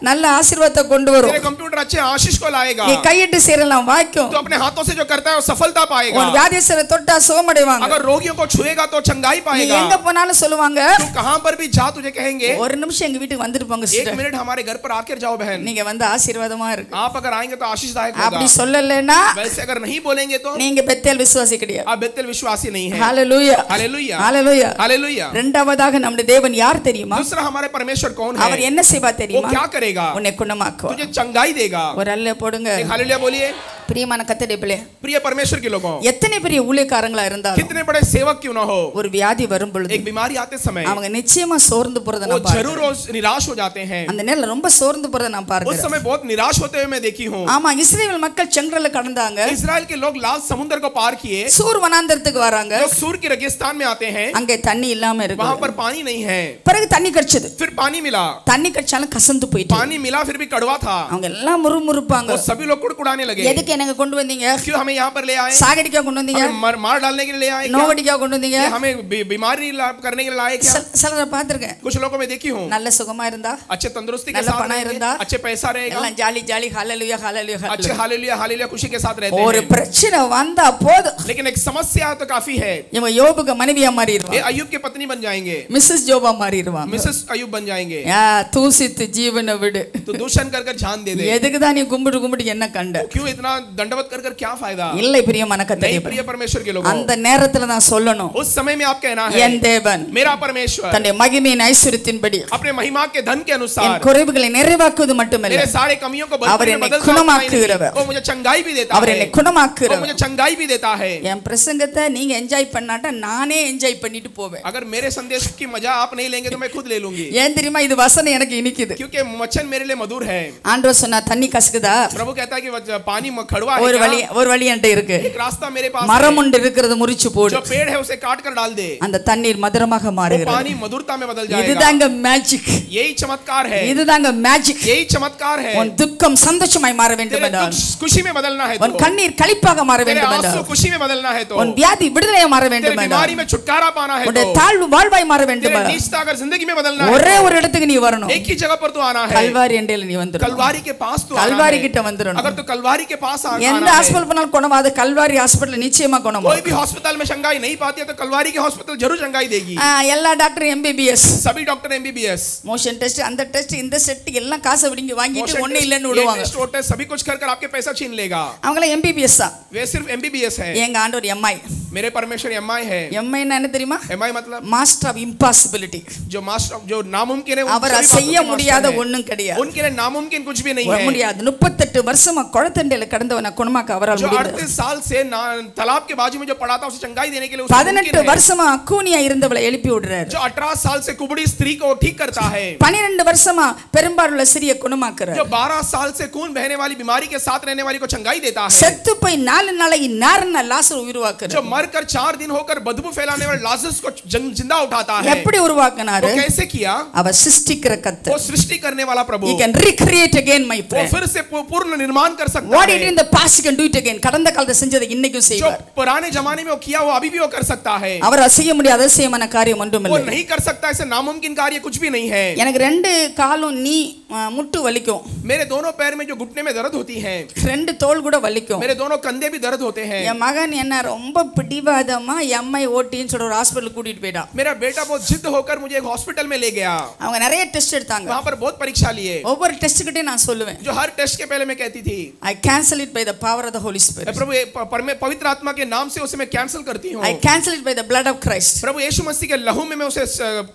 நல்ல ஆசீர்வாதத்தை கொண்டு तेरे வரும் कंप्यूटर अच्छे आशीष को लाएगा நீ கையிட்டு செய்யறலாம் வாய்க்கும் तो अपने हाथों से जो करता है वो सफलता पाएगा உன் வியாதிசரை தொட்டா சுகமடைவாங்க अगर रोगियों को छुएगा तो चंगाई நீ पाएगा எங்க போனாலும் சொல்லுவாங்க तू कहां पर भी जा तुझे कहेंगे ஒரு நிமிஷம் எங்க வீட்டுக்கு வந்துட்டு போங்க एक sister. मिनट हमारे घर पर आकर जाओ बहन நீங்க வந்து ஆசீர்வாதமா இருக்கு आप अगर आएंगे तो आशीषदायक அப்படி होगा சொல்லலைன்னா वैसे अगर नहीं बोलेंगे तो நீங்க பெத்தேல் விசுவாசி கிடையாது आप बेतल विश्वासी नहीं है ஹalleluya हालेलुया ஹalleluya हालेलुया ரெண்டாவதாக நம்முடைய தேவன் யார் தெரியுமா दूसरा हमारे परमेश्वर कौन அவர் है என்ன செய்வா वो தெரியுமா क्या करेगा உன்னை குணமாக்குவார் तुझे चंगाई देगा ஒரு அல்ல போடுங்க एक हालेलुया बोलिए प्रियमान कते डेबले प्रिय परमेश्वर के எத்தனை பெரிய ஊழியக்காரங்களா இருந்தாலும் कितने बड़े सेवक क्यों ஒரு வியாதி வரும் பொழுது एक बीमारी आते समय அவங்க நிச்சயமா சோர்ந்து போறத நான் பார்க்கிறேன். जरूर निराश हो जाते हैं அந்த நேரத்துல ரொம்ப சோர்ந்து போறத நான் பார்க்கிறேன். उस समय बहुत निराश होते हुए मैं देखी हूं ஆமா இஸ்ரேல் மக்கள் செங்கடல கடந்தாங்க. இஸ்ரேல் के लोग लाल समुद्र को पार किए சூர் வனாந்தரத்துக்கு வராங்க. जो सूर के रेगिस्तान में आते हैं அங்க தண்ணி இல்லாம இருக்கு. वहां पर पानी नहीं है பிறகு தண்ணி கிடைச்சது फिर पानी मिला தண்ணி கிடைச்சாலும் கசந்து போயிட்டு. पानी மிலா फिर भी कड़वा था அவங்க எல்லாம் முறுமுறுப்பாங்க. वो सभी लोग कुड़कुड़ाने लगे எதுக்கு எனக்கு கொண்டு வந்தீங்க क्यों हमें यहाँ पर ले आए சாகடிக்கா கொண்டு வந்தீங்க हमें मर, मार डालने के लिए ले आए क्या? நோகடிக்கா கொண்டு வந்தீங்க या हमें बी- बीमारी ला- करने के लिए लाए क्या சில- சிலரை பார்த்திருக்கேன் कुछ लोगों को मैं देखी हूँ நல்ல சுகமா இருந்தா अच्छे तंदुरुस्ती के नल्ला साथ पना रहेंगे, இருந்தா, अच्छे पैसा रहेगा எல்லாம் ஜாலி ஜாலி ஹalleluya ஹalleluya अच्छे ஹalleluya हालेलुया हालेलुया खुशी के साथ रहते ஒரு हैं பிரச்சனை வந்தா போதும் लेकिन एक समस्या तो काफी है இவன் யோபுக்கு மனைவியா ये மாறிடுவான் अयुब की पत्नी बन जाएंगे மிஸ்ஸஸ் ஜோபா மாறிடுவாங்க मिसेस अयुब बन जाएंगे யா, தூசித்து ஜீவனை விடு तो दूषण कर कर जान दे दे எதுக்கு தான் நீ கும்பிட்டு கும்பிட்டு என்ன கண்ட क्यों इतना दंडवत कर कर क्या फायदा இல்லை பிரியமான கத்தரி नहीं प्रिय परमेश्वर के लोगों அந்த நேரத்துல நான் சொல்லணும் उस समय में आप कहना है என் தேவன் मेरा परमेश्वर தன்னுடைய மகிமையின் ஐஸ்வர்யத்தின்படி अपने महिमा के धन के என் अनुसार குறைவுகளை நிறைவாக்குவது மட்டுமல்ல मेरे सारे कमियों को அவர் भरपूर में என்னை बदल देता है குணமாக்குகிறவர். नहीं। वो मुझे चंगाई भी देता அவர் है என்னை वो குணமாக்குறவர் मुझे चंगाई भी देता है என் பிரசங்கத்தை நீங்க என்ஜாய் பண்ணாட்டா நானே என்ஜாய் பண்ணிட்டு போவேன் अगर मेरे संदेश की मजा आप नहीं लेंगे तो मैं खुद ले लूंगी ஏன் தெரியுமா இது வசனம் எனக்கு இனிக்குது क्योंकि वचन मेरे लिए मधुर है ஆண்டவர் சொன்னா தண்ணி கசக்குதா प्रभु कहता है कि वच- पानी म- कड़वा है ஒரு क्या? வழி ஒரு வழி என்கிட்ட இருக்கு एक रास्ता मेरे पास மரம் है ஒன்று இருக்கிறது முறிச்சு போடு जो पेड़ है उसे काट कर डाल दे அந்த தண்ணீர் மதுரமாக वो மாறுகிறது पानी मधुरता में बदल जाएगा இதுதாங்க மேஜிக் यही चमत्कार है இதுதாங்க மேஜிக் यही चमत्कार है உன் துக்கம் சந்தோஷமாய் மாற வேண்டும் तेरे என்றால் दुख खुशी में बदलना है உன் तो கண்ணீர் களிப்பாக மாற तेरे வேண்டும் आंसू என்றால் खुशी में बदलना है तो உன் வியாதி விடுதலையா மாற तेरे வேண்டும் என்றால் बीमारी में छुटकारा पाना है உன்னுடைய तो தாழ்வு வாழ்வாய் மாற வேண்டும் तेरे என்றால் नीचता अगर जिंदगी में बदलना है ஒரே ஒரு இடத்துக்கு நீ வரணும் एक ही जगह पर तो आना है கல்வாரி எண்டையில நீ வந்துடணும் कलवारी के पास तो आना கல்வாரி है கிட்ட வந்துடணும் अगर तो कलवारी के पास आ- எந்த आना है ஹாஸ்பிட்டல் போனாலும் குணமா அது கல்வாரி ஹாஸ்பிட்டல் நிச்சயமா குணமா कोई भी हॉस्पिटल में शंघाई नहीं पाती है तो कलवारी के हॉस्पिटल जरूर शंघाई देगी எல்லா டாக்டரும் எம்பிபிஎஸ் सभी डॉक्टर एमबीबीएस மோஷன் டெஸ்ட் அந்த டெஸ்ட் இந்த செட் எல்லாம் காசை விடுங்க வாங்கிட்டு मोशन ஒண்ணு टेस्ट, இல்லைன்னு ये விடுவாங்க टेस्ट, वो टेस्ट, सभी कुछ कर कर आपके पैसा छीन लेगा அவங்களாம் எம்பிபிஎஸ் தான் वे सिर्फ एमबीबीएस है எங்க ஆண்டவர் எம்ஐ मेरे परमेश्वर एमआई है எம்ஐன்னா என்ன தெரியுமா एमआई मतलब மாஸ்டர் ஆஃப் இம்பாசிபிலிட்டி जो मास्टर जो नामुमकिन है वो அவர் सभी बातों செய்ய के मास्टर முடியாத हैं। ஒண்ணும் கிடையாது उनके लिए नामुमकिन कुछ भी नहीं है முடியாது முப்பத்தெட்டு வருஷமா குளத்தண்டையில கடந்தவன குணமாக்க அவரால் जो முடியாது अड़तीस साल से ना- तालाब के बाजू में जो पड़ा था उसे चंगाई देने के लिए उसको பதினெட்டு मुमकिन है। வருஷமா அக்கூனியா இருந்தவளை எழுப்பி விடுறாரு जो अठारह साल से कुबड़ी स्त्री को ठीक करता है பனிரெண்டு வருஷமா பெரும்பாலுள்ள சிறிய குணமாக்குறாரு जो बारह साल से खून बहने वाली बीमारी के साथ रहने वाली को चंगाई देता है செத்து போய் நாலு நாளைக்கு நாரன லாசர் உருவாக்குறாரு जो मरकर चार दिन होकर बदबू फैलाने वाले लाजरस को जं- जिंदा उठाता है எப்படி உருவாக்குனாரு वो कैसे किया அவர் சிருஷ்டிக்கிற वो கத்தர் सृष्टि करने वाला प्रभु he can recreate again my वो friend फिर से पू- पूर्ण निर्माण कर सकता what he है did in the past he can do it again கடந்த காலத்தை செஞ்சதை இன்னைக்கும் जो செய்வார் पुराने जमाने में वो किया वो अभी भी वो कर सकता है அவர் செய்ய முடியாத அதிசயமான காரியம் ஒன்றும் वो இல்லை नहीं कर सकता ऐसे नामुमकिन कार्य कुछ भी नहीं है எனக்கு ரெண்டு காலும் நீ அஹ், முட்டு வலிக்கும் मेरे दोनों पैर में जो घुटने में दर्द होती है ரெண்டு தோல் கூட வலிக்கும் मेरे दोनों कंधे भी दर्द होते हैं என் மகன் என்ன ரொம்ப பிடிவாதமா எம்ஐ ஓட்டின்னு சொல்ற ஒரு ஹாஸ்பிட்டல் கூட்டிட்டு போயிட்டான் मेरा बेटा बहुत जिद होकर मुझे एक हॉस्पिटल में ले गया அவங்க நிறைய டெஸ்ட் எடுத்தாங்க वहां पर बहुत परीक्षा लिए ஒவ்வொரு டெஸ்ட்டுக்கிட்டே நான் சொல்லுவேன் जो हर टेस्ट के पहले मैं कहती थी ஐ cancel it by the power of the holy मैं ஸ்பிரிட் प्रभु ये प- परमे- पवित्र आत्मा के नाम से उसे मैं कैंसिल करती हूँ I cancel it by the blood of Christ प्रभु यीशु मसीह के लहू में मैं उसे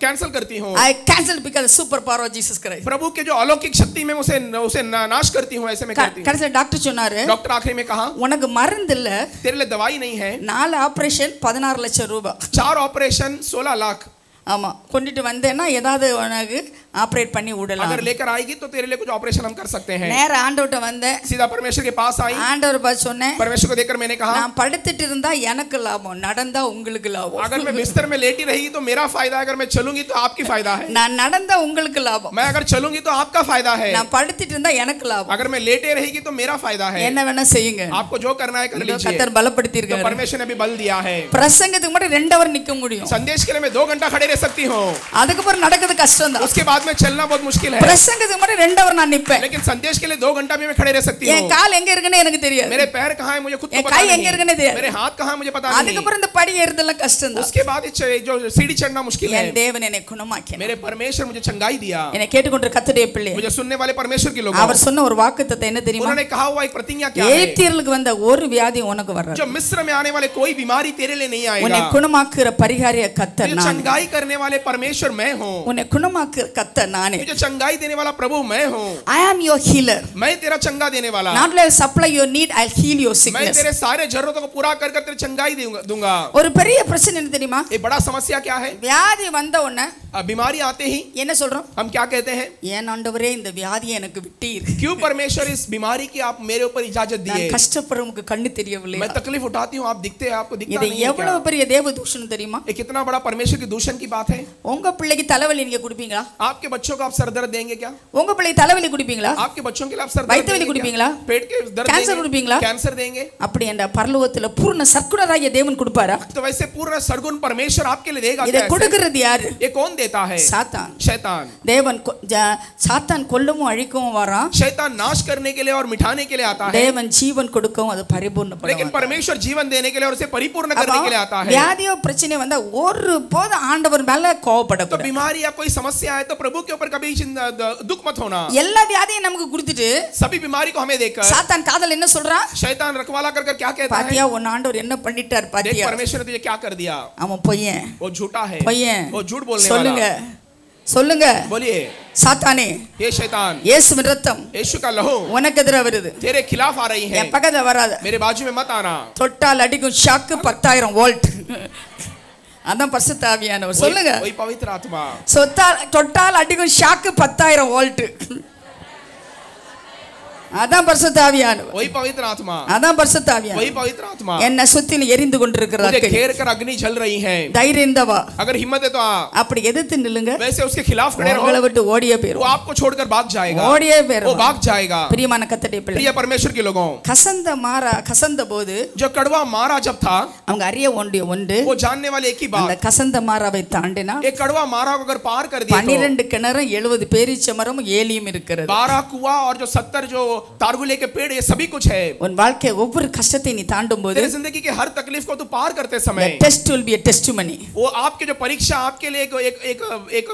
कैंसिल करती हूँ I cancel because super power of Jesus Christ प्रभु के जो अलौकिक शक्ति में उसे उसे ना- नाश करती हूँ ऐसे मैं करती हूँ கடைசியில் டாக்டர் சொன்னாரு डॉक्टर आखिरी में कहा உனக்கு மருந்து இல்ல तेरे लिए दवाई नहीं है நாலு ஆபரேஷன் பதினாறு லட்சம் ரூபாய் चार ऑपरेशन सोलह लाख ஆமா கொண்டுட்டு வந்தேன்னா ஏதாவது உனக்கு ஆபரேட் பண்ணி விடலாம் अगर लेकर आएगी तो तेरे लिए कुछ ऑपरेशन हम कर सकते हैं நேர ஆண்டவர்கிட்ட வந்தேன் सीधा परमेश्वर के पास आई ஆண்டவர் பார்த்து சொன்னேன் परमेश्वर को देखकर मैंने कहा நான் படுத்துட்டு இருந்தா எனக்கு லாபம் நடந்தா உங்களுக்கு லாபம் अगर मैं बिस्तर में लेटी रहेगी तो मेरा फायदा है अगर मैं चलूंगी तो आपकी फायदा है நான் நடந்தா உங்களுக்கு லாபம் मैं अगर चलूंगी तो आपका फायदा है நான் படுத்துட்டு இருந்தா எனக்கு லாபம் अगर मैं लेटे रहेगी तो मेरा फायदा है என்ன வேணா செய்யுங்க आपको जो करना है कर இதோ लीजिए கத்தர் பலப்படுத்தி तो இருக்காரு परमेश्वर ने भी बल दिया है பிரசங்கத்துக்கு மட்டும் ரெண்டு அவர் நிக்க முடியும் संदेश के लिए मैं दो घंटा खड़े रह सकती हूँ அதுக்கப்புறம் நடக்கிறது கஷ்டம் தான் उसके बाद में चलना बहुत मुश्किल है பிரசங்கத்துக்கு மட்டும் ரெண்டு அவர் நான் நிப்பேன் लेकिन संदेश के लिए दो घंटा भी मैं खड़े रह सकती என் हूँ கால் எங்க இருக்குன்னு எனக்கு தெரியாது मेरे पैर कहाँ है मुझे खुद को என் पता கை எங்க இருக்குன்னு नहीं தெரியாது. मेरे हाथ कहाँ है मुझे पता नहीं அதுக்கப்புறம் இந்த படி ஏறுதெல்லாம் கஷ்டம் தான் उसके बाद ये च- जो सीढ़ी चढ़ना मुश्किल है என் தேவன் என்னை குணமாக்கினார் मेरे परमेश्वर मुझे चंगाई दिया என்னை கேட்டுக்கொண்ட கத்துடைய பிள்ளை मुझे सुनने वाले परमेश्वर के लोग அவர் சொன்ன ஒரு வாக்குத்தத்தை என்ன தெரியுமா उन्होंने कहा हुआ एक प्रतिज्ञा क्या है ஏத்தியர்களுக்கு வந்த ஒரு வியாதி உனக்கு வராது जो मिस्र में आने वाले कोई बीमारी तेरे लिए नहीं உன்னை आएगा குணமாக்குற பரிகாரிய கத்தர் मुझे நான் चंगाई करने वाले परमेश्वर मैं हूँ உன்னை குணமாக்குற கத்தர் நானே मुझे चंगाई देने वाला प्रभु मैं हूँ ஐ ஆம் யோர் ஹீலர் मैं तेरा चंगा देने वाला not like supply your need I heal your मैं சிக்னஸ் तेरे सारे जरूरतों को पूरा कर कर तेरे चंगाई दूंगा दूंगा ஒரு பெரிய பிரச்சனை என்ன தெரியுமா ये बड़ा समस्या क्या है வியாதி வந்த உடனே अब बीमारी आते ही என்ன சொல்றோம் हम क्या कहते हैं ஏன் ஆண்டவரே இந்த வியாதியை எனக்கு விட்டீர் क्यों परमेश्वर इस बीमारी की आप मेरे ऊपर इजाजत நான் दिए கஷ்டப்படுறவங்களுக்கு கண்ணு தெரியவில்லை मैं तकलीफ उठाती हूँ आप दिखते हैं आपको दिखता இது नहीं है क्या? எவ்வளவு பெரிய தேவ தூஷணம் தெரியுமா ये कितना बड़ा परमेश्वर की दूषण की बात है உங்க பிள்ளைக்கு தலைவலி நீங்க குடிப்பீங்களா आपके बच्चों को आप सर दर्द देंगे क्या உங்க பிள்ளைக்கு தலைவலி குடிப்பீங்களா आपके बच्चों के लिए आप सर வயித்து दर्द வலி देंगे குடிப்பீங்களா? क्या? पेट के दर्द कैंसर देंगे? குடிப்பீங்களா? कैंसर देंगे அப்படி என்ற பரலோகத்துல பூர்ண சர்க்குணராகிய தேவன் கொடுப்பாரா तो वैसे पूर्ण सरगुण परमेश्वर आपके लिए देगा இதை क्या ऐसे? கொடுக்கிறது யாரு ये कौन देता है சாத்தான் शैतान தேவன் கொ- ஜ- சாத்தான் கொல்லவும் அழிக்கவும் வரான் शैतान नाश करने के लिए और मिटाने के लिए आता है தேவன் ஜீவன் கொடுக்கவும் அது लेकिन பரிபூர்ண परमेश्वर जीवन देने के लिए और उसे परिपूर्ण करने के लिए आता है வியாதியோ பிரச்சனை வந்தா ஒரு போது ஆண்டவர் மேல तो கோவப்படக்கூடாது बीमारी या कोई समस्या है तो प्रभु के ऊपर कभी चिंता द- दुख मत होना எல்லா வியாதியும் நமக்கு கொடுத்துட்டு सभी बीमारी को हमें देखकर சாத்தான் காதல் என்ன சொல்றான் शैतान रखवाला कर कर क्या कहता है பாத்தியா உன் ஆண்டவர் என்ன பண்ணிட்டார் देख பாத்தியா परमेश्वर ने तुझे क्या कर दिया அவன் பொய்யன் वो झूठा है பொய்யன் वो झूठ बोलने சொல்லுங்க वाला சொல்லுங்க बोलिए சாத்தானே ये शैतान இயேசுவின் ரத்தம் यीशु का लहू உனக்கு எதிராக வருது तेरे खिलाफ आ रही है என் பக்கத்துல வராத मेरे बाजू में मत आना தொட்டால் அடிக்கும் ஷாக்கு பத்தாயிரம் வோல்ட் அதான் பசுத்தாவியானவர் சொல்லுங்க. சொத்தால் தொட்டால் அடிக்கும் ஷாக்கு பத்தாயிரம் வோல்ட்டு அதான் பரிசுத்தாவியானவர் वही पवित्र आत्मा அதான் பரிசுத்தாவியானவர் वही पवित्र आत्मा என்ன சுத்திலும் எரிந்து கொண்டிருக்கிற मुझे அக்கினி. घेर कर अग्नि जल रही है தைரியம் இருந்தவா अगर हिम्मत है तो आ அப்படி எதிர்த்து நில்லுங்க वैसे उसके खिलाफ खड़े உங்களை रहो விட்டு ஓடியே वो போயிரும் आपको छोड़कर भाग जाएगा ஓடியே वो போயிரும் भाग जाएगा பிரியமான கத்தடைய பிள்ளை प्रिय परमेश्वर के लोगों கசந்த மாறா கசந்த போது जो कड़वा मारा जब था அவங்க அறிய ஒன்றிய ஒன்று वो जानने वाले एक ही அந்த बात கசந்த மாறாவை தாண்டினா एक कड़वा मारा को अगर पार कर दिया तो பன்னிரண்டு கிணறும் எழுபது பேரீச்ச மரமும் ஏலியும் இருக்கிறது बारह कुआ और जो सत्तर जो तारगुले के पेड़ ये सभी कुछ है உன் வாழ்க்கை ஒவ்வொரு கஷ்டத்தை நீ தாண்டும் போது तेरे जिंदगी के हर तकलीफ को तू पार करते समय டெஸ்ட் வில் பி டெஸ்டிமனி वो आपके जो परीक्षा आपके लिए एक एक एक, एक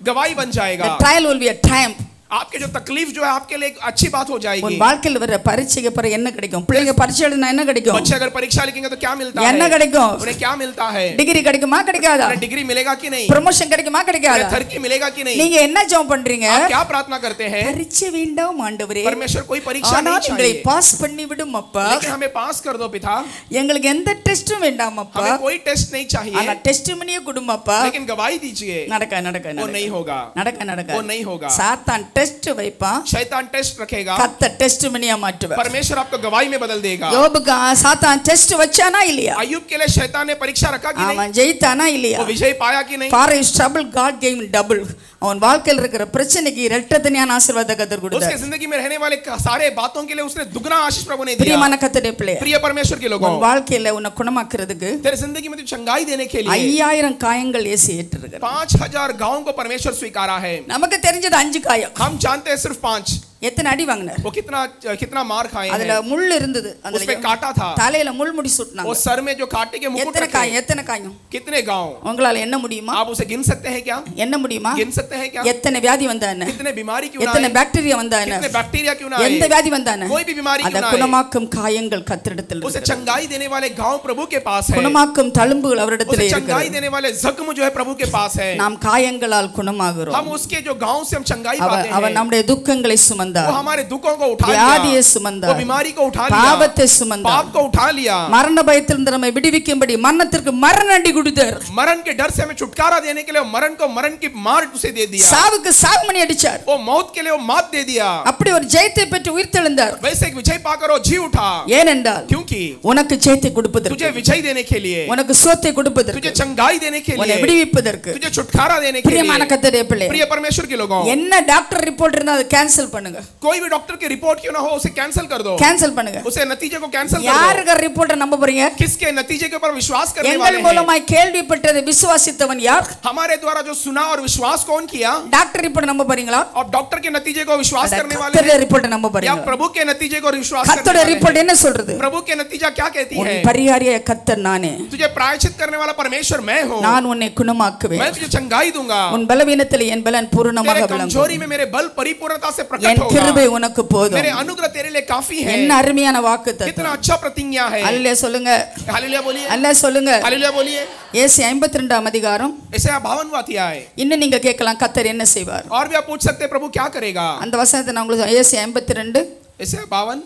गवाही बन जाएगा ட்ரையல் வில் பி ட்ரையம்ப் आपके जो तकलीफ जो है आपके लिए एक अच्छी बात हो உன் जाएगी வாழ்க்கையில் வர பரீட்சைக்கு பிறகு என்ன கிடைக்கும் பிள்ளைங்க பரீட்சை எழுதினா என்ன கிடைக்கும் बच्चे अगर परीक्षा लिखेंगे तो क्या मिलता என்ன है கிடைக்கும் उन्हें क्या मिलता है டிகிரி கிடைக்குமா கிடைக்காதா उन्हें डिग्री मिलेगा कि नहीं ப்ரமோஷன் கிடைக்குமா उन्हें கிடைக்காதா थरकी मिलेगा कि नहीं நீங்க என்ன ஜெபம் பண்றீங்க आप क्या प्रार्थना करते हैं பரீட்சை வேண்டாம் ஆண்டவரே परमेश्वर कोई परीक्षा नहीं ஆனால் எங்களை चाहिए பாஸ் பண்ணி விடும் அப்பா लेकिन हमें पास कर दो पिता எங்களுக்கு எந்த டெஸ்டும் வேண்டாம் அப்பா हमें कोई टेस्ट नहीं ஆனா चाहिए டெஸ்ட் மணியே குடும்பப்பா लेकिन गवाही दीजिए நடக்க நடக்க वो नहीं நடக்க होगा நடக்க நடக்க वो नहीं होगा சாத்தான் டெஸ்ட் வைப்பான் शैतान टेस्ट रखेगा கத்த டெஸ்ட் மணியா மாட்டுவார் परमेश्वर आपको गवाही में बदल देगा யோபுக்கு ஆ, சாத்தான் டெஸ்ட் வச்சானா இல்லையா अयुब के लिए शैतान ने परीक्षा रखा कि नहीं அவன் ஜெயித்தானா இல்லையா वो विजय पाया कि नहीं for his trouble God came double அவன் வாழ்க்கையில் இருக்கிற பிரச்சனைக்கு இரட்டத்தனையான ஆசீர்வாத கத்தர் उसके கொடுத்தார் जिंदगी में रहने वाले सारे बातों के लिए उसने दुगना आशीष प्रभु ने दिया பிரியமான கத்தடைய பிள்ளைய प्रिय परमेश्वर के लोगों உன் வாழ்க்கையில உன்னை குணமாக்குறதுக்கு तेरे जिंदगी में तुझे चंगाई देने के लिए ஐயாயிரம் காயங்கள் ஏசி ஏற்றிருக்கிறார் पांच हजार गाँव को परमेश्वर स्वीकारा है நமக்கு தெரிஞ்சது அஞ்சு காயம் हम जानते हैं सिर्फ़ पाँच। எத்தனை அடி வாங்கினார் वो कितना कितना मार खाए அதுல हैं முள் இருந்தது அதுல उसमें काटा था தலையில முள் முடி वो சுட்டினாங்க सर में जो काटे के मुकुट எத்தனை காயம் रखे எத்தனை காயம் कितने गांव உங்களால என்ன முடியுமா आप उसे गिन सकते हैं क्या என்ன முடியுமா गिन सकते हैं क्या எத்தனை வியாதி வந்தா என்ன कितने बीमारी क्यों ना எத்தனை आए? பாக்டீரியா வந்தா என்ன कितने बैक्टीरिया क्यों ना எந்த आए? வியாதி வந்தா என்ன कोई भी बीमारी அந்த क्यों ना आए? குணமாக்கும் காயங்கள் கத்திரிடத்தில் उसे இருக்கிறது. चंगाई देने वाले गांव प्रभु के पास है குணமாக்கும் தழும்புகள் அவரிடத்தில் उसे चंगाई இருக்கிறது देने वाले जख्म जो है प्रभु के पास है நாம் காயங்களால் குணமாகிறோம் हम उसके जो गांव से हम चंगाई அவர் पाते அவர் हैं நம்முடைய துக்கங்களை वो சுமந்தார் हमारे दुखों को उठा வியாதியை लिया वो சுமந்தார் बीमारी को उठा लिया பாவத்தை சுமந்தார் पाप को उठा लिया மரண பயத்திலிருந்து நம்மை விடுவிக்கும்படி மரணத்திற்கு மரண அடி கொடுத்தார் मरण के डर से हमें छुटकारा देने के लिए वो मरण को मरण की मार उसे दे दिया சாவுக்கு சாவு மணி அடிச்சார் वो मौत के लिए वो मात दे दिया அப்படி ஒரு ஜெயத்தை பெற்று உயிர்த்தெழுந்தார் वैसे एक विजय पाकर वो जी उठा ஏனென்றால் क्योंकि உனக்கு ஜெயத்தை கொடுப்பதற்கு तुझे विजय देने के लिए உனக்கு சோத்தை கொடுப்பதற்கு तुझे चंगाई देने के உன்னை लिए விடுவிப்பதற்கு तुझे छुटकारा देने के பிரியமான लिए கத்தடைய பிள்ளை प्रिय परमेश्वर के लोगों என்ன டாக்டர் ரிப்போர்ட் இருந்தா அதை கேன்சல் பண்ணுங்க कोई भी डॉक्टर की रिपोर्ट क्यों ना हो उसे कैंसिल कर दो கேன்சல் பண்ணுங்க उसे नतीजे को कैंसिल कर दो யாருக்கு ரிப்போர்ட்டை நம்ப போறீங்க किसके नतीजे के ऊपर विश्वास करने எங்கள் वाले हैं மூலமாய் கேள்விப்பட்டதை விசுவாசித்தவன் யார் हमारे द्वारा जो सुना और विश्वास कौन किया டாக்டர் ரிப்போர்ட் நம்ப போறீங்களா और डॉक्टर के नतीजे को विश्वास करने वाले கத்தருடைய हैं ரிப்போர்ட்டை நம்ப या போறீங்களா प्रभु के नतीजे को विश्वास करने கத்தருடைய वाले ரிப்போர்ட் हैं என்ன சொல்றது प्रभु के नतीजा क्या कहती உன் है பரிகாரிய கத்தர் நானே तुझे प्रायश्चित करने वाला परमेश्वर मैं हूँ நான் உன்னை குணமாக்குவேன் मैं तुझे चंगाई दूंगा உன் பலவீனத்தில் என் பலன் பூர்ணமாக तेरे விளங்கும் कमजोरी में मेरे बल परिपूर्णता से प्रकट என் होगा கிருபை உனக்கு போதும் मेरे अनुग्रह तेरे लिए काफी है என்ன அருமையான வாக்கு कितना अच्छा प्रतिज्ञा है அல்ல சொல்லுங்க हालेलुया बोलिए அல்ல சொல்லுங்க हालेलुया बोलिए ஏசி ஐம்பத்தி ரெண்டாம் அதிகாரம் ऐसे आप भावन वातिया है இன்னும் நீங்க கேட்கலாம் கத்தர் என்ன செய்வார் और भी आप पूछ सकते हैं प्रभु क्या करेगा அந்த வசனத்தை நான் உங்களுக்கு ஏசி ஐம்பத்தி ரெண்டு ऐसे बावन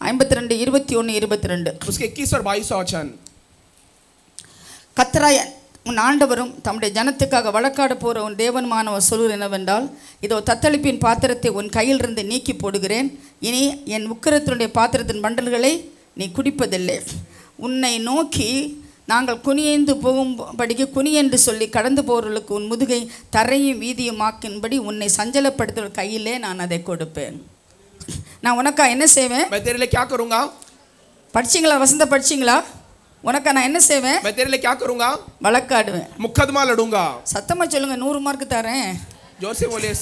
ஐம்பத்தி ரெண்டு இருபத்தி ஒன்று இருபத்தி ரெண்டு उसके इक्कीस और बाईस वचन கத்தராய உன் ஆண்டவரும் தம்முடைய ஜனத்துக்காக வழக்காட போகிற உன் தேவனுமானவர் சொல்வது என்னவென்றால் இதோ தத்தளிப்பின் பாத்திரத்தை உன் கையிலிருந்து நீக்கி போடுகிறேன். இனி என் உக்கரத்தினுடைய பாத்திரத்தின் மண்டல்களை நீ குடிப்பதில்லை. உன்னை நோக்கி நாங்கள் குனியேந்து போகும்படிக்கு என்று சொல்லி கடந்து போகிறவர்களுக்கு உன் முதுகை தரையும் வீதியும் வீதியுமாக்கின்படி உன்னை சஞ்சலப்படுத்துகிற கையிலே நான் அதை கொடுப்பேன். நான் உனக்கா என்ன செய்வேன்? படிச்சீங்களா? வசந்த படிச்சீங்களா? உனக்கா நான் என்ன செய்வேன் मैं तेरे लिए क्या करूंगा வழக்காடுவேன் मुकदमा लड़ूंगा சத்தமா சொல்லுங்க நூறு மார்க் தரேன் जोर से बोलिए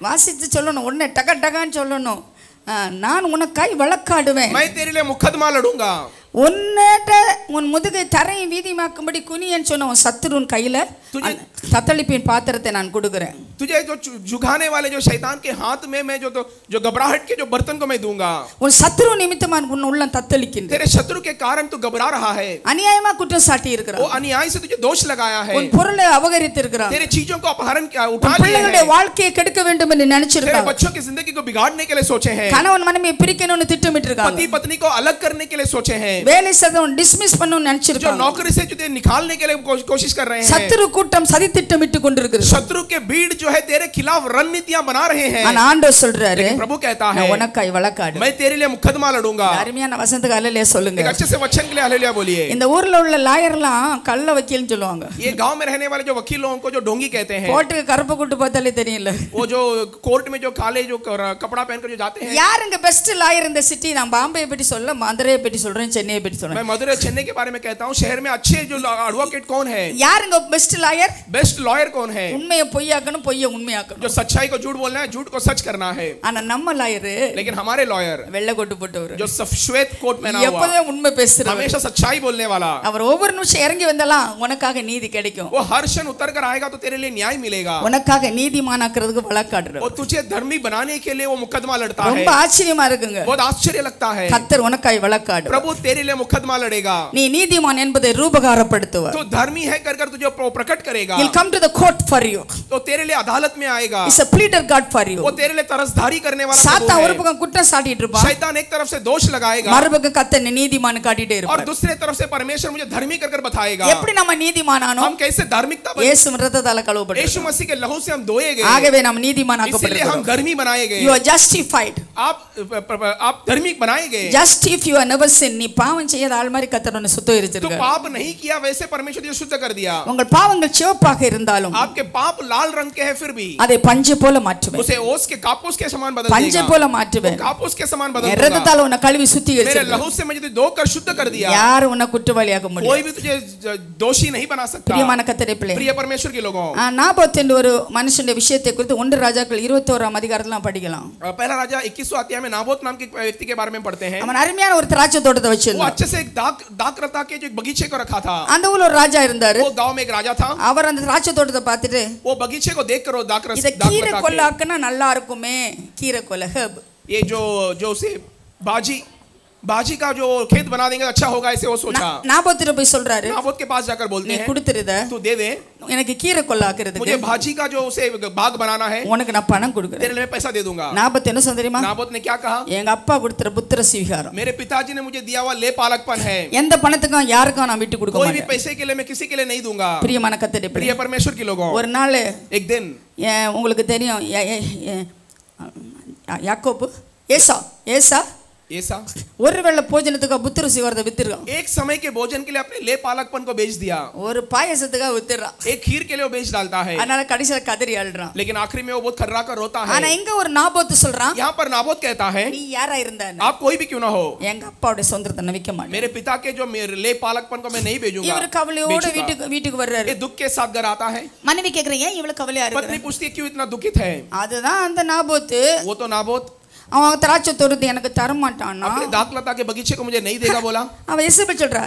வாசித்து சொல்லணும் உடனே டக டகான்னு சொல்லணும் ஆ, நான் உனக்காய் வழக்காடுவேன் मैं तेरे लिए मुकदमा लड़ूंगा உன்னேட்ட உன் முதுகை தரையும் வீதிமாக்கும்படி குனியன்னு சொன்ன உன் சத்துரு உன் கையில துஜே- அந்த தத்தளிப்பின் பாத்திரத்தை நான் கொடுக்குறேன் तुझे जो चु- जुगाने वाले जो शैतान के हाथ में मैं जो तो जो घबराहट के जो बर्तन को मैं दूंगा உன் சத்துரு நிமித்தமா உன் உள்ளம் தத்தளிக்கின்ற तेरे शत्रु के कारण तू घबरा रहा है அநியாயமா குற்றம் சாட்டி वो இருக்கிறான் अन्याय से तुझे दोष लगाया है உன் பொருளை அபகரித்து இருக்கிறான் तेरे चीजों को अपहरण किया उठा உன் लिया பிள்ளைகளுடைய है வாழ்க்கையை கெடுக்க வேண்டும் என்று तेरे நினைச்சிருக்காங்க बच्चों की जिंदगी को बिगाड़ने के लिए सोचे हैं கணவன் மனைவியை பிரிக்கணும்னு திட்டமிட்டு पति இருக்காங்க पत्नी को अलग करने के लिए सोचे हैं வேலை சதம் டிஸ்மிஸ் பண்ணணும்னு जो நினைச்சிருக்காங்க नौकरी से तुझे निकालने के लिए को- कोशिश कर रहे हैं சத்துரு கூட்டம் சதி திட்டமிட்டு கொண்டிருக்கிறது शत्रु के भीड़ जो जो है तेरे खिलाफ रणनीतियां बना रहे हैं ஆனா ஆண்டவர் சொல்றாரு लेकिन प्रभु कहता है நான் உனக்காய் வழக்காடு मैं तेरे लिए मुकदमा लड़ूंगा அருமையான வசந்தக்கு அல்லலையா சொல்லுங்க एक अच्छे से वचन के लिए हालेलुया बोलिए இந்த ஊர்ல உள்ள லாயர்லாம் கள்ள வக்கீல்னு சொல்லுவாங்க ये गांव में रहने वाले जो वकील लोगों को जो डोंगी कहते हैं கோட்டுக்கு கருப்பு குட்டு பார்த்தாலே தெரியல वो जो कोर्ट में जो काले जो कर- कपड़ा पहनकर जो जाते हैं யாருங்க பெஸ்ட் லாயர் இந்த சிட்டி நான் பாம்பே பற்றி சொல்ல மதுரையை பற்றி சொல்றேன் சென்னையை பற்றி मैं சொல்றேன் मदुरै चेन्नई के बारे में कहता हूँ शहर में अच्छे जो एडवोकेट कौन है யாருங்க பெஸ்ட் லாயர் बेस्ट लॉयर कौन है உண்மையை பொய்யாக்கணும் பொய்யை உண்மையாக்கணும் जो सच्चाई को झूठ बोलना है झूठ को सच करना है ஆனா நம்ம லாயரு लेकिन हमारे लॉयर வெள்ளை கொட்டு போட்டவர் जो सफेद कोट पहना हुआ எப்போதுமே உண்மை பேசுறவர் हमेशा सच्चाई बोलने वाला அவர் ஒவ்வொரு நிமிஷம் இறங்கி வந்தாலாம் உனக்காக நீதி கிடைக்கும் वो हर क्षण उतर कर आएगा तो तेरे लिए न्याय मिलेगा உனக்காக நீதிமானாக்குறதுக்கு வழக்காடுற वो तुझे धर्मी बनाने के लिए वो मुकदमा लड़ता है ரொம்ப ஆச்சரியமா இருக்குங்க बहुत आश्चर्य लगता है கத்தர் உனக்காய் வழக்காடு प्रभु तेरे लिए मुकदमा लड़ेगा நீ நீதிமான் என்பதை ரூபகாரப்படுத்துவர் तो धर्मी है कर कर तुझे प्र- प्रकट करेगा He'll come to the court for you. तो तेरे लिए अदालत में आएगा He's a pleader God for you. वो तेरे लिए तरसधारी करने वाला சாத்தா प्रभु ஒரு है। பக்கம் குற்றம் சாட்டிட்டு இருப்பான் शैतान एक तरफ से दोष लगाएगा மறுபக்கம் கத்தனை நீதிமான் காட்டிட்டே और இருப்பார் दूसरे तरफ से परमेश्वर मुझे धर्मी कर कर बताएगा எப்படி நம்ம நீதிமானானோம் हम कैसे धार्मिकता बने? இயேசு ரத்தத்தால यीशु கழுவப்பட்டோம் मसीह के लहू से हम धोए गए ஆகவே நாம் इसीलिए हम நீதிமானாக்கப்படுகிறோம் धर्मी बनाए गए you are justified आप प- प- आप धार्मिक बनाए गए just if you are never sin நீ பாவம் செய்யாத ஆள் மாதிரி கத்தர் உன்னை तो சுத்தரிச்சிருக்கார் पाप नहीं किया वैसे परमेश्वर तुझे शुद्ध कर दिया உங்கள் பாவங்கள் சிவப்பாக இருந்தாலும் आपके पाप लाल रंग के हैं फिर भी அதை பஞ்சு போல மாற்றுவேன் उसे ओस के कापूस के समान बदल பஞ்சு देगा போல वो மாற்றுவேன் कापूस के समान बदल என் देगा ரத்தத்தால உன்னை கழுவி मेरे சுத்திகரிச்சிருக்கார் लहू से मुझे धोकर शुद्ध कर दिया யாரும் உன்னை குற்றவாளியாக்க முடியாது कोई भी तुझे ज- दोषी नहीं बना सकता பிரியமான கத்தரை பிள்ளை प्रिय परमेश्वर के लोगों ஆ, நாபோத் என்ற ஒரு மனுஷனுடைய விஷயத்தை குறித்து ஒன்று ராஜாக்கள் இருபத்தோராம் அதிகாரத்தில் படிக்கலாம் पहला राजा 21वां अध्याय में नाबोत नाम के एक व्यक्ति के बारे में पढ़ते हैं அவன் அருமையான ஒரு திராட்சை தோட்டத்தை वो வச்சிருந்தான் अच्छे से एक दाक दाकरता के जो एक बगीचे को रखा था அந்த ஊர்ல ஒரு ராஜா இருந்தாரு वो गांव में एक राजा था அவர் அந்த திராட்சை தோட்டத்தை பார்த்துட்டு वो बगीचे को देख कर वो दाकरस இத கீரை दाकरता के கொல்லாக்குன்னா நல்லா இருக்குமே கீரை கொல்ல ஹெர்ப் ये जो जो उसे बाजी बाजी का जो खेत बना देंगे तो अच्छा होगा ऐसे वो सोचा நாபோத்திர போய் சொல்றாரு नाबोत के पास जाकर बोलते நீ हैं கொடுத்துருத तू दे दे எனக்கு கீரை கொல்லாக்குறதுக்கு मुझे भाजी का जो उसे बाग बनाना है உனக்கு நான் பணம் கொடுக்குறேன் तेरे लिए मैं पैसा दे दूंगा நாபத் என்ன சொன்ன தெரியுமா नाबोत ने क्या कहा எங்க அப்பா கொடுத்துற புத்திர ஸ்வீகாரம் मेरे पिताजी ने मुझे दिया हुआ ले पालकपन है எந்த பணத்துக்கும் யாருக்கும் நான் விட்டு கொடுக்க कोई भी மாட்டேன் पैसे के लिए मैं किसी के लिए नहीं दूंगा பிரியமான கத்தரை प्रिय परमेश्वर के लोगों ஒரு நாள் एक दिन ஏன் உங்களுக்கு தெரியும் ஏ- ஏ- ஏ- யா- யாக்கோபு ஏசா ஏசா ऐसा ஒருவேளை போஜனத்துக்கு புத்திர சிவரத்தை வித்துருக்கான் एक समय के भोजन के लिए अपने ले पालकपन को बेच दिया ஒரு பாயசத்துக்காக வித்துறான் एक खीर के लिए वो बेच डालता है அதனால கடைசியில கதறி அழுறான் लेकिन आखिरी में वो बहुत खर्रा कर रोता ஆனா है இங்க ஒரு நாபோத்து சொல்றான் यहाँ पर नाबोत कहता है நீ யாரா இருந்த आप कोई भी क्यों ना हो எங்க அப்பாவுடைய சொந்தத்தை நான் விற்க மாட்டேன் मेरे पिता के जो मेरे ले पालकपन को मैं नहीं भेजूंगा இவரு கவலையோட बेचूंगा। வீட்டுக்கு வீட்டுக்கு வர்றாரு ये दुख के साथ घर आता है மனைவி கேக்குறேன் ஏன் இவ்வளவு கவலையா पत्नी இருக்கு पूछती है क्यों इतना दुखित है அதுதான் அந்த நாபோத்து वो तो नाबोत அவன் திராட்சை தோட்டத்தை எனக்கு தர மாட்டான்னா अपने दाखलता के बगीचे को मुझे नहीं देगा बोला அவன் எசபெல் சொல்றா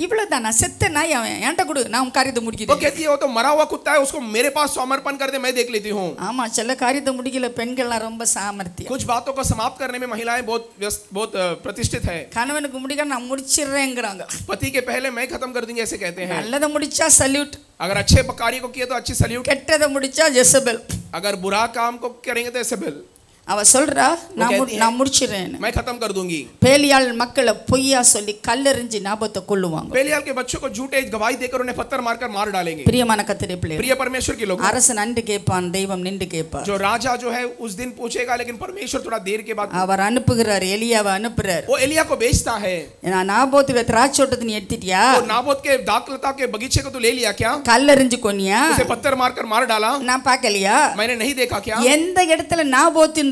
இவ்வளவுதான் நான் செத்த நாய் அவன் என்கிட்ட கொடு நான் உன் காரியத்தை वो முடிக்கிறேன் कहती है वो तो मरा हुआ कुत्ता है उसको मेरे पास समर्पण कर दे मैं देख लेती हूँ ஆமா சில காரியத்தை முடிக்கல பெண்கள்லாம் ரொம்ப சாமர்த்தியம் कुछ बातों को समाप्त करने में महिलाएं बहुत व्यस्त बहुत अ, प्रतिष्ठित है கணவனுக்கு முடிக்க நான் முடிச்சிடுறேங்கிறாங்க पति के पहले मैं खत्म कर दूंगी ऐसे कहते हैं நல்லதை முடிச்சா சல்யூட் अगर अच्छे कार्य को किए तो अच्छी सल्यूट கெட்டதை முடிச்சா ஜெசபெல் अगर बुरा काम को करेंगे तो ऐसे बिल அவ சொல்றா நான் மு- कहती है, நான் முடிச்சிடுறேன் मैं खत्म कर दूंगी பேலியாள் மக்களை பொய்யா சொல்லி கல்லெறிஞ்சு ஞாபகத்தை கொள்ளுவாங்க पेलियाल के बच्चों को झूठे गवाही देकर उन्हें पत्थर मारकर मार डालेंगे பிரியமான கத்திரை பிள்ளை प्रिय परमेश्वर के लोग அரசன் அன்று கேட்பான் தெய்வம் நின்று கேட்பார் जो राजा जो है उस दिन पूछेगा लेकिन परमेश्वर थोड़ा देर के बाद அவர் அனுப்புகிறார் எலியாவை அனுப்புறார் वो एलिया को बेचता है நான் நாபோத்துல திராட்சோட்டத்தை நீ எடுத்துட்டியா तो नाबोत के दाखलता के बगीचे को तो ले लिया क्या கல்லெறிஞ்சு கொன்னியா उसे पत्थर मारकर मार डाला நான் பார்க்கலையா मैंने नहीं देखा क्या எந்த இடத்துல நாபோத்தின்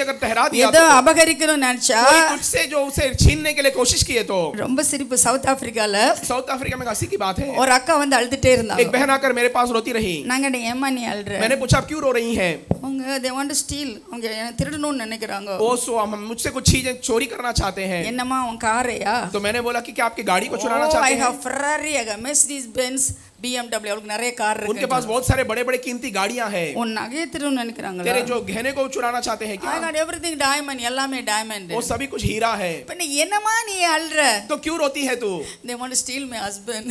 अगर ठहरा दिया ஏதோ तो அபகரிக்கணும்னு நினைச்சா कोई तुझसे जो उसे छीनने के लिए कोशिश किए तो ரொம்ப சிரிப்பு சவுத் ஆப்பிரிக்கால साउथ अफ्रीका में एक हंसी की बात है ஒரு அக்கா வந்து அழுதுட்டே एक இருந்தாங்க बहन आकर मेरे पास रोती रही நாங்க ஏமா நீ அழுற मैंने पूछा आप क्यों रो रही हैं அவங்க தே வாண்ட் ஸ்டீல் அவங்க என்ன திருடணும்னு நினைக்கிறாங்க ओ सो हम मुझसे कुछ चीजें चोरी करना चाहते हैं என்னம்மா உன் காரையா तो मैंने बोला कि क्या आपकी गाड़ी को चुराना Oh, I चाहते हैं have Ferrari, I have Mercedes Benz, BMW அவளுக்கு நிறைய கார் उनके இருக்கு पास बहुत सारे बड़े बड़े कीमती गाड़ियां हैं உன் நகையை திரும்ப நினைக்கிறாங்களா तेरे जो गहने को चुराना चाहते हैं ஐ क्या காட் எவ்ரிதிங் டைமண்ட் எல்லாமே டைமண்ட் वो सभी कुछ हीरा है இப்ப நீ என்னமா நீ அல்ற तो क्यों रोती है तू they want to steal my husband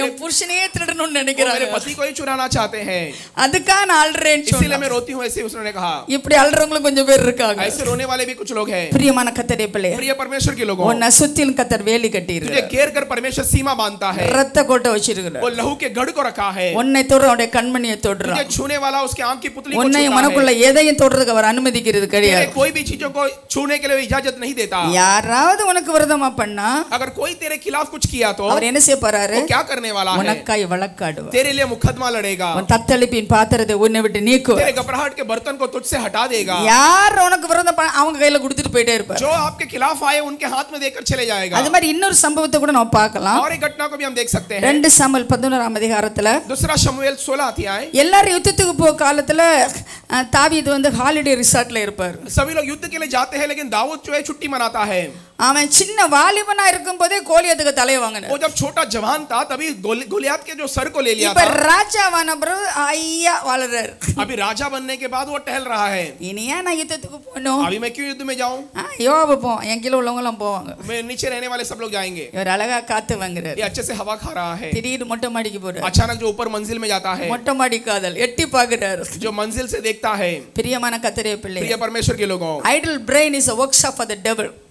என் புருஷனையே திருடணும்னு वो मेरे நினைக்கிறாங்க पति को ही चुराना चाहते हैं அதுக்காக நான் அல்றேன்னு इसीलिए சொன்னா मैं रोती हूँ ऐसे उसने कहा இப்படி அல்றவங்களும் கொஞ்சம் பேர் இருக்காங்க ऐसे रोने वाले भी कुछ लोग हैं பிரியமான கத்தரே பிள்ளை प्रिय परमेश्वर के लोगों உன்னை சுத்திலும் கத்தர் வேலி கட்டியிருக்கு तुझे घेर कर परमेश्वर सीमा बांधता है ரத்த கோட்டை வச்சிருக்கிறார் वो लहू के गढ़ को रखा है உன்னை தொடுற அவருடைய கண்மணியை तुझे தொடுறான் छूने वाला उसके आंख की पुतली को உன்னை छूता உனக்குள்ள है எதையும் தொடுறதுக்கு அவர் அனுமதிக்கிறது तेरे கிடையாது कोई भी चीजों को छूने के लिए इजाजत नहीं देता யாராவது உனக்கு விரதமா பண்ணா अगर कोई तेरे खिलाफ कुछ किया तो அவர் என்ன செய்ய போறாரு वो क्या करने वाला है உனக்காய் வழக்காடுவார் तेरे लिए मुकदमा लड़ेगा உன் தத்தளிப்பின் பாத்திரத்தை உன்னை விட்டு நீக்குவார் तेरे घबराहट के बर्तन को तुझसे हटा देगा யார் உனக்கு விரதம் பண்ண அவங்க கையில கொடுத்துட்டு போயிட்டே இருப்பார் जो आपके खिलाफ आए उनके हाथ में देकर चले जाएगा அது மாதிரி இன்னொரு சம்பவத்தை கூட நம்ம பார்க்கலாம் और एक घटना को भी हम देख सकते हैं ரெண்டு சாமல் பதினோராம் அதிகாரத்துல दूसरा शमुएल 16 अध्याय எல்லாரும் யுத்தத்துக்கு போக காலத்துல அஹ், தாவீது வந்து ஹாலிடே ரிசார்ட்ல இருப்பார் सभी लोग युद्ध के लिए जाते हैं लेकिन दाऊद जो है छुट्टी मनाता है அவன் சின்ன வாலிபனா இருக்கும் போதே கோலியத்துக்கு தலையை வாங்கினார் वो जब छोटा जवान था तभी गोल- गोलियात के जो सर को ले लिया இப்ப था ராஜாவான பிறகு ஐயா வளர்றாரு अभी राजा बनने के बाद वो टहल रहा है இனி ஏன் நான் யுத்தத்துக்கு போகணும் अभी मैं क्यों युद्ध में जाऊं ஆ, யோபு போவோம் என் கீழே உள்ளவங்க எல்லாம் போவாங்க मैं नीचे रहने वाले सब लोग जाएंगे இவர் அழகா காத்து வாங்குறாரு ये अच्छे से हवा खा रहा है திடீர்னு மொட்டை மாடிக்கு போறாரு अचानक जो ऊपर मंजिल में जाता है மொட்டை மாடி காதல் எட்டி பாக்குறாரு जो मंजिल से देखता है பிரியமான கத்திரே பிள்ளை प्रिय परमेश्वर के लोगों idle brain is a workshop for the devil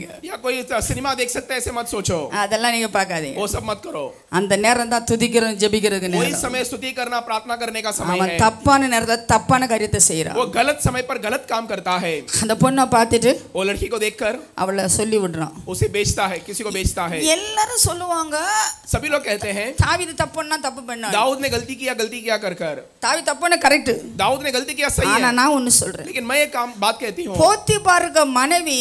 सोचो या कोई सिनेमा देख सकता है ऐसे मत सोचो அதெல்லாம் நீங்க பார்க்காதீங்க वो सब मत करो அந்த நேரம் தான் துதிக்கிறோம் ஜெபிக்கிறது वही நேரம் समय स्तुति करना प्रार्थना करने का समय அவன் है தப்பான நேரத்துல தப்பான காரியத்தை செய்யறான் वो गलत समय पर गलत काम करता है அந்த பொண்ணை பார்த்துட்டு वो लड़की को देखकर அவளை சொல்லி விடுறான் उसे बेचता है किसी को बेचता है எல்லாரும் சொல்லுவாங்க सभी लोग कहते हैं தாவிது தப்புன்னா தப்பு பண்ணா दाऊद ने गलती किया गलती किया कर कर தாவி தப்புன்னா கரெக்ட் दाऊद ने गलती किया सही ஆனா है நான் ஒண்ணு சொல்றேன் लेकिन मैं एक काम बात कहती हूँ போத்தி பாருங்க மனைவி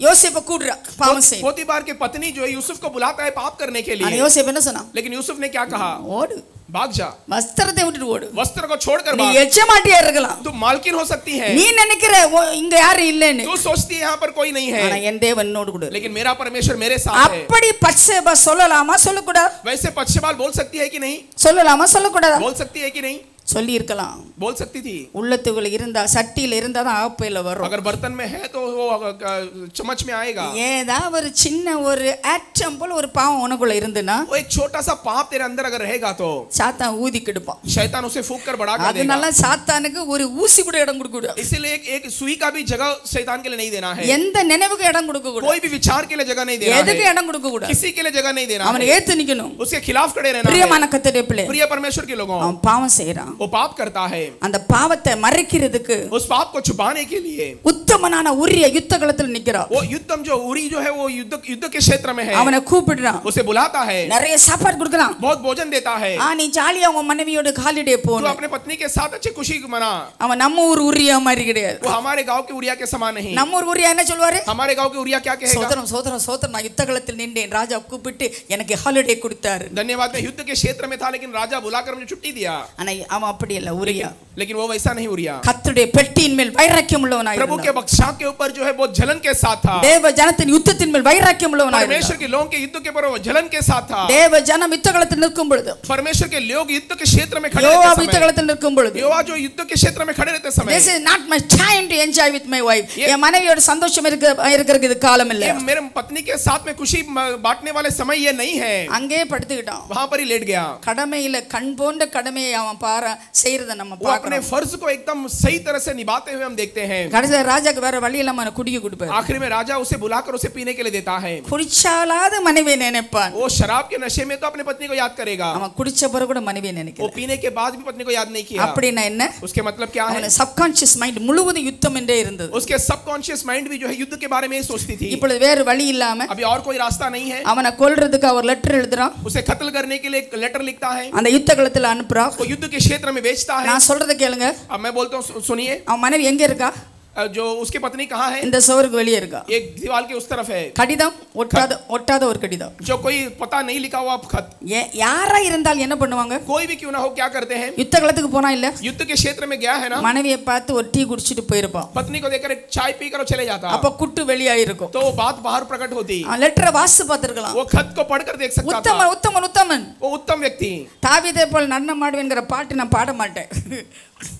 யோசிப்ப கூடுறா பாவம் செய்ய पोतीबार के पत्नी जो है यूसुफ को बुलाता है पाप करने के ஆனா लिए யோசிப்பு என்ன சொன்னா लेकिन यूसुफ ने क्या कहा ஓடு भाग जा வஸ்திரத்தை விட்டுட்டு ஓடு वस्त्र को छोड़कर நீ भाग எச்சமாட்டியா இருக்கலாம் तू मालकिन हो सकती है நீ நினைக்கிற ஓ- இங்க யாரும் இல்லைன்னு तू सोचती है यहाँ पर कोई नहीं ஆனா है என் தேவன் என்னோடு கூட लेकिन मेरा परमेश्वर मेरे साथ है அப்படி பட்சேபா சொல்லலாமா சொல்லக்கூடாது वैसे पक्षपाल बोल सकती है कि नहीं சொல்லலாமா சொல்லக்கூடாதா बोल सकती है कि नहीं சொல்லி இருக்கலாம் बोल सकती थी உள்ளத்துக்குள்ள இருந்தா சட்டியில இருந்தா தான் ஆப்பையில வரும் अगर बर्तन में है तो वो अ, अ, चम्मच में आएगा ஏதா ஒரு சின்ன ஒரு ஆட்டம் போல ஒரு பாவம் உனக்குள்ள இருந்துன்னா वो एक छोटा सा पाप तेरे अंदर अगर रहेगा तो சாத்தான் ஊதி கெடுப்பான் शैतान उसे फूक कर बड़ा कर देगा அதனால சாத்தானுக்கு ஒரு ஊசி கூட இடம் கொடுக்க கூடாது इसीलिए एक एक सुई का भी जगह शैतान के लिए नहीं देना है எந்த நினைவுக்கு இடம் கொடுக்க கூடாது कोई भी विचार के लिए जगह नहीं देना எதுக்கு है இடம் கொடுக்க கூடாது किसी के लिए जगह नहीं देना அவனை है ஏத்து நிக்கணும் उसके खिलाफ खड़े रहना है பிரியமான கத்தரே பிள்ளை प्रिय परमेश्वर के लोगों அவன் பாவம் செய்யறான் वो पाप करता है அந்த பாவத்தை மறைக்கிறதுக்கு उस पाप को छुपाने के लिए உத்தமனான உரிய யுத்த களத்தில் நிக்கிறான் वो युद्धम जो उरी जो है वो युद्ध युद्ध के क्षेत्र में है அவனை கூப்பிடுறான் उसे बुलाता है நிறைய சாப்பாடு கொடுக்குறான் बहुत भोजन देता है ஆ நீ ஜாலியா உன் மனைவியோட ஹாலிடே तू போகணும் अपने पत्नी के साथ अच्छी खुशी मना அவன் நம்ம ஊர் உரியா மாதிரி கிடையாது वो हमारे गांव के उरिया के समान नहीं நம்ம ஊர் உரியா என்ன சொல்லுவாரு हमारे गांव के उरिया क्या कहेगा சோதரம் சோதரம் சோதரம் நான் யுத்த களத்தில் நின்றேன் ராஜா கூப்பிட்டு எனக்கு ஹாலிடே கொடுத்தாரு धन्यवाद मैं युद्ध के क्षेत्र में था लेकिन राजा बुलाकर मुझे छुट्टी दिया ஆனா அவன் அப்படி இல்ல உரியா लेकिन वो वैसा नहीं उरिया கர்த்தருடைய பெட்டியின் மேல் வைராக்கியம் உள்ளவனாய் प्रभु के இருந்தான். बख्शा के ऊपर जो है वो जलन के साथ था தேவ ஜனத்தின் யுத்தத்தின் மேல் வைராக்கியம் உள்ளவனாய் இருந்தான். परमेश्वर के लोगों के युद्ध के ऊपर वो जलन के साथ था தேவ ஜனம் யுத்த களத்தில் நிற்கும் பொழுது परमेश्वर के लोग युद्ध के क्षेत्र में खड़े யோவா रहते யுத்த समय களத்தில் நிற்கும் பொழுது योवा जो युद्ध के क्षेत्र में खड़े रहते समय This is not my time to enjoy with my wife. ये- என் மனைவியோட சந்தோஷம் இருக்க இருக்கிறதுக்கு இது காலம் இல்ல ये मेरे पत्नी के साथ में खुशी म- बांटने वाले समय ये नहीं है அங்கேயே படுத்துக்கிட்டான் वहां पर ही लेट गया கடமையில கண் போன்ற கடமையை அவன் பார செய்யறத நம்ம वो अपने பார்க்கறோம் फर्ज को एकदम सही तरह से निभाते हुए हम देखते हैं கடைசியில ராஜாக்கு வேற வழி இல்லாம அவனை குடிக்க கொடுப்பாரு आखिर में राजा उसे बुलाकर उसे पीने के लिए देता है குடிச்சாலாவது மனைவியை நினைப்பான் वो शराब के नशे में तो अपनी पत्नी को याद करेगा அவன் குடிச்ச பிறகு கூட மனைவியை वो நினைக்கிறான் पीने के बाद भी पत्नी को याद नहीं किया அப்படின்னா என்ன उसके मतलब क्या है அவன சப்கான்சியஸ் மைண்ட் முழுவதும் யுத்தம் என்றே இருந்தது उसके सबकॉन्शियस माइंड भी जो है युद्ध के बारे में ही सोचती थी இப்பொழுது வேறு வழி இல்லாம अभी और कोई रास्ता नहीं है அவனை கொல்றதுக்கு அவர் லெட்டர் எழுதுறான் उसे कत्ल करने के लिए एक लेटर लिखता है அந்த யுத்த களத்துல அனுப்புறான் वो युद्ध के क्षेत्र में बेचता है நான் சொல்றத கேளுங்க अब मैं बोलता हूँ सु- सुनिए அவன் மனைவி எங்க இருக்கா अ, जो उसकी पत्नी कहाँ है இந்த சோருக்கு வெளியே இருக்கா एक दीवार के उस तरफ है கடிதம் ஒட்டாத ஒட்டாத ஒரு கடிதம் जो कोई पता नहीं लिखा हुआ खत ஏ- யாரா இருந்தால் என்ன பண்ணுவாங்க कोई भी क्यों ना हो क्या करते हैं யுத்த களத்துக்கு போனா இல்ல युद्ध के क्षेत्र में गया है ना மனைவியை பார்த்து ஒரு டீ குடிச்சிட்டு போயிருப்பான் पत्नी को देखकर एक चाय पीकर वो चले जाता அப்ப குட்டு வெளியாயிருக்கும் तो वो बात बाहर प्रकट होती லெட்டரை வாசிச்சு பார்த்திருக்கலாம் वो खत को पढ़कर देख सकता था உத்தமன் உத்தமன் உத்தமன் वो उत्तम व्यक्ति தாவிதே போல் நன்ன மாடுவேங்கிற பாட்டு நான் பாட மாட்டேன்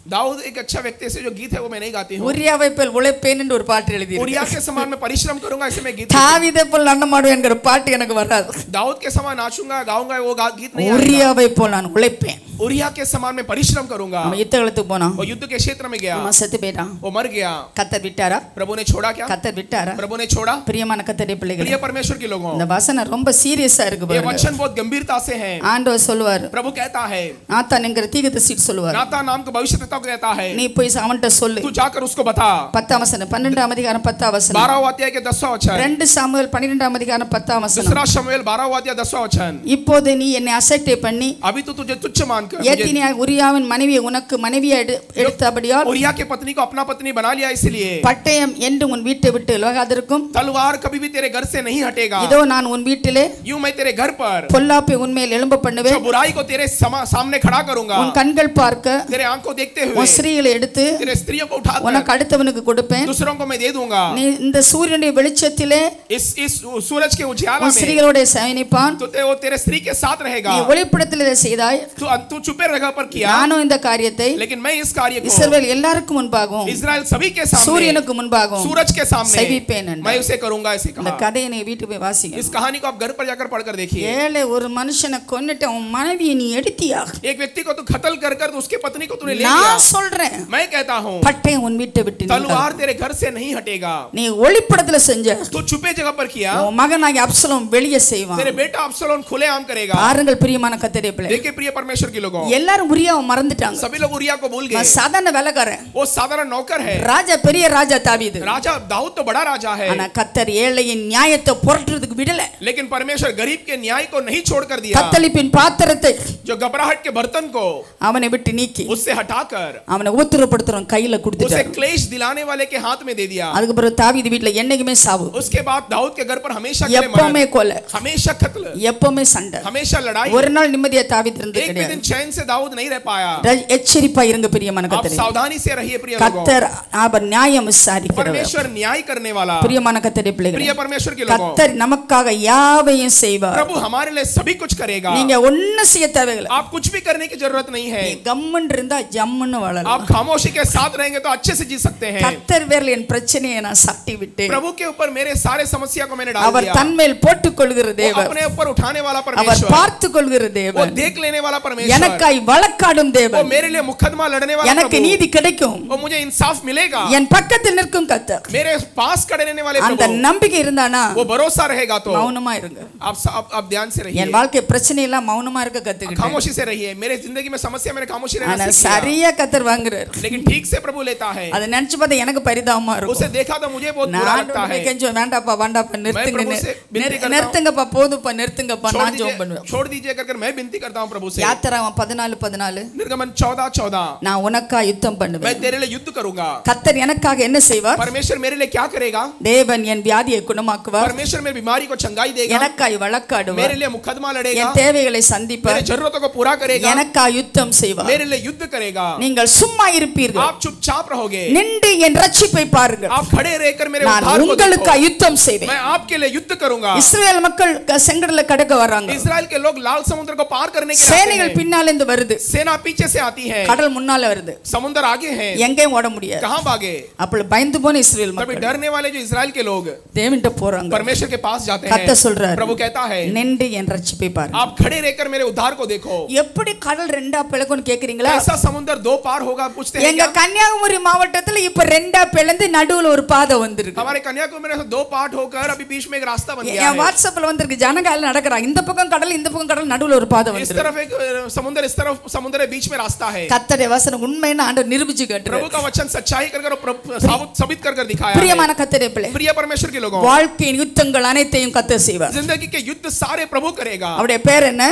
दाऊद एक अच्छा व्यक्ति से जो गीत है वो मैं नहीं गाती हूँ உரியாவை போல் உழைப்பேன் என்று ஒரு பாட்டு எழுதி उरिया के समान मैं परिश्रम करूंगा ऐसे मैं गीत தாவிதே போல் நன்ன மாடுவேங்கிற பாட்டு எனக்கு வராது दाऊद के समान नाचूंगा गाऊंगा वो गा- गीत नहीं आएगा। உரியாவை போல் நான் உழைப்பேன் उरिया के समान मैं परिश्रम करूंगा அவன் யுத்த களத்துக்கு போனான் वो युद्ध के क्षेत्र में गया அவன் செத்து போயிட்டான் वो मर गया கத்தர் விட்டாரா प्रभु ने छोड़ा क्या கத்தர் விட்டாரா प्रभु ने छोड़ा பிரியமான கத்தரை பிள்ளைகள் प्रिय परमेश्वर के लोगों இந்த வசனம் ரொம்ப சீரியஸா இருக்கு ये பாருங்க वचन बहुत गंभीरता से है ஆண்டவர் சொல்லுவார் प्रभु कहता है நாத்தான் என்கிற தீகத சீட் சொல்லுவார் नाता नाम का भविष्य को कहता है நீ போய் அவன்கிட்ட சொல்லு तू जाकर उसको बता பத்தாம் வசனம் பன்னெண்டாம் அதிகாரம் பத்தாம் வசனம் बारह अध्याय के दसवां वचन ரெண்டு சாமுவேல் பன்னிரெண்டாம் அதிகாரம் பத்தாம் வசனம் दूसरा शमुएल बारह अध्याय दसवां वचन இப்போது நீ என்னை அசட்டை பண்ணி अभी तो तुझे तुच्छ मानकर मुझे- ஏத்தினியாய் உரியாவின் மனைவியை உனக்கு மனைவியை எடு எடுத்தபடியால் उरिया के पत्नी को अपना पत्नी बना लिया इसलिए பட்டயம் என்று உன் வீட்டை விட்டு விலகாதிருக்கும் तलवार कभी भी तेरे घर से नहीं हटेगा இதோ நான் உன் வீட்டிலே यूं मैं तेरे घर पर பொல்லாப்பை உண்மையில் எழும்ப जो பண்ணுவேன் बुराई को तेरे समा- सामने खड़ा करूंगा உன் கண்கள் பார்க்க तेरे आंख को देखते உன் हुए ஸ்திரீகளை எடுத்து तेरे स्त्रियों को उठाकर உனக்கு அடுத்தவனுக்கு கொடுப்பேன் दूसरों को मैं दे दूंगा நீ இந்த சூரியனுடைய வெளிச்சத்திலே इस इस सूरज के उजाला உன் में ஸ்திரீகளோட சயனிப்பான் तो ते- वो तेरे स्त्री के साथ रहेगा நீ ஒளிப்படத்தில் இதை செய்தாய் तू तू चुपे रह पर किया நானும் இந்த காரியத்தை लेकिन मैं इस कार्य को இஸ்ரவேல் எல்லாருக்கும் முன்பாகவும் इज़राइल सभी के सामने சூரியனுக்கு முன்பாகவும் सूरज के सामने செவிப்பேன் என்றார். मैं उसे करूंगा ऐसे இந்த कहा கதையை நீ வீட்டுக்கு போய் வாசிங்க इस कहानी को आप घर पर जाकर पढ़कर देखिए ஏழை ஒரு மனுஷனை கொன்னுட்டு அவன் மனைவியை நீ எடுத்தியா एक व्यक्ति को तू कत्ल कर कर तो उसके पत्नी को तूने ले लिया நான் சொல்றேன் मैं कहता हूँ பட்டயம் உன் வீட்டை விட்டு நீங்காது. तलवार तेरे घर से नहीं हटेगा நீ ஒளிப்படத்துல செஞ்ச तू छुपे जगह पर किया உன் மகனாகி அப்சலோம் வெளியே செய்வான் तेरे बेटा अब्सलोम खुलेआम करेगा பாருங்கள் பிரியமான கத்தரிய பிள்ளை देखिए प्रिय परमेश्वर के लोगों எல்லாரும் உரியாவை மறந்துட்டாங்க सभी लोग उरिया को भूल गए நான் சாதாரண வேலைக்காரன் वो साधारण नौकर है ராஜா பெரிய ராஜா தாவீது राजा दाऊद तो बड़ा राजा है ஆனா கத்தர் ஏழையின் நியாயத்தை புரட்டுறதுக்கு விடல लेकिन परमेश्वर गरीब के न्याय को नहीं छोड़कर दिया கத்தளிப்பின் பாத்திரத்தை जो घबराहट के बर्तन को அவனை விட்டு நீக்கி उससे हटाकर அவனை ஊத்துறப்படுத்துறோம் கையில उसे கொடுத்துட்டாரு क्लेश दिलाने वाले के हाथ में दे दिया அதுக்கு பிறகு தாவீது வீட்டுல என்னைக்குமே சாவு उसके बाद दाऊद के घर पर हमेशा के लिए எப்பவுமே मरण, கொலை हमेशा कत्ल எப்பவுமே சண்டை हमेशा लड़ाई ஒரு நாள் நிம்மதியா தாவீது இருந்து एक भी கிடையாது दिन चैन से दाऊद नहीं रह पाया ர- எச்சரிப்பா இருங்க பிரியமான आप கத்தரே सावधानी से रहिए प्रिय लोगों கத்தர் அவர் நியாயம் விசாரிக்கிறவர் परमेश्वर न्याय करने वाला பிரியமான கத்தரே प्रिय பிள்ளைகள் परमेश्वर के लोगों கத்தர் நமக்காக யாவையும் செய்வார் प्रभु हमारे लिए सभी कुछ करेगा நீங்க ஒன்னும் செய்ய தேவையில்லை आप कुछ भी करने की जरूरत नहीं है நீ கம்முன்னு இருந்தா ஜம்முன்னு வாழலாம் आप खामोशी के साथ रहेंगे तो अच्छे से जी सकते हैं கத்தர் பேர்ல என் பிரச்சனையை நான் சாட்டி விட்டேன் प्रभु के ऊपर मेरे सारे समस्या को मैंने डाल அவர் दिया தன்மேல் போட்டுக் கொள்கிற वो தேவன் अपने ऊपर उठाने वाला அவர் परमेश्वर பார்த்து கொள்கிற वो தேவன் देख लेने वाला परमेश्वर எனக்காய் வழக்காடும் वो தேவன் मेरे लिए मुकदमा लड़ने वाला எனக்கு प्रभु நீதி கிடைக்கும் वो मुझे इंसाफ मिलेगा என் பக்கத்தில் நிற்கும் கத்தர் मेरे पास खड़े रहने वाले அந்த प्रभु நம்பிக்கை இருந்தானா वो भरोसा रहेगा तो மௌனமா இருங்க आप आप, आप ध्यान से रहिए என் வாழ்க்கை பிரச்சனை எல்லாம் மௌனமா இருக்க கத்துக்கிட்டேன் खामोशी से रहिए मेरे जिंदगी में समस्या मैंने खामोशी रहना ஆனா सीख लिया। சரியா கத்தர் வாங்குறாரு लेकिन ठीक से प्रभु लेता है அதை நினைச்சு பார்த்தா எனக்கு பரிதாபமா उसे இருக்கும் देखा तो मुझे बहुत बुरा நான் लगता है ஆண்டவரை கெஞ்சுவேன், வேண்டாப்பா வேண்டாப்பா நிறுத்துங்க प्रभु से विनती நிறு- करता हूं। நிறுத்துங்கப்பா போதுப்பா நிறுத்துங்கப்பா छोड़ நான் ஜெபம் दीजिए பண்ணுவேன் छोड़ दीजिए कर कर मैं विनती करता हूँ प्रभु से யாத்திராவன் பதினாலு பதினாலு निर्गमन चौदह चौदह நான் உனக்கா யுத்தம் मैं பண்ணுவேன் तेरे लिए युद्ध करूंगा கத்தர் எனக்காக என்ன செய்வார் परमेश्वर मेरे लिए क्या करेगा தேவன் என் வியாதியை குணமாக்குவார் परमेश्वर मेरी बीमारी को चंगाई देगा எனக்காய் வழக்காடுவார் मेरे लिए मुकदमा लड़ेगा என் தேவைகளை சந்திப்பார் मेरे जरूरतों को पूरा करेगा எனக்காய் யுத்தம் செய்வார் मेरे लिए युद्ध करेगा நீங்கள் சும்மா இருப்பீர்கள் आप चुपचाप रहोगे நின்று என் ரட்சிப்பை பாருங்கள் आप खड़े रहकर मेरे நான் उद्धार को உங்களுக்கு देखो யுத்தம் செய்வேன் मैं आपके लिए युद्ध करूंगा இஸ்ரேல் மக்கள் க- செங்கடல கடக்க வர்றாங்க इसराइल के लोग लाल समुद्र को पार करने के लिए आते சேனைகள் हैं। பின்னால இருந்து வருது सेना पीछे से आती है கடல் முன்னால வருது समुद्र आगे है எங்கேயும் ஓட முடியாது कहाँ भागे அப்படி பயந்து போன இஸ்ரேல் तभी மக்கள் डरने वाले जो इसराइल के लोग தேவன்கிட்ட போறாங்க परमेश्वर के पास जाते கத்த हैं சொல்றாரு प्रभु कहता है நின்று என் ரட்சிப்பை பாருங்க आप खड़े रहकर मेरे उद्धार को देखो எப்படி கடல் ரெண்டா பிளக்கும்னு கேக்குறீங்களா ऐसा समुद्र दो पार होगा पूछते हैं எங்க क्या? கன்னியாகுமரி மாவட்டத்துல இப்ப ரெண்டா பிளந்து நடுவுல ஒரு பாதை வந்திருக்கு हमारे कन्याकुमारी से दो पार्ट होकर अभी बीच में एक रास्ता बन गया என் है வாட்ஸ்அப்ல வந்திருக்கு ஜனகால நடக்கிறாங்க இந்த பக்கம் கடல் இந்த பக்கம் கடல் நடுவுல ஒரு பாதை इस வந்திருக்கு तरफ एक अ, समुद्र इस तरफ समुद्र है, बीच में रास्ता है கத்தடைய வசனம் உண்மைன்னு ஆண்டவர் நிரூபிச்சு प्रभु காட்டுறாரு का वचन सच्चाई कर कर प्रभु- साबुत साबित कर कर दिखाया है பிரியமான கத்தடைய பிள்ளை प्रिय परमेश्वर के लोगों வாழ்க்கையின் யுத்தங்கள் அனைத்தையும் கத்த செய்வார் जिंदगी के युद्ध सारे प्रभु करेगा அவருடைய பேர் என்ன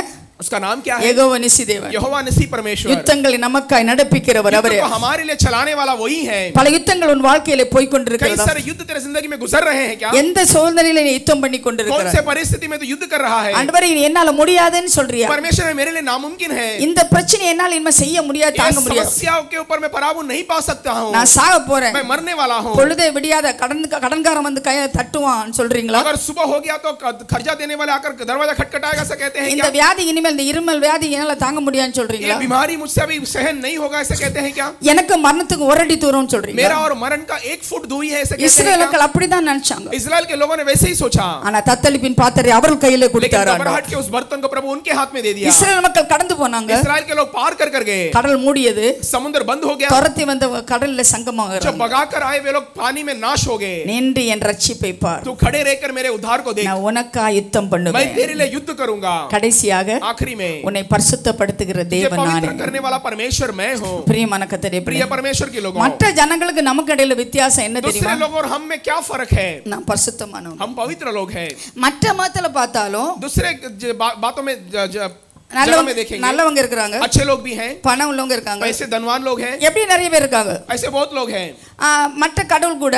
उसका नाम क्या है ஏகோவ நிசி தேவன் यहोवा निसी परमेश्वर யுத்தங்களை நமக்காய் நடப்பிக்கிறவர் युद्ध அவரே को हमारे लिए चलाने वाला वही है பல யுத்தங்கள் உன் வாழ்க்கையில போய் कई கொண்டிருக்கிறதா सारे युद्ध तेरे जिंदगी में गुजर रहे हैं क्या எந்த சூழ்நிலையில நீ யுத்தம் பண்ணி कौन கொண்டிருக்கிறாய் से परिस्थिति में तो युद्ध कर रहा है ஆண்டவரே இது என்னால முடியாதுன்னு சொல்றியா परमेश्वर मेरे लिए नामुमकिन है இந்த பிரச்சனை என்னால இனிமே செய்ய முடியாது ये தாங்க முடியாது समस्याओं के ऊपर मैं पराभव नहीं पा सकता हूँ நான் சாக போறேன் मैं मरने वाला हूँ பொழுதே விடியாத கடன் கடன்காரன் வந்து கையை தட்டுவான் சொல்றீங்களா अगर सुबह हो गया तो क- कर्जा देने वाले आकर दरवाजा खटखटाएगा ऐसा कहते हैं இந்த क्या வியாதி இனிமேல் இந்த இருமல் வியாதி என்னால தாங்க முடியாதுன்னு ये சொல்றீங்களா बीमारी मुझसे अभी सहन नहीं होगा ऐसे कहते हैं क्या எனக்கு மரணத்துக்கு ஒரு அடி தூரம்னு मेरा சொல்றீங்களா और मरण का एक फुट दूरी है ऐसे कहते हैं இஸ்ரேல் क्या? மக்கள் அப்படிதான் நினைச்சாங்க इजराइल के लोगों ने वैसे ही सोचा ஆனா தத்தளிப்பின் பாத்திரை அவர்கள் கையில लेकिन கொடுத்தாரு ஆண்டவர். घबराहट के उस बर्तन को प्रभु उनके हाथ में दे दिया இஸ்ரேல் மக்கள் கடந்து போனாங்க इजराइल के लोग पार कर कर गए கடல் மூடியது समुद्र बंद हो गया துரத்தி வந்த கடல்ல जो சங்கமாக भगा कर आए वे लोग पानी में नाश हो गए நின்று என் ரட்சிப்பை பார் तू खड़े रहकर मेरे उद्धार को देख நான் உனக்கா யுத்தம் मैं பண்ணுவேன் तेरे लिए युद्ध करूंगा கடைசியாக आखिरी में உன்னை பரிசுத்தப்படுத்துகிற तुझे தேவன் நானே पवित्र करने वाला परमेश्वर मैं हूँ பிரியமான கத்தரே प्रिय परमेश्वर के लोगों மற்ற ஜனங்களுக்கு நமக்கு இடையில வித்தியாசம் என்ன दूसरे தெரியுமா लोग और हम में क्या फर्क है நான் பரிசுத்தமானவன் हम पवित्र लोग हैं மற்ற மதத்துல பார்த்தாலும் दूसरे ज- बा- बातों में ज- ज- जगह में நல்லவங்க देखेंगे நல்லவங்க இருக்கிறாங்க अच्छे लोग भी हैं பணம் உள்ளவங்க இருக்காங்க ऐसे धनवान लोग हैं எப்படி நிறைய பேர் இருக்காங்க ऐसे बहुत लोग हैं ஆ, மற்ற கடவுள் கூட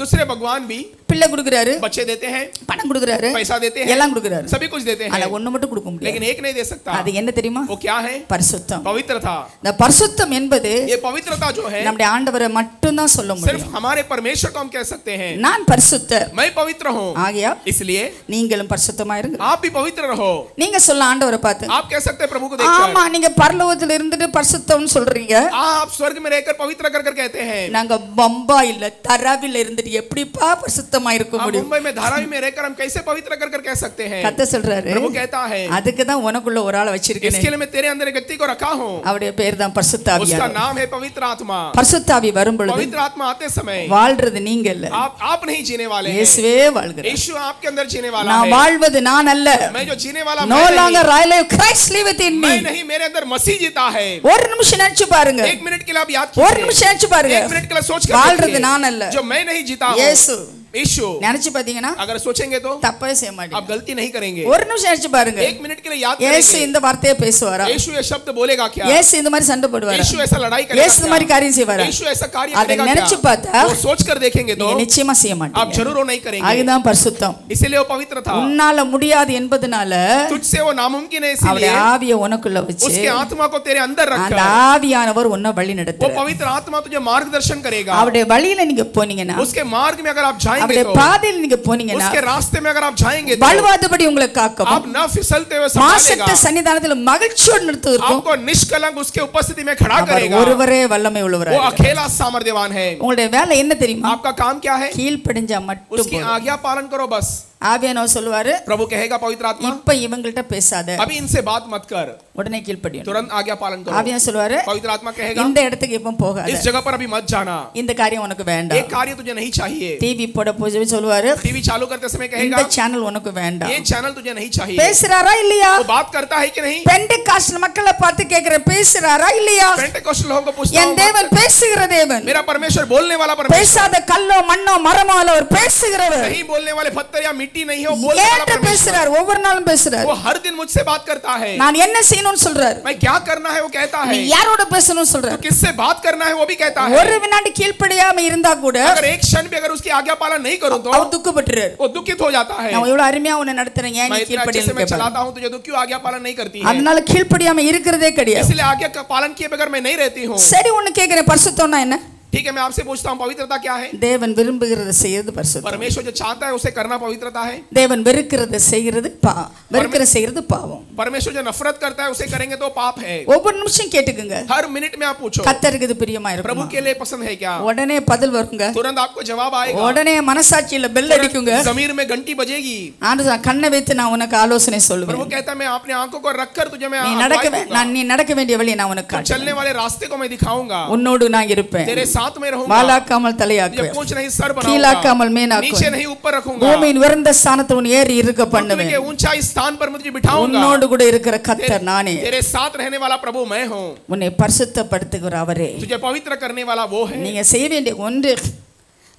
दूसरे भगवान भी பிள்ளை கொடுக்குறாரு बच्चे देते हैं பணம் கொடுக்குறாரு पैसा देते हैं எல்லாம் கொடுக்குறாரு सभी कुछ देते ஆனா हैं ஒண்ணு மட்டும் கொடுக்க முடியாது लेकिन एक नहीं दे सकता அது என்ன தெரியுமா वो क्या है பரிசுத்தம் पवित्रता இந்த பரிசுத்தம் என்பது ये पवित्रता जो है நம்முடைய ஆண்டவரை மட்டும் தான் சொல்ல सिर्फ முடியும் हमारे परमेश्वर को हम कह सकते हैं நான் பரிசுத்தர் मैं पवित्र हूँ ஆகையா इसलिए நீங்களும் பரிசுத்தமா இருங்க आप भी पवित्र रहो நீங்க சொல்ல ஆண்டவரை பார்த்து आप कह सकते हैं प्रभु को ஆமா देखकर நீங்க பரலோகத்துல இருந்துட்டு பரிசுத்தம்னு சொல்றீங்க आप स्वर्ग में रहकर पवित्र कर कर कहते हैं நாங்க பம்பாயில தராவில இருந்துட்டு எப்படிப்பா பரிசுத்தமா இருக்க आप முடியும் मुंबई में धारावी में रहकर हम कैसे पवित्र कर कर कह सकते हैं கத்த சொல்றாரு प्रभु कहता है அதுக்கு தான் உனக்குள்ள ஒரு ஆளை इसके வச்சிருக்கேன் लिए मैं तेरे अंदर एक व्यक्ति को रखा हूँ அவருடைய பேர் தான் பரிசுத்தாவியா उसका नाम है पवित्र आत्मा பரிசுத்தாவி வரும் பொழுது पवित्र आत्मा आते समय வாழ்றது நீங்க இல்ல आप आप नहीं जीने वाले हैं இயேசுவே வாழ்கிறார் यीशु आपके अंदर जीने वाला நான் है வாழ்வது நான் அல்ல मैं जो जीने वाला நோ मैं नहीं, longer I live Christ liveth in me मैं नहीं मेरे अंदर मसीह जीता है ஒரு நிமிஷம் நினைச்சு பாருங்க एक मिनट के लिए आप याद ஒரு कीजिए நிமிஷம் நினைச்சு பாருங்க एक मिनट के लिए सोच कर வாழ்றது देखिए, நான் அல்ல जो मैं नहीं जीता हूँ இயேசு यीशु நினைச்சு பாத்தீங்கன்னா अगर सोचेंगे तो தப்பே செய்ய आप மாட்டீங்க गलती नहीं करेंगे ஒரு நிமிஷம் நினைச்சு பாருங்க एक मिनट के लिए याद இயேசு करेंगे இந்த வார்த்தையை பேசுவாரா यीशु ये शब्द बोलेगा क्या இயேசு இந்த மாதிரி சண்டை போடுவாரா यीशु ऐसा लड़ाई இயேசு இந்த करेगा மாதிரி क्या? காரியம் செய்வாரா यीशु ऐसा कार्य அதை करेगा நினைச்சு क्या பார்த்தா वो सोच कर देखेंगे तो நீங்க நிச்சயமா செய்ய आप மாட்டீங்க जरूर वो नहीं करेंगे அதுதான் பரிசுத்தம் इसीलिए वो पवित्र था உன்னால முடியாது என்பதனால तुझसे वो नामुमकिन है அவருடைய इसीलिए ஆவிய உனக்குள்ள வச்சு उसके आत्मा को तेरे अंदर அந்த रखकर ஆவியானவர் உன்னை வழி वो நடத்துறார் पवित्र आत्मा तुझे मार्गदर्शन करेगा அவருடைய வழியில நீங்க போனீங்கன்னா उसके मार्ग में अगर आप जाएंगे அவருடைய तो பாதையில நீங்க போனீங்கன்னா उसके रास्ते में अगर आप जाएंगे तो வலுவாதபடி உங்களை காக்கவும் आप न फिसलते हुए மாசற்ற संभालेगा சன்னிதானத்துல மகிழ்ச்சியோடு நிறுத்துவதற்கும் आपको निष्कलंक उसके उपस्थिति में खड़ा அவர் करेगा ஒருவரே வல்லமை वो உள்ளவராக अकेला सामर्थ्यवान है உங்களுடைய வேலை என்ன தெரியுமா आपका काम क्या है கீழ்ப்படிஞ்சா மட்டும் उसकी போதும். आज्ञा पालन करो बस ஆவியானவர் சொல்லுவாரு प्रभु कहेगा पवित्र आत्मा இப்ப இவங்கள்ட்ட பேசாத अभी इनसे बात मत कर உடனே கீழ்ப்படியும் तुरंत आज्ञा पालन करो ஆவியா சொல்லுவாரு पवित्र आत्मा कहेगा இந்த இடத்துக்கு இப்ப போகாத इस जगह पर अभी मत जाना இந்த காரியம் உனக்கு एक வேண்டாம் कार्य तुझे नहीं चाहिए டிவி போட பூஜை சொல்லுவாரு टीवी चालू करते समय இந்த कहेगा சேனல் உனக்கு வேண்டாம் ये चैनल तुझे नहीं चाहिए பேசுறாரா இல்லையா वो बात करता है कि नहीं பெண்டை காஸ்ட் மக்களை பார்த்து கேக்குற பேசுறாரா இல்லையா पेंटेकोस्टल लोगों को पूछता என் हूं தேவன் பேசுகிற தேவன் मेरा परमेश्वर बोलने वाला परमेश्वर பேசாத கல்லோ மண்ணோ மரமோ அல்ல அவர் பேசுகிறவர் नहीं बोलने वाले पत्थर या मिट्टी नहीं है वो बोलने वाला ஏன்ட்ட परमेश्वर பேசுறார் ஒவ்வொரு நாளும் பேசுறார் वो हर दिन मुझसे बात करता है நான் என்ன செய்யணும்னு சொல்றாரு मैं क्या करना है वो कहता நீ है யாரோட பேசணும்னு तो சொல்றாரு किससे बात करना है वो भी कहता है ஒரு வினாடி கீழ்ப்படியாம இருந்தா கூட अगर एक क्षण भी अगर उसकी आज्ञा पालन नहीं करूं तो அவர் துக்கப்படுறாரு वो दुखित हो जाता है நான் இவ்வளவு அருமையா உன்னை நடத்துறேன் ஏன் मैं நீ इतना अच्छे से கீழ்ப்படியல मैं கேட்பாரு चलाता हूं तुझे तो क्यों आज्ञा पालन नहीं करती है அதனால கீழ்ப்படியாம இருக்கிறதே கிடையாது इसलिए आज्ञा का पालन किए बगैर मैं नहीं रहती हूँ சரி ஒண்ணு கேக்குறேன் பரிசுத்தம்னா என்ன ठीक है मैं आपसे पूछता हूँ पवित्रता क्या है தேவன் விரும்புகிறத செய்யறது பரிசுத்தம் परमेश्वर जो चाहता है उसे करना पवित्रता है தேவன் வெறுக்கிறத செய்யறது பா வெறுக்கிற செய்யறது பாவம் परमेश्वर जो नफरत करता है उसे करेंगे तो पाप है ஒவ்வொரு நிமிஷம் கேட்டுக்குங்க हर मिनट में आप पूछो கத்தருக்கு இது பிரியமா प्रभु இருக்கும் के लिए पसंद है क्या உடனே பதில் வருங்க तुरंत आपको जवाब आएगा உடனே மனசாட்சியில பெல் அடிக்குங்க तुरंत जमीर में घंटी बजेगी ஆண்டு கண்ணை வைத்து நான் உனக்கு ஆலோசனை प्रभु சொல்லுவேன் कहता है मैं अपने आंखों को रखकर तुझे मैं நீ अगुवाई நடக்க வே- दूंगा। நான் நீ நடக்க வேண்டிய வழியை நான் உனக்கு तुम காட்டுவேன் चलने वाले रास्ते को मैं दिखाऊंगा உன்னோடு நான் இருப்பேன் तेरे साथ में रहूंगा வாலாக்காமல் तुझे தலையாக்குவேன் पूछ नहीं सर கீழாக்காமல் बनाऊंगा மேனாக்குவேன் नीचे नहीं ऊपर रखूंगा பூமியின் உயர்ந்த ஸ்தானத்தை உன் ஏறி இருக்க पृथ्वी பண்ணுவேன் के ऊंचाई स्थान पर मुझे बिठाऊंगा உன்னோடு கூட இருக்கிற तेरे, கத்தர் நானே तेरे साथ रहने वाला प्रभु मैं हूँ உன்னை பரிசுத்தப்படுத்துகிற அவரே तुझे पवित्र करने वाला वो है நீங்க செய்ய வேண்டிய ஒன்று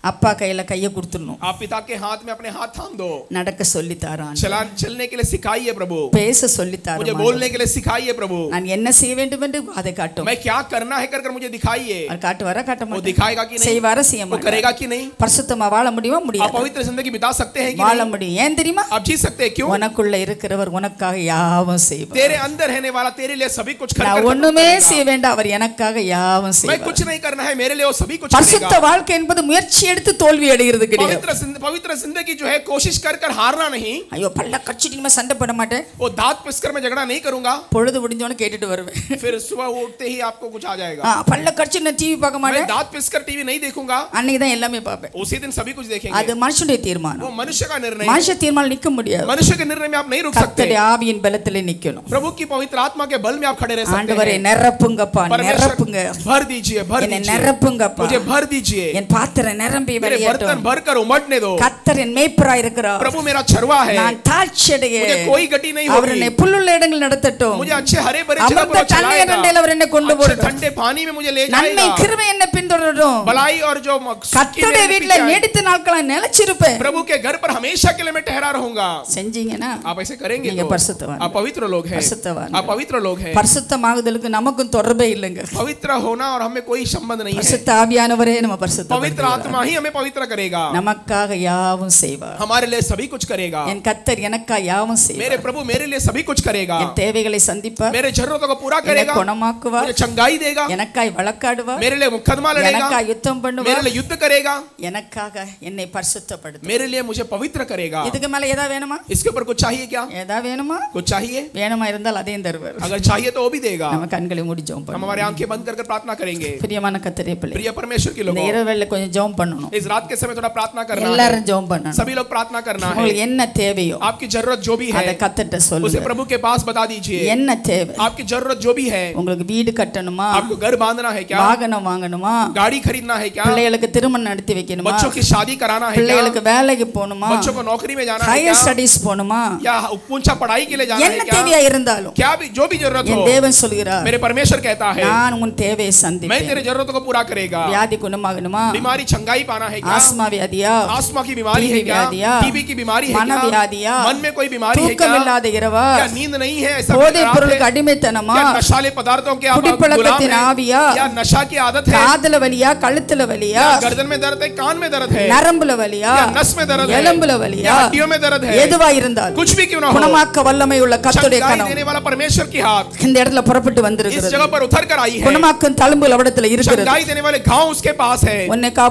அப்பா கையில கையை கொடுத்துடணும் आप पिता के हाथ में अपने हाथ थाम दो நடக்க சொல்லி தாரான் चला चलने के लिए सिखाइए प्रभु பேச சொல்லி मुझे தாரான் बोलने के लिए सिखाइए प्रभु நான் என்ன செய்ய வேண்டும் என்று அதை காட்டும் मैं क्या करना है कर कर मुझे दिखाइए அவர் காட்டுவாரா காட்ட वो மாட்டாரா? दिखाएगा कि नहीं செய்வாரா செய்ய वो மாட்டாரா करेगा कि नहीं பரிசுத்தமா வாழ முடியுமா आप முடியாது पवित्र जिंदगी बिता सकते हैं कि வாழ नहीं முடியும் ஏன் தெரியுமா आप जी सकते हैं क्यों உனக்குள்ள இருக்கிறவர் உனக்காக யாவும் செய்வார் तेरे अंदर रहने वाला तेरे लिए सभी कुछ कर நான் कर ஒண்ணுமே करेगा। செய்ய வேண்டாம் அவர் எனக்காக யாவும் मैं செய்வார் कुछ नहीं करना है मेरे लिए वो सभी कुछ பரிசுத்த करेगा வாழ்க்கை என்பது முயற்சி எடுத்து தோல்வி அடைகிறது கிடையாது पवित्र जिंद- पवित्र जिंदगी जो है कोशिश कर कर हारना नहीं ஐயோ பல்ல கடிச்சிட்டு சண்டை போட மாட்டேன் वो दांत पिसकर मैं झगड़ा नहीं करूंगा பொழுது முடிஞ்சோன்னு கேட்டுட்டு வருவேன் फिर सुबह उठते ही आपको कुछ आ जाएगा ஆ, பல்ல கடிச்சு நான் டிவி பார்க்க मैं மாட்டேன் दांत पिसकर टीवी नहीं देखूंगा அன்னைக்கு தான் எல்லாமே பார்ப்பேன் उसी दिन सभी कुछ देखेंगे அது மனுஷனுடைய वो தீர்மானம் मनुष्य का निर्णय மனுஷ தீர்மானம் நிக்க முடியாது मनुष्य के निर्णय में आप नहीं रुक सकते கர்த்தருடைய ஆவியின் பலத்திலே நிக்கணும் प्रभु की पवित्र आत्मा के बल में आप खड़े रह सकते ஆண்டவரை हैं நிரப்புங்கப்பா நிரப்புங்க परमेश्वर भर दीजिए भर என்னை दीजिए நிரப்புங்கப்பா मुझे भर दीजिए என் பாத்திரம் நிரம்பி मेरे बर्तन வெளியேட்டும் भर कर उमटने दो கர்த்தர் என் மேய்ப்பரா இருக்கிறார் प्रभु मेरा छरवा है நான் தாழ்ச்சியடைய मुझे कोई गति नहीं அவர் होगी என்னை புல்லுள்ள இடங்கள் நடத்தட்டும் मुझे अच्छे हरे भरे जगह அமர்ந்த पर वो தண்ணீர் चलाएगा அண்டையில் அவர் என்னை கொண்டு अच्छे போடுவார் ठंडे पानी में मुझे ले நன்மை जाएगा கிருபை என்ன பின்தொடரும் भलाई और जो म- सुखी கர்த்தருடைய मेरे வீட்டுல पीछे आए। நீடித்த நாட்களா நிலைச்சிருப்பேன் प्रभु के घर पर हमेशा के लिए मैं ठहरा रहूंगा செஞ்சீங்கன்னா आप ऐसे करेंगे நீங்க तो பரிசுத்தவான். आप पवित्र लोग हैं பரிசுத்தவான். आप पवित्र लोग हैं பரிசுத்தமாகுதலுக்கு நமக்கும் தொடர்பே இல்லைங்க पवित्र होना और हमें कोई संबंध नहीं है பரிசுத்த ஆவியானவரே நம்ம पवित्र பரிசுத்த आत्मा ही हमें पवित्र करेगा நமக்காக யாவும் செய்வார் हमारे लिए सभी कुछ करेगा என் கத்தர் எனக்கா யாவும் செய்வார் मेरे प्रभु मेरे लिए सभी कुछ करेगा என் தேவைகளை சந்திப்பார் मेरे जरूरतों को पूरा என்னை करेगा குணமாக்குவார் मुझे चंगाई देगा எனக்காய் வழக்காடுவார் मेरे लिए मुकदमा लड़ेगा எனக்காய் யுத்தம் मेरे பண்ணுவார் लिए युद्ध करेगा எனக்காக என்னை பரிசுத்தப்படுத்து मेरे लिए मुझे पवित्र करेगा இதுக்கு மேல ஏதா வேணுமா इसके ऊपर कुछ चाहिए क्या ஏதா வேணுமா कुछ चाहिए வேணுமா இருந்தால் அதையும் தருவார் अगर चाहिए तो वो भी देगा நம்ம கண்களை மூடி ஜெபம் हम பண்ணுவோம் हमारे आंखें बंद कर कर प्रार्थना करेंगे பிரியமான கத்தரே பிள்ளை प्रिय परमेश्वर के இந்த लोगों இரவேளை கொஞ்சம் ஜெபம் பண்ணணும் इस रात के समय थोड़ा प्रार्थना करना है எல்லாரும் ஜெபம் பண்ணணும் सभी लोग प्रार्थना करना है உங்களுக்கு என்ன தேவையோ आपकी जरूरत जो भी है அதை கத்தட்ட उसे சொல்லுங்க प्रभु के पास बता दीजिए என்ன தேவை आपकी जरूरत जो भी है உங்களுக்கு வீடு கட்டணுமா आपको घर बांधना है क्या வாகனம் வாங்கணுமா गाड़ी खरीदना है क्या பிள்ளைகளுக்கு திருமணம் நடத்தி வைக்கணுமா बच्चों की शादी कराना है क्या பிள்ளைகளுக்கு வேலைக்கு போகணுமா बच्चों को नौकरी में जाना है ஹையர் क्या ஸ்டடீஸ் போகணுமா या ऊंचा पढ़ाई के लिए जाना என்ன है क्या தேவையா இருந்தாலும் क्या भी जो भी जरूरत என் हो தேவன் சொல்கிறார் मेरे परमेश्वर कहता है நான் உன் தேவையை मैं சந்திப்பேன் तेरे जरूरतों को पूरा करेगा வியாதி குணமாகணுமா बीमारी छंगाई पाना है क्या ஆஸ்மா வியாதியா आस्मा की बीमारी है டிவி क्या வியாதியா टीबी की बीमारी है மன क्या வியாதியா मन में कोई बीमारी है தூக்கம் क्या இல்லாத இரவா क्या नींद नहीं है ऐसा कोई போதைப் रात பொருளுக்கு है? அடிமைத்தனமா क्या नशाले पदार्थों के आप गुलाम குடிப்பழக்கத்தின் हैं? ஆவியா या नशा की आदत है காதுல வலியா கழுத்துல வலியா या गर्दन में दर्द है कान में दर्द है நரம்புல வலியா या नस में दर्द है எலும்புல या வலியா हड्डियों में दर्द है எதுவா இருந்தால் कुछ भी क्यों ना हो குணமாக்க வல்லமை உள்ள கத்துடைய चंगाई கணம் देने वाला परमेश्वर की हाथ இந்த இடத்துல புறப்பட்டு इस வந்திருக்கிறது जगह पर उतर कर आई है குணமாக்கும் தழும்புகள் அவடத்துல இருக்கிறது चंगाई देने वाले घाव उसके पास है உன்னை கா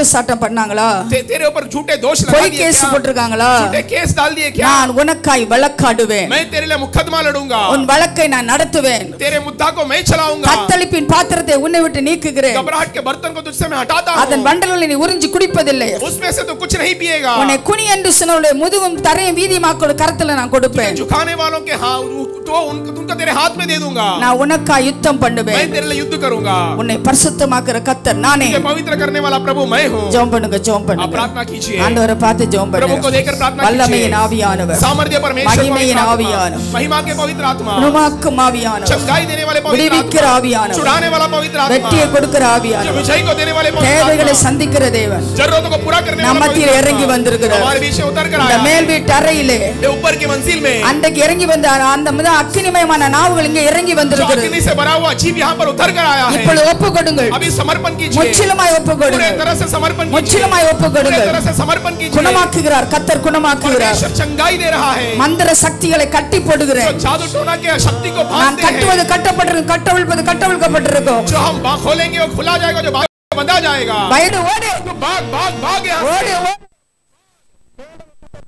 பொய் குற்றச்சாட்டம் பண்ணாங்களா ते- तेरे ऊपर झूठे दोष लगा பொய் दिए கேஸ் क्या போட்டிருக்காங்களா झूठे केस डाल दिए क्या நான் உனக்காய் வழக்காடுவேன் मैं तेरे लिए मुकदमा लड़ूंगा உன் வழக்கை நான் நடத்துவேன் तेरे मुद्दा को मैं चलाऊंगा கத்தளிப்பின் பாத்திரத்தை உன்னை விட்டு நீக்குகிறேன் घबराहट के बर्तन को तुझसे मैं हटाता அதன் हूँ வண்டலுள்ள நீ உறிஞ்சி குடிப்பதில்லை उसमें से तो कुछ नहीं पिएगा உன்னை குனி என்று சொன்னவருடைய முதுகும் தரையும் வீதிமாக்களோட கரத்துல நான் கொடுப்பேன் झुकाने वालों के हाथ तो उन- उनका तेरे हाथ में दे दूंगा நான் உனக்காய் யுத்தம் मैं பண்ணுவேன் तेरे लिए युद्ध करूंगा உன்னை பரிசுத்தமாக்குற கத்தர் நானே तुझे पवित्र करने वाला प्रभु मैं हो ஜெபம் பண்ணுங்க ஜெபம் आप பண்ணுங்க प्रार्थना कीजिए ஆண்டவரை பார்த்து ஜெபம் प्रभु को பண்ணுங்க देखकर प्रार्थना வல்லமையின் कीजिए ஆவியானவர் सामर्थ्य परमेश्वर மகிமையின் पवित्र आत्मा, ஆவியானவர் महिमा के पवित्र आत्मा குணமாக்கும் ஆவியானவர் चंगाई देने वाले पवित्र விடுவிக்கிற आत्मा ஆவியானவர் छुड़ाने वाला पवित्र आत्मा வெற்றியை கொடுக்கிற जो ஆவியானவர் विजय को देने वाले पवित्र தேவைகளை आत्मा சந்திக்கிற தேவன் जरूरतों को पूरा करने நம் वाला மத்தியில் पवित्र இறங்கி आत्मा வந்திருக்கிறார் हमारे बीच में उतर कर இந்த आया மேல் வீட்டு அறையிலே ये ऊपर की मंजिल में அன்றைக்கு இறங்கி வந்த அந்த முதல் அக்கினிமயமான நாவுகள் இங்கே இறங்கி जो வந்திருக்கிறது अग्नि से भरा हुआ जीव यहाँ पर उतर कर आया है இப்பொழுது ஒப்பு கொடுங்கள் अभी समर्पण कीजिए முற்றிலுமாய் ஒப்பு पूरे கொடுங்கள் तरह से समर्पण कीजिए முற்றிலுமாய் ஒப்பு पूरे கொடுங்கள் तरह से समर्पण कीजिए குணமாக்குகிறார் கத்தர் குணமாக்குகிறார் परमेश्वर चंगाई दे रहा है மந்திர சக்திகளை கட்டி जो போடுகிறேன் जादू टोना के शक्ति को நான் बांधते हैं கட்டுவது கட்டப்பட்டிருக்கும் கட்டவிழ்ப்பது கட்டவிழ்க்கப்பட்டிருக்கும் जो हम बाग खोलेंगे वो खुला जाएगा जो बाग बंधा जाएगा வயது ஓடு जो बाग बाग भाग यहाँ से।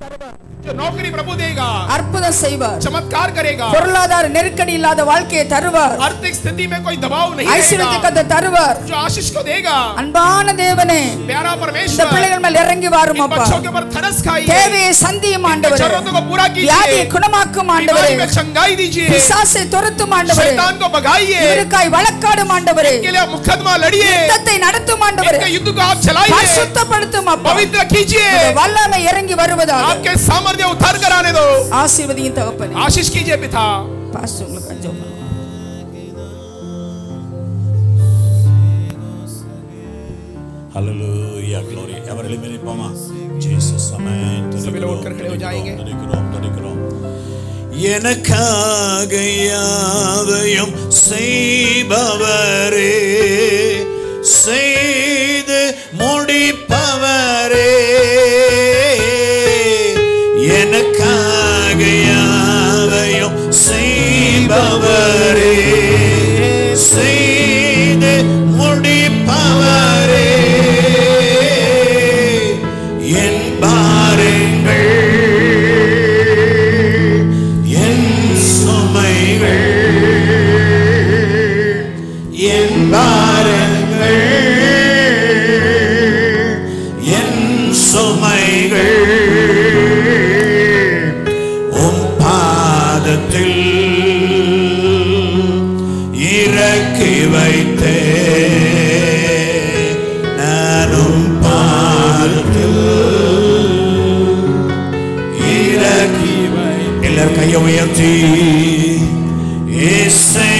ஓடு ஓடு. जो नौकरी प्रभु देगा அற்புதம் செய்வார் चमत्कार करेगा பொருளாதார நெருக்கடி இல்லாத வாழ்க்கையை தருவார் आर्थिक स्थिति में कोई दबाव नहीं ஐஸ்வர்யத்தை रहेगा கத்த தருவார் जो आशीष को देगा அன்பான தேவனே प्यारा இந்த परमेश्वर பிள்ளைகள் மேல் இறங்கி வாரும் इन அப்பா बच्चों के ऊपर तरस खाइए தேவையை சந்தியும் ஆண்டவரே जरूरतों को पूरा வியாதியை कीजिए குணமாக்கும் बीमारी ஆண்டவரே में चंगाई दीजिए பிசாசை துரத்தும் ஆண்டவரே शैतान को भगाइए இவருக்காய் வழக்காடும் ஆண்டவரே इनके लिए मुकदमा लड़िए யுத்தத்தை நடத்தும் ஆண்டவரே इनके युद्ध को आप चलाइए பரிசுத்தப்படுத்தும் அப்பா पवित्र कीजिए உம்முடைய வல்லமை இறங்கி வருவதாக आपके सामर्थ्य उतार कर आने दो ஆசீர்வதியின் தகப்பனே आशीष कीजिए पिता பாஸ்டர் உங்களுக்கு அஞ்சம் Hallelujah, glory. எவரிலுமே நிற்போமா? Jesus, amen. सभी लोग उठकर खड़े हो जाएंगे। துதிக்கிறோம், துதிக்கிறோம். எனக்காக யாவையும் செய்பவரே செய்து முடிப்பவரே செய்பவரே செய்து முடிப்பவரே எல்லாரும் கையை உயர்த்தி இசையா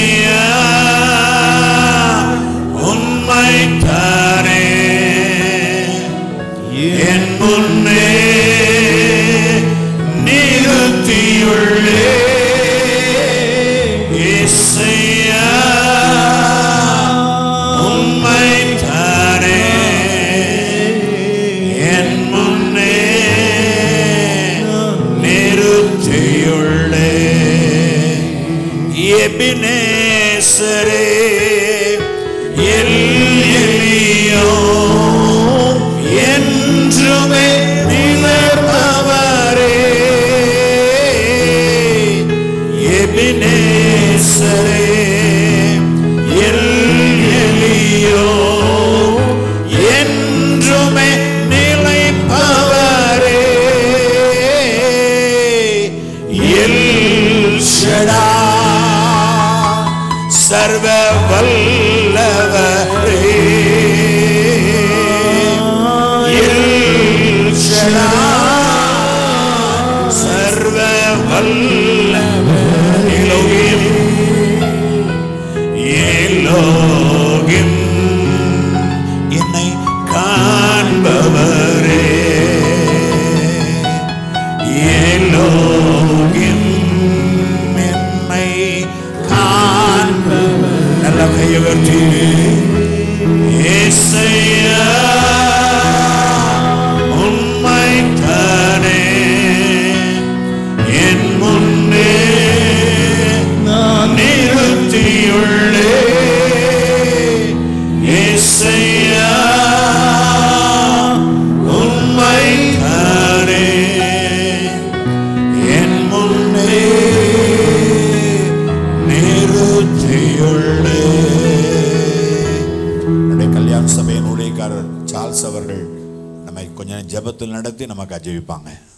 என்னை காண்பவரே எலோகிம் என்னை காண்பவர் நல்ல கையுயர்த்தி நேரம் ஜெபத்தில் நடத்தி நமக்கு அஜெபிப்பாங்க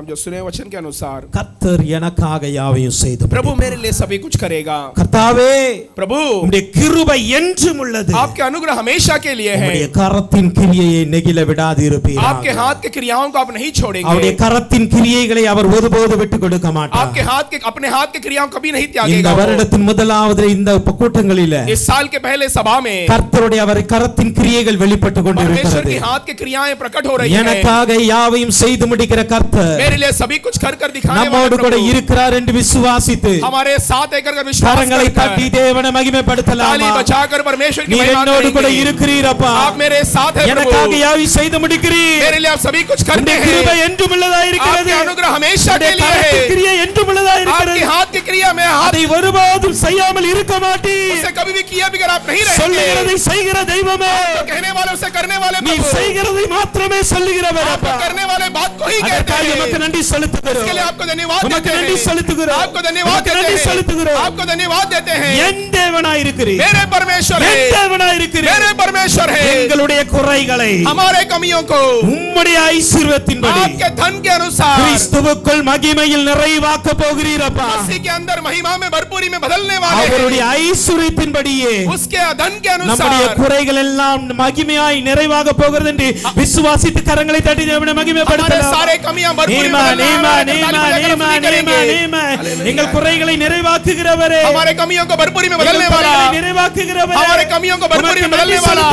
हम जो सुने वचन के अनुसार கர்த்தர் எனக்காக யாவையும் செய்து प्रभु मेरे लिए सभी कुछ करेगा கர்த்தாவே प्रभु உம்முடைய கிருபை என்றும் உள்ளது आपके अनुग्रह हमेशा के लिए है உம்முடைய கரத்தின் கிரியையை நெகிழ விடாதிருப்பீர் आपके हाथ के क्रियाओं को आप नहीं छोड़ेंगे அவருடைய கரத்தின் கிரியைகளை அவர் ஒருபோது விட்டு கொடுக்க மாட்டார் आपके हाथ के अपने हाथ के क्रियाओं कभी नहीं இந்த त्यागेगा वो। வருடத்தின் முதலாவது இந்த கூட்டங்களில इस साल के पहले सभा में கர்த்தருடைய அவர் கரத்தின் கிரியைகள் வெளிப்பட்டு परमेश्वर கொண்டிருக்கிறது की हाथ की क्रियाएं प्रकट हो रही हैं எனக்காக யாவையும் செய்து முடிக்கிற கர்த்தர் मेरे लिए सभी कुछ कर कर दिखाने நம்மோடு वाले கூட प्रभु இருக்கிறார் என்று விசுவாசித்து हमारे साथ एक कर विश्वास கரங்களை कर தட்டி தேவனை ताली மகிமைப்படுத்தலாமா बजाकर परमेश्वर की நீர் महिमा என்னோடு கூட करेंगे। இருக்கிறீர் அப்பா आप मेरे साथ हैं எனக்காக प्रभु யாவை செய்து முடிக்கிறீர் मेरे लिए आप सभी कुछ करते உம்முடைய हैं கிருபை என்றும் உள்ளதா இருக்கிறது आपके अनुग्रह हमेशा के உம்முடைய लिए கரத்தின் है கிரியை என்றும் உள்ளதா आपके இருக்கிறது हाथ की क्रिया में हाथ அதை ஒருபோதும் செய்யாமல் இருக்க மாட்டீர் उसे कभी भी किया बिगर आप नहीं रहेंगे சொல்லுகிறதை செய்கிற தெய்வமே तो कहने वाले उसे करने वाले நீ प्रभु செய்கிறதை மாத்திரமே சொல்லுகிறவர் आप அப்பா करने वाले बात को ही कहते அதற்காக हैं உமக்கு நன்றி इसके लिए செலுத்துகிறோம் आपको धन्यवाद உமக்கு देते நன்றி हैं செலுத்துகிறோம் आपको धन्यवाद உமக்கு देते நன்றி हैं செலுத்துகிறோம் आपको धन्यवाद देते हैं என் தேவனாய் இருக்கிறீர் मेरे परमेश्वर என் है தேவனாய் இருக்கிறீர் मेरे परमेश्वर है எங்களுடைய குறைகளை हमारे कमियों को உம்முடைய ஐஸ்வர்யத்தின்படி आपके धन के अनुसार கிறிஸ்துவுக்குள் மகிமையில் நிறைவாக்க போகிறீரப்பா मसीह के अंदर महिमा में भरपूरी में बदलने वाले அவருடைய हैं ஐஸ்வர்யத்தின்படியே उसके धन के நம்முடைய अनुसार குறைகள் எல்லாம் மகிமையாய் நிறைவாக போகிறது என்று விசுவாசித்து கரங்களை தட்டி தேவனை हमारे மகிமைப்படுத்தலாம் सारे कमियां भरपूरी में நீமா, बदलने நீமா, वाले हैं। நீமா, ताली बजाकर நீமா, मसीह நீமா, करेंगे। நீமா. எங்கள் குறைகளை நிறைவாக்குகிறவரே हमारे कमियों को भरपूरी में बदलने எங்கள் वाला குறைகளை நிறைவாக்குகிறவரே हमारे कमियों को भरपूरी में बदलने वाला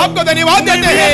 आपको धन्यवाद देते हैं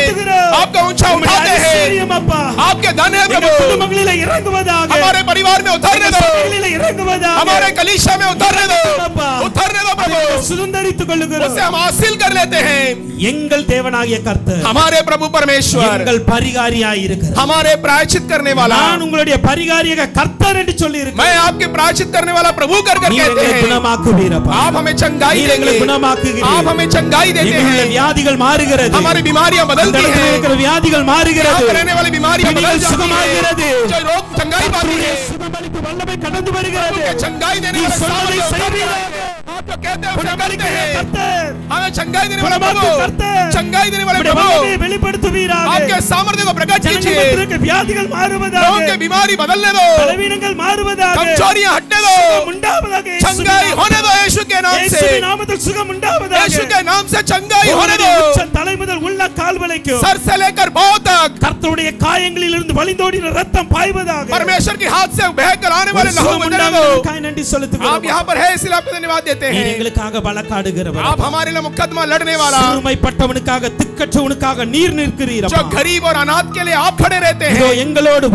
आपका ऊंचा उठाते हैं ஐஸ்வர்யம் அப்பா आपके धन है எங்கள் प्रभु குடும்பங்களிலே இறங்குவதாக हमारे परिवार में उतरने दो சபைகளிலே இறங்குவதாக हमारे कलीशा में उतरने दो அப்பா. उतरने दो அதை प्रभु சுதந்தரித்துக் கொள்ளுகிறோம் उससे हम हासिल कर लेते हैं எங்கள் தேவனாகிய கர்த்தர் हमारे प्रभु परमेश्वर எங்கள் பரிகாரியாய் இருக்கிறார் हमारे प्रायश्चित करने वाला நான் உங்களுடைய பரிகாரியாக கர்த்தர் என்று சொல்லி मैं आपके प्रायश्चित करने वाला प्रभु कर कर நீர் कहते எங்களை हैं குணமாக்குவீரப்பா आप हमें चंगाई நீர் எங்களை देंगे குணமாக்குகிறீர் आप हमें चंगाई देते எங்களுடைய हैं வியாதிகள் மாறுகிறது हमारी बीमारियां அந்த बदलती இடத்துல हैं இருக்கிற வியாதிகள் यहाँ மாறுகிறது पर रहने वाली बीमारियां बदल பிணிகள் जाती சுகமாகிறது हैं जो रोग चंगाई पाती கர்த்தருடைய है சுகமளிப்பு வல்லமை கடந்து வருகிறது चंगाई देने நீ वाले சொன்னதை सामर्थ्य செய்வீராக. आप जो कहते हैं उसे करते குணமளிக்கிற हैं கர்த்தர் हमें चंगाई देने वाले குணமாக்கு प्रभु கர்த்தர் चंगाई देने वाले உம்முடைய प्रभु வல்லமையை வெளிப்படுத்துவீராக आपके सामर्थ्य को प्रकट ஜனங்கள் कीजिए மத்தியில் இருக்க வியாதிகள் लोगों மாறுவதாக के बीमारी बदलने दो பலவீனங்கள் மாறுவதாக कमजोरियां हटने दो சுகம் உண்டாவதாக இயேசுவின் चंगाई होने दो यीशु के नाम से இயேசுவின் நாமத்தில் சுகம் உண்டாவதாக यीशु के नाम से चंगाई होने உங்களுடைய दो உச்ச தலை முதல் உள்ள கால் வரைக்கும் सर से लेकर पांव तक கர்த்தருடைய காயங்களில் இருந்து வழிந்தோடின ரத்தம் பாய்வதாக परमेश्वर के हाथ से बह कर आने वाले ஒரு लहू சுகம் बदलने दो உண்டாவதற்காய் நன்றி आप செலுத்துகிறோம் यहाँ पर है इसलिए आपको धन्यवाद देते நீர் हैं எங்களுக்காக வழக்காடுகிறவர் आप हमारे लिए मुकदमा लड़ने वाला சிறுமைப்பட்டவனுக்காக திக்கற்றவனுக்காக நீர் நிற்கிறீர் जो அப்பா. गरीब और अनाथ के लिए आप खड़े रहते இதோ हैं எங்களோடு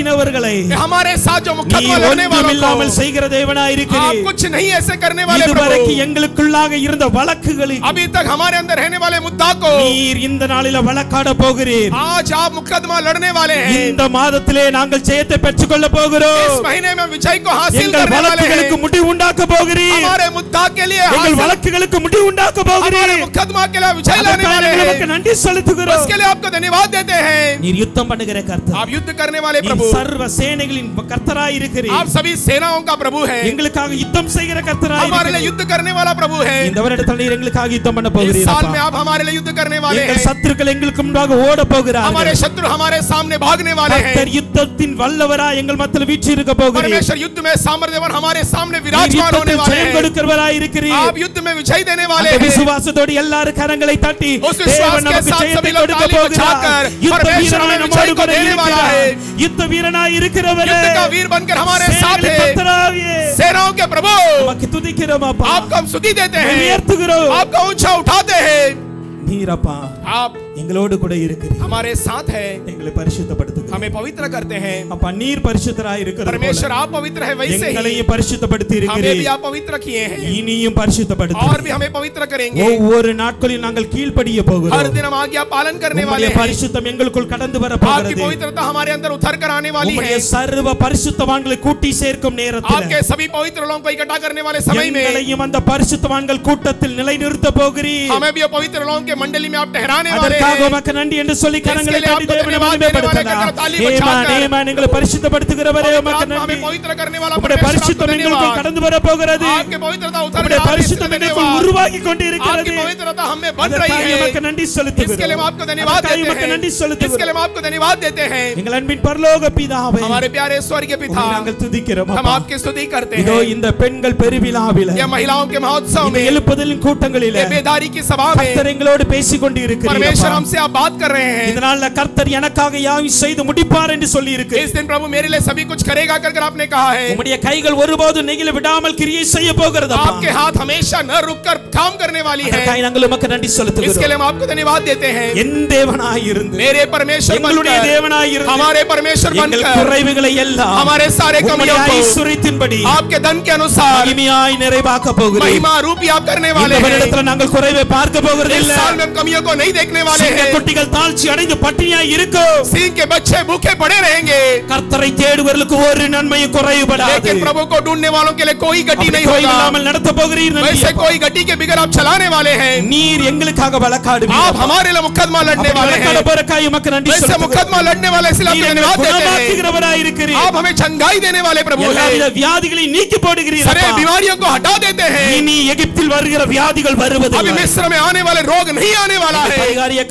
வழக்காடினவர்களை हमारे साथ जो நீ मुकदमा लड़ने वालों ஒன்றுமில்லாமல் को செய்கிற தேவனாய் आप இருக்கிறீர் कुछ नहीं ऐसे करने वाले இதுவரைக்கும் प्रभु எங்களுக்குள்ளாக இருந்த வழக்குகளில் अभी तक हमारे अंदर रहने वाले मुद्दा को நீர் இந்த நாளில வழக்காட போகிறீர் आज आप मुकदमा लड़ने वाले हैं இந்த மாதத்திலே நாங்கள் ஜெயத்தை பெற்றுக்கொள்ள போகிறோம் इस महीने में विजय को हासिल எங்கள் करने वाले வழக்குகளுக்கு हैं முடிவு உண்டாக்க போகிறீர் हमारे मुद्दा के लिए எங்கள் हासिल- வழக்குகளுக்கு முடிவு உண்டாக்க हमारे போகிறீர் मुकदमा के लिए विजय लाने அதற்காக वाले நாங்கள் हैं உமக்கு நன்றி செலுத்துகிறோம் उसके लिए आपको धन्यवाद देते हैं நீர் யுத்தம் பண்ணுகிற கர்த்தர் आप युद्ध करने वाले நீர் प्रभु சர்வ சேனைகளின் கர்த்தராய் இருக்கிறீர் आप सभी सेनाओं का प्रभु है எங்களுக்காக யுத்தம் செய்கிற கர்த்தராய் हमारे लिए இருக்கிறீர் युद्ध करने वाला प्रभु है இந்த வருடத்தில் நீர் எங்களுக்காக யுத்தம் பண்ண इस போகிறீர் साल में அப்பா. आप हमारे लिए युद्ध करने वाले எங்கள் हैं சத்துருக்கள் எங்களுக்கு முன்பாக ஓட हमारे போகிறார்கள் शत्रु हमारे सामने भागने वाले हैं கர்த்தர் யுத்தத்தின் வல்லவராய் எங்கள் மத்தியில் வீற்றி இருக்க போகிறீர் परमेश्वर युद्ध में सामर्थ्यवान हमारे सामने நீர் विराजमान होने யுத்தத்தில் वाले ஜெயம் हैं கொடுக்கிறவராய் இருக்கிறீர் आप युद्ध में विजय देने वाले அந்த हैं விசுவாசத்தோடு எல்லாரும் கரங்களை தட்டி उस विश्वास தேவன் के நமக்கு साथ ஜெயத்தை सभी लोग கொடுக்க ताली போகிறார் बजाकर யுத்த परमेश्वर வீரனாய் हमें நம்மோடு विजय को கூட देने वाला இருக்கிறார் है யுத்த வீரனாய் இருக்கிறவரே युद्ध का वीर बनकर हमारे साथ சேனைகளின் है கர்த்தராகிய सेनाओं के प्रभु உமக்கு துதிக்கிறோம் அப்பா आपको हम स्तुति देते உம்மை हैं உயர்த்துகிறோம் आपका ऊंचा उठाते हैं நீரப்பா आप எங்களோடு கூட இருக்கிறீர் हमारे साथ है எங்களை பரிசுத்தப்படுத்துகிறீர் हमें पवित्र करते हैं அப்பா நீர் பரிசுத்தராய் இருக்கிறது परमेश्वर आप पवित्र है वैसे ही எங்களையும் பரிசுத்தப்படுத்தி हमें भी இருக்கிறீர் आप पवित्र किए हैं இனியும் और பரிசுத்தப்படுத்தி भी हमें पवित्र करेंगे ஒவ்வொரு நாட்களில் நாங்கள் கீழ்ப்படிய हर போகிறோம் दिन हम आज्ञा पालन करने वाले உம்முடைய हैं பரிசுத்தம் எங்களுக்குள் கடந்து வர आपकी போகிறது पवित्रता हमारे अंदर उतर कर आने वाली உம்முடைய है சர்வ பரிசுத்தவான்களை கூட்டி சேர்க்கும் நேரத்தில் आपके सभी पवित्र लोगों को इकट्ठा करने वाले समय में எங்களையும் அந்த பரிசுத்தவான்கள் கூட்டத்தில் நிலைநிறுத்த போகிறீர் हमें भी पवित्र लोगों के मंडली में आप ठहराने वाले அதற்காக அதற்காக உமக்கு நன்றி என்று சொல்லி கரங்களை इसके लिए தட்டி आपको தேவனை धन्यवाद देने वाले மகிமைப்படுத்தலாம் करकर ताली ஏமான் बजाकर ஏமான் எங்களை பரிசுத்தப்படுத்துகிறவரே पवित्र உமக்கு आत्मा நன்றி हमें पवित्र करने वाला உம்முடைய परमेश्वर, आपको பரிசுத்தம் எங்களுக்குள் धन्यवाद கடந்து வர போகிறது आपके पवित्रता उतर உம்முடைய रहा है, इसके பரிசுத்தம் लिए எங்களுக்குள் धन्यवाद। உருவாகி கொண்டு आपकी இருக்கிறது पवित्रता हमें बन रही அதற்காக है உமக்கு நன்றி इसके लिए हम செலுத்துகிறோம் आपको धन्यवाद அதற்காக देते உமக்கு நன்றி हैं इसके लिए செலுத்துகிறோம் हम आपको धन्यवाद देते हैं எங்கள் அன்பின் பரலோக பிதாவே हमारे प्यारे स्वर्गीय पिता உம்மை நாங்கள் துதிக்கிறோம் हम அப்பா. आपकी स्तुति करते இதோ हैं இந்த பெண்கள் பெருவிழாவில ये महिलाओं के महोत्सव இந்த में எழுப்புதலின் கூட்டங்களில ये बेदारी की सभा में கர்த்தர் எங்களோடு பேசிக் கொண்டு परमेश्वर இருக்கிறீர் हमसे आप बात कर रहे हैं இதனால கர்த்தர் எனக்காக யாவும் செய்து முடிப்பார் என்று சொல்லி இருக்கு इस दिन प्रभु मेरे लिए सभी कुछ करेगा कर कर आपने कहा है உம்முடைய கைகள் ஒருபோதும் நெகிழ விடாமல் கிரியை செய்ய போகிறது அப்பா. आपके हाथ हमेशा न रुक कर काम करने वाली है அதற்காக நாங்கள் உமக்கு நன்றி इसके செலுத்துகிறோம் लिए हम आपको धन्यवाद देते हैं என் தேவனாய் இருந்து मेरे परमेश्वर எங்களுடைய बनकर தேவனாய் இருந்து हमारे परमेश्वर எங்கள் बनकर குறைவுகளை எல்லாம் हमारे सारे உம்முடைய कमियों को ஐஸ்வரியத்தின்படி आपके धन के अनुसार மகிமையாய் நிறைவாக்க போகிறேன் महिमा रूपी आप करने वाले இந்த हैं வருடத்துல நாங்கள் குறைவை பார்க்க போகிறது इस இல்ல साल में हम कमियों को नहीं देखने वाले சிங்க हैं குட்டிகள் தாழ்ச்சி அடைந்து பட்டினியாய் இருக்கும் सिंह के बच्चे भूखे पड़े रहेंगे கர்த்தரை தேடுவர்களுக்கு ஒரு நன்மையும் குறைவுபடாது लेकिन प्रभु को ढूंढने वालों के लिए कोई गति அப்படி नहीं கோயில் होगा இல்லாமல் நடத்த போகிறீர் நன்றி वैसे அப்பா. कोई गति के बिगड़ आप चलाने वाले हैं நீர் எங்களுக்காக வழக்காடுவீர் आप அப்பா. हमारे लिए मुकदमा लड़ने அப்படி वाले வழக்காட हैं போறக்காய் உமக்கு நன்றி वैसे செலுத்துகிறோம். मुकदमा लड़ने वाले इसलिए நீர் आपको எங்களை धन्यवाद देते हैं குணமாக்குகிறவராய் இருக்கிறீர் आप हमें चंगाई देने वाले प्रभु எல்லாவித हैं வியாதிகளை நீக்கி போடுகிறீர் सारे அப்பா. बीमारियों को हटा देते हैं இனி எகிப்தில் வருகிற வியாதிகள் अभी வருவதில்லை मिस्र में आने वाले रोग नहीं आने वाला है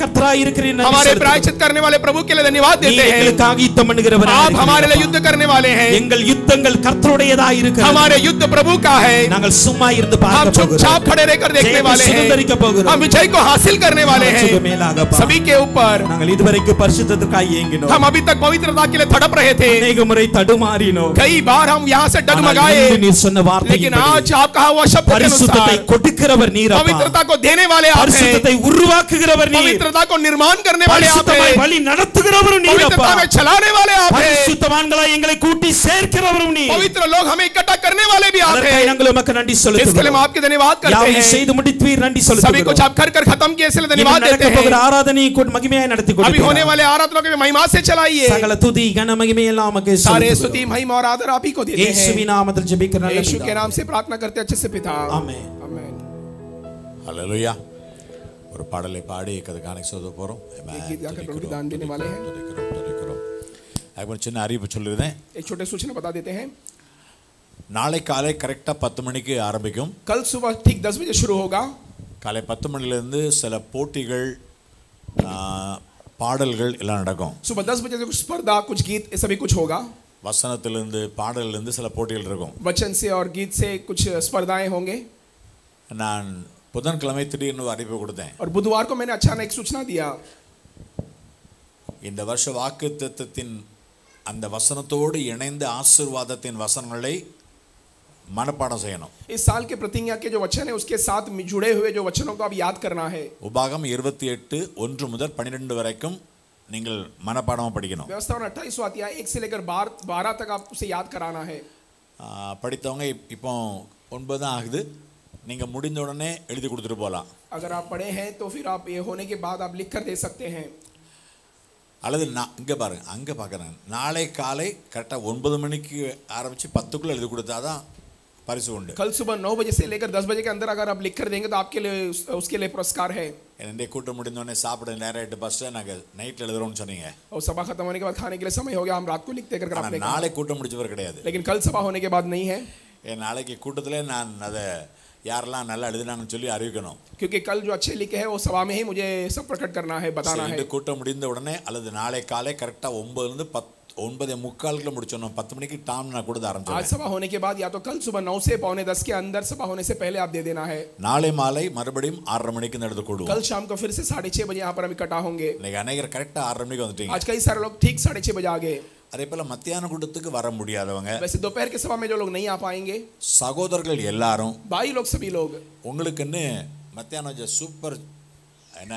பரிகாரிய கர்த்தராய் இருக்கிறீர் நன்றி हमारे செலுத்துகிறோம். प्रायश्चित करने वाले प्रभु के लिए धन्यवाद நீர் देते हैं எங்களுக்காக யுத்தம் பண்ணுகிறவராய் आप हमारे लिए இருக்கிறீர் युद्ध करने वाले அப்பா. हैं எங்கள் யுத்தங்கள் கர்த்தருடையதாய் இருக்கிறது हमारे युद्ध प्रभु का है நாங்கள் சும்மா இருந்து हम பார்க்க चुपचाप போகிறோம் खड़े रहकर देखने ஜெயத்தை वाले हैं சுதந்தரிக்க போகிறோம் हम विजय को हासिल करने वाले நமக்கு हैं மேலாக அப்பா. सभी के ऊपर நாங்கள் இதுவரைக்கும் பரிசுத்தத்துக்காய் ஏங்கினோம் हम अभी तक पवित्रता के लिए तड़प रहे थे அநேக முறை தடுமாறினோம் कई बार हम यहाँ से ஆனால் डगमगाए இன்று நீர் சொன்ன வார்த்தை लेकिन आज आप कहा हुआ शब्द के பரிசுத்தத்தை अनुसार கொடுக்கிறவர் நீர் அப்பா. पवित्रता को देने वाले आप हैं பரிசுத்தத்தை உருவாக்குகிறவர் நீர் पवित्रता को निर्माण करने वाले आप பரிசுத்தமாய் हैं வழி நடத்துகிறவர் நீர் அப்பா पवित्रता में चलाने वाले आप हैं பரிசுத்தவான்களாய் எங்களை கூட்டி சேர்க்கிறவரும் நீர் पवित्र लोग हमें इकट्ठा करने वाले भी आप அதற்காக हैं நாங்கள் உமக்கு நன்றி इसके लिए हम செலுத்துகிறோம் आपके धन्यवाद करते யாவை हैं செய்து முடித்தீர் நன்றி सभी कुछ செலுத்துகிறோம் आप कर कर खत्म किए इसलिए இன்னும் धन्यवाद देते நடக்க போகிற हैं ஆராதனையை கூட மகிமையாய் நடத்தி अभी होने கொடுத்தீர் वाले आराधना के महिमा से चलाइए சகல துதி கன மகிமை எல்லாம் உமக்கு सारे செலுத்துகிறோம் स्तुति महिमा और आदर आप ही को देते இயேசுவின் हैं நாமத்தில் ஜெபிக்கிற நல்ல यीशु के பிதாவே. नाम से प्रार्थना करते अच्छे से पिता ஆமென் आमेन ஹalleluya ஒரு பாடலை பாடி கதை சொல்ல போறோம் Amen. एक गीत गाकर प्रभु துதிக்கிறோம், दान देने वाले हैं துதிக்கிறோம், துதிக்கிறோம். அதுக்கு ஒரு சின்ன அறிவிப்பு சொல்லிருந்தேன் एक छोटे सूचना बता देते हैं நாளை காலை கரெக்டாக பத்து மணிக்கு ஆரம்பிக்கும் कल सुबह ठीक दस बजे शुरू होगा காலை பத்து மணிலேருந்து சில போட்டிகள் ஆ, பாடல்கள் எல்லாம் நடக்கும் सुबह दस बजे से कुछ स्पर्धा कुछ गीत ये सभी कुछ होगा வசனத்திலிருந்து பாடலிருந்து சில போட்டிகள் இருக்கும் वचन से और गीत से कुछ स्पर्धाएं होंगे நான் புதன்கிழமை திடீர்னு ஒரு அறிவிப்பு கொடுத்தேன் और बुधवार को मैंने अचानक एक सूचना दिया இந்த வருஷ வாக்குத்தத்தத்தின் அந்த வசனத்தோடு இணைந்த ஆசீர்வாதத்தின் வசனங்களை மனப்பாடம் செய்யணும் इस साल के प्रतिज्ञा के जो वचन है उसके साथ मि- जुड़े हुए जो वचनों को अब याद करना है உபாகம் இருபத்தி எட்டு ஒன்று முதல் பன்னிரெண்டு வரைக்கும் நீங்கள் மனப்பாடமாக படிக்கணும் व्यवस्था और अट्ठाईस अध्याय एक से लेकर बारह बारह तक आप उसे याद कराना है ஆ, படித்தவங்க இப்- இப்போ ஒன்பது தான் ஆகுது நீங்கள் முடிந்த உடனே எழுதி கொடுத்துட்டு போகலாம் अगर आप पढ़े हैं तो फिर आप ये होने के बाद आप लिख कर दे सकते हैं அல்லது நான் இங்கே பாருங்க அங்கே பார்க்குறேன் நாளை காலை கரெக்டாக ஒன்பது மணிக்கு ஆரம்பித்து பத்துக்குள்ளே எழுதி கொடுத்தா தான் பரிசு உண்டு कल सुबह नौ बजे से लेकर दस बजे के अंदर अगर आप लिख कर देंगे तो आपके लिए उस- उसके लिए पुरस्कार है என்னுடைய கூட்டம் முடிந்தோடனே சாப்பிட நேரம் ஆகிட்டு ஃபஸ்ட்டு நாங்கள் நைட்டில் எழுதுறோம்னு சொன்னீங்க और सभा खत्म होने के बाद खाने के लिए समय हो गया हम रात को लिखते कर कर ஆனால் आपने कहा। நாளை கூட்டம் முடிச்சவர் கிடையாது लेकिन कल सभा होने के बाद नहीं है என் நாளைக்கு கூட்டத்திலே நான் அதை யாரெல்லாம் நல்லா எழுதினாங்கன்னு சொல்லி அறிவிக்கணும் क्योंकि कल जो अच्छे लिखे हैं वो सभा में ही मुझे सब प्रकट करना है बताना சரி, है இந்த கூட்டம் முடிந்த உடனே அல்லது நாளை காலை கரெக்டாக ஒன்பதுலேருந்து பத் ஒன்பதே முக்காலுக்குள்ள முடிச்சோம் பத்து மணிக்கு டாம் நான் கொடுத்து आज ஆரம்பிச்சேன் सभा होने के बाद या तो कल सुबह नौ से पौने दस के अंदर सभा होने से पहले आप दे देना है நாளை மாலை மறுபடியும் ஆறரை மணிக்கு நடந்து கூடுவோம் कल शाम को फिर से साढ़े छह बजे यहाँ पर हम इकट्ठा होंगे இன்னைக்கு அநேகர் கரெக்டாக ஆறரை மணிக்கு வந்துட்டீங்க आज कई सारे लोग ठीक साढ़े छह बजे आ गए அதே போல் மத்தியான கூட்டத்துக்கு வர முடியாதவங்க वैसे दोपहर के सभा में जो लोग नहीं आ पाएंगे சகோதரர்கள் எல்லாரும் भाई लोग सभी लोग உங்களுக்குன்னு மத்தியானம் கொஞ்சம் சூப்பர் என்ன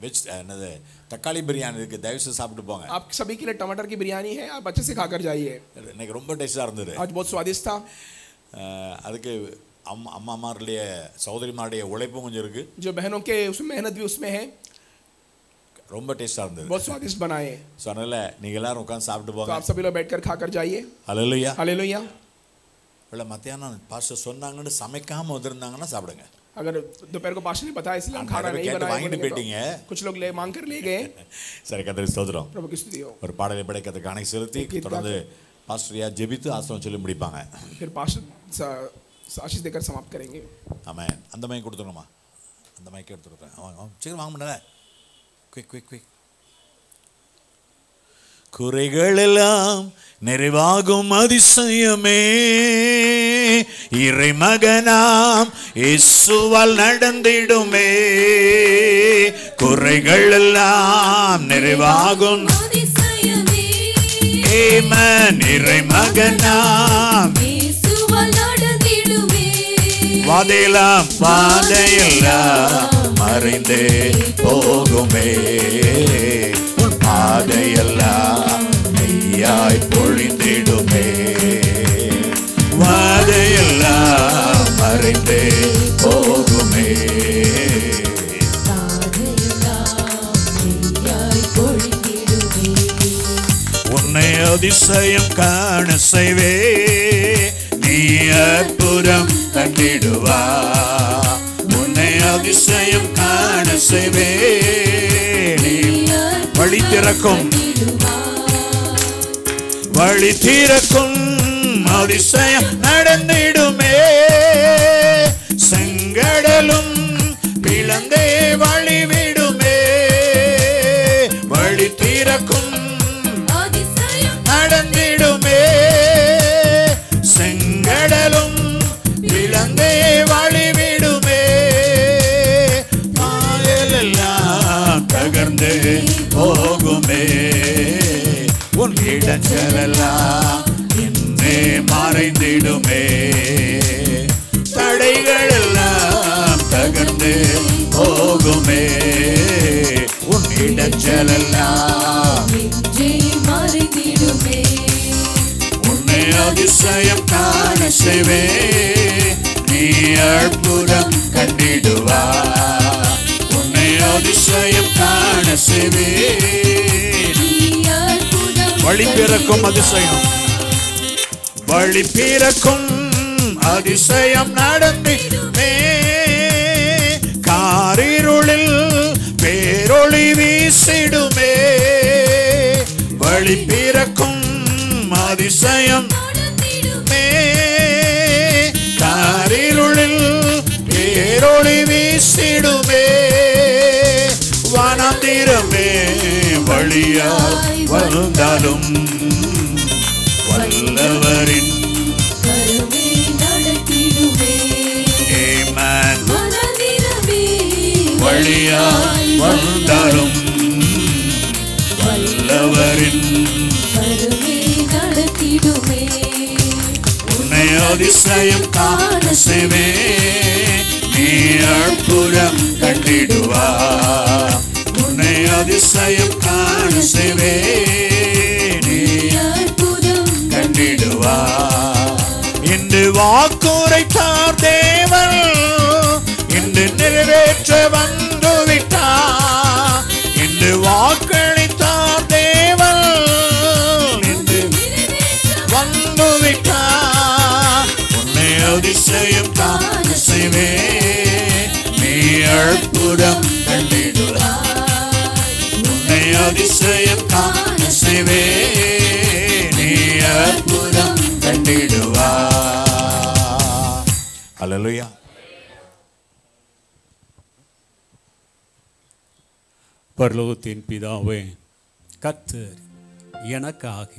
வெஜ் என்னது தக்காளி பிரியாணி இருக்குது தயவுசெய்து சாப்பிட்டு போங்க आप सभी के लिए टमाटर की बिरयानी है आप अच्छे से खाकर जाइए இன்னைக்கு ரொம்ப டேஸ்டாக இருந்தது आज बहुत स्वादिष्ट था அஹ், அதுக்கு அம்மா அம்மாமாருடைய சகோதரிமாருடைய உழைப்பும் கொஞ்சம் இருக்குது जो बहनों के उसमें मेहनत भी उसमें है ரொம்ப டேஸ்டாக இருந்தது बहुत स्वादिष्ट बनाए ஸோ அதனால் நீங்கள் எல்லாரும் உட்காந்து சாப்பிட்டு तो போங்க आप सभी लोग बैठकर खाकर जाइए அலலுயா हालेलुया இல்லை மத்தியானம் பாஸ்டர் சொன்னாங்கன்னு சமைக்காமல் வந்திருந்தாங்கன்னா சாப்பிடுங்க अगर दोपहर को पास्टर ने बताया इसलिए हम அந்த खाना அளவு नहीं கேட்டு बनाए வாங்கிட்டு बोलेंगे போயிட்டீங்க तो कुछ लोग ले मांग कर ले गए சரி கத்திரி ஸ்தோத்திரம் प्रभु की स्तुति हो ஒரு பாடலை படைக்கிறதுக்கு அணை செலுத்தி தொடர்ந்து பாஸ்டரியா ஜெபித்து ஆசிரம் சொல்லி முடிப்பாங்க फिर पास्टर सा- सा- आशीष देकर समाप्त करेंगे ஆமாம் அந்த மைக் கொடுத்துருங்கம்மா அந்த மைக் எடுத்துருக்கேன் வாங்க வாங்க. சீக்கிரம் வாங்க முடியல குயிக் குயிக் குயிக் குறைகள் எல்லாம் நிறைவாகும் அதிசயமே. இறை மகனாம் இயேசுவால் நடந்திடுமே. குறைகள் எல்லாம் நிறைவாகும் இறை மகனாம் வாதையெல்லாம் பாதையெல்லாம் மறைந்தே போகுமே. உன் பாதையெல்லாம் மெய்யாய் பொழிந்திடுமே. வாதையெல்லாம் மறைந்தே போகுமே. உன்னை அதிசயம் காண செய்வே. நீ அற்புறம் கண்டிடுவா. அதிசயம் காண செய்வே வழி திறக்கும். வழி திறக்கும் அதிசயம் நடந்திடுமே. செங்கடலும் பிளந்தே வழி விடுமே வழி திறக்கும் நடந்திடுமே. செங்கடலும் போகுமே உன் இடஞ்சலெல்லாம் இன்னே மறைந்திடுமே. தடைகள் எல்லாம் தகர்ந்து போகுமே உன் இடஞ்சலெல்லாம் உன்னை அதிசயம் காண செய்வே நீ அற்புதம் கண்டிடுவா. உன்னை அதிசயம் காண செய்வே வழி பிறக்கும் அதிசயம். வழி பிறக்கும் அதிசயம் நடந்திடுமே காரிருளில் பேரொளி வீசிடுமே. வழி பிறக்கும் அதிசயம் காரிருளில் பேரொளி வீசிடுமே. வனந்திரமே. வழியாய் வந்தாலும் வல்லவரின் வழியாய் வந்தாலும் வல்லவரின் உன்னை அதிசயம் காண செய்வே. நீ அற்புதம் கண்டிடுவா. உன்னை அதிசயம் காண செய்வே நீ கண்டிடுவா இன்று வாக்குரைத்தார் தேவன். இன்று நிறைவேற்ற வந்து விட்டார். இன்று வாக்களித்தார் தேவன். இன்று வந்து விட்டார். உன்னை அதிசயம் காண செய்வே நீ அற்புதம் ஜெயம் காண நீ அற்புதம் கண்டிடுவா. அலலுயா பரலோகத்தின் பிதாவே கத்தர் எனக்காக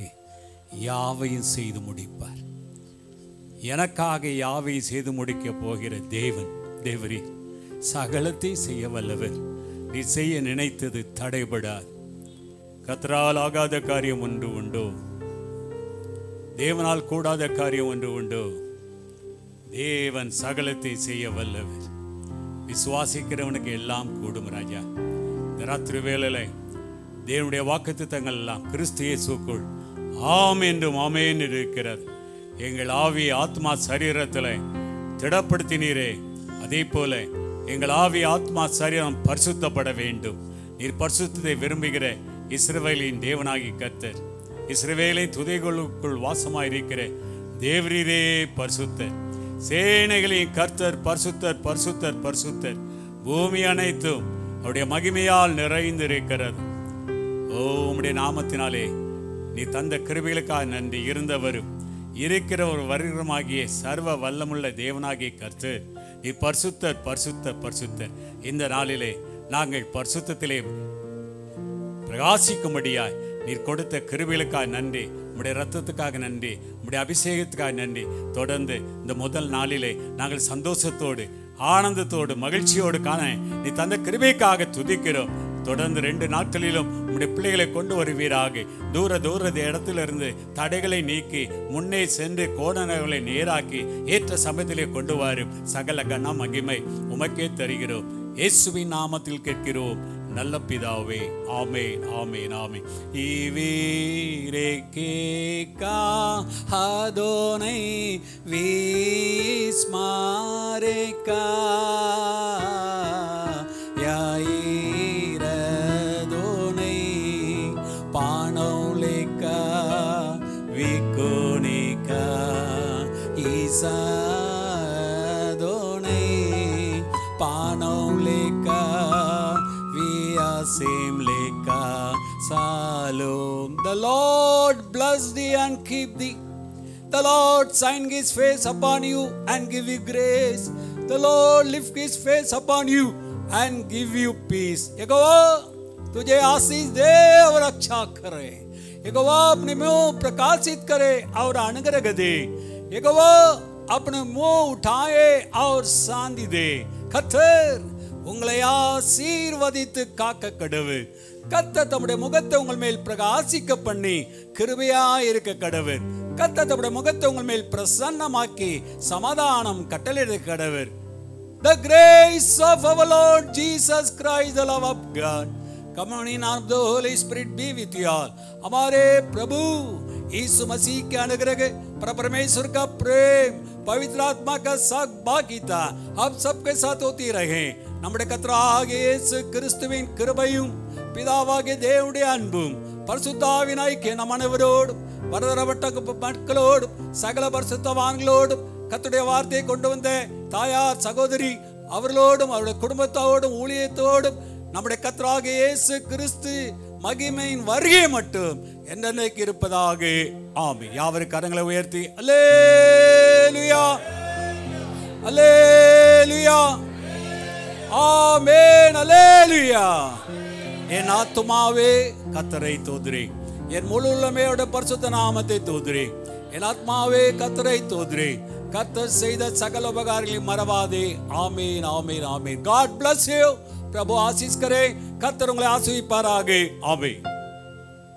யாவையும் செய்து முடிப்பார். எனக்காக யாவையும் செய்து முடிக்கப் போகிற தேவன் தேவரி சகலத்தை செய்ய வல்லவர். நீ செய்ய நினைத்தது தடைபடாது. கத்தரால் ஆகாத காரியம் ஒன்று உண்டோ. தேவனால் கூடாத காரியம் ஒன்று உண்டோ. தேவன் சகலத்தை செய்ய வல்லவர். விசுவாசிக்கிறவனுக்கு எல்லாம் கூடும் ராஜா. இந்த ராத்திரி வேலையில தேவனுடைய வாக்குத்தத்தங்கள் எல்லாம் கிறிஸ்து இயேசுக்குள் ஆம் என்றும் ஆமேன் இருக்கிறது. எங்கள் ஆவி ஆத்மா சரீரத்தில் திடப்படுத்தினீரே. அதே போல எங்கள் ஆவி ஆத்மா சரீரம் பரிசுத்தப்பட வேண்டும். நீர் பரிசுத்தத்தை விரும்புகிற இஸ்ரவேலின் தேவனாகி கத்தர் இஸ்ரவேலை துதைகளுக்குள் வாசமாயிருக்கிற தேவரீரே பரிசுத்தர். சேனைகளின் கர்த்தர் பரிசுத்தர் பரிசுத்தர் பரிசுத்தர். பூமி அனைத்தும் அவருடைய மகிமையால் நிறைந்திருக்கிறது. ஓ உம்முடைய நாமத்தினாலே நீ தந்த கிருபிகளுக்காக நன்றி இருந்தவரும் இருக்கிற ஒரு வருகிறமாகிய சர்வ வல்லமுள்ள தேவனாகிய கருத்து நீ பரிசுத்தர் பரிசுத்தர் பரிசுத்தர். இந்த நாளிலே நாங்கள் பரிசுத்தத்திலே பிரகாசிக்கும்படியாய் நீர் கொடுத்த கிருவிகளுக்காக நன்றி உம்முடைய ரத்தத்துக்காக நன்றி உம்முடைய அபிஷேகத்துக்காக நன்றி. தொடர்ந்து இந்த முதல் நாளிலே நாங்கள் சந்தோஷத்தோடு ஆனந்தத்தோடு மகிழ்ச்சியோடு காண நீ தந்த கிருபைக்காக துதிக்கிறோம். தொடர்ந்து ரெண்டு நாட்களிலும் உம்முடைய பிள்ளைகளை கொண்டு வருவீராக. தூர தூர இடத்திலிருந்து தடைகளை நீக்கி முன்னே சென்று கோணங்களை நேராக்கி ஏற்ற சமயத்திலே கொண்டு வரும் சகல கன மகிமை உமக்கே தருகிறோம். இயேசுவின் நாமத்தில் கேட்கிறோம். நல்ல பிதாவே ஆமேன் ஆமேன் ஆமே இவீரே கேக்கா ஹதோனை வீஸ்மாரேக்கா. யாயிரதோனை பானௌலேக்கா விக்கோனிக்கா ஈசாதோனை salom. The Lord bless thee and keep thee. The Lord sign his face upon you and give you grace. The Lord lift his face upon you and give you peace. यहोवा तुझे आशीष दे और अच्छा करे यहोवा अपने मुंह प्रकाशित करे और अनुग्रह दे यहोवा अपने मुंह उठाए और शांति दे खतर உங்களை ஆசீர்வதித்து காக்க கடவு கத்த தம்முடைய முகத்தை உங்கள் மேல் பிரகாசிக்க பண்ணி கிருபையா இருக்க கடவர் கத்த தம்முடைய முகத்தை உங்கள் மேல் பிரசன்னமாக்கி சமாதானம் கட்டளையிட கடவர் The grace of our Lord Jesus Christ, the love of God, communion of the Holy Spirit be with you all. हमारे प्रभु यीशु मसीह के अनुग्रह पर परमेश्वर का प्रेम पवित्र आत्मा का सहभागिता आप सबके साथ होती रहे நம்முடைய கர்த்தராகிய இயேசு கிறிஸ்துவின் கிருபையும் பிதாவாகிய தேவனுடைய அன்பும் பரிசுத்தாவின் ஐக்கிய நம் அனைவரோடும் வரதரப்பட்ட மக்களோடும் சகல பரிசுத்தவான்களோடும் கத்துடைய வார்த்தையை கொண்டு வந்த தாயார் சகோதரி அவர்களோடும் அவருடைய குடும்பத்தோடும் ஊழியத்தோடும் நம்முடைய கத்தராக இயேசு கிறிஸ்து மகிமையின் வருகை மட்டும் என்னென்னைக்கு இருப்பதாக. ஆமி யாவரு கரங்களை உயர்த்தி அல்லேலுயா! அல்லேலுயா! ஆமென். அல்லேலுயா! என் ஆத்துமாவே கத்தரை தோதுரே என் முழு உள்ளமையோட பரிசுத்த நாமத்தை தோதுரே என் ஆத்மாவே கத்தரை தோதுரே கத்தர் செய்த சகல உபகாரங்களை மறவாதே. ஆமீன் ஆமீன் ஆமீன். காட் பிளஸ் யூ பிரபு ஆசீஸ் கரே கத்தர் உங்களை ஆசிரிப்பாராக ஆமீன்.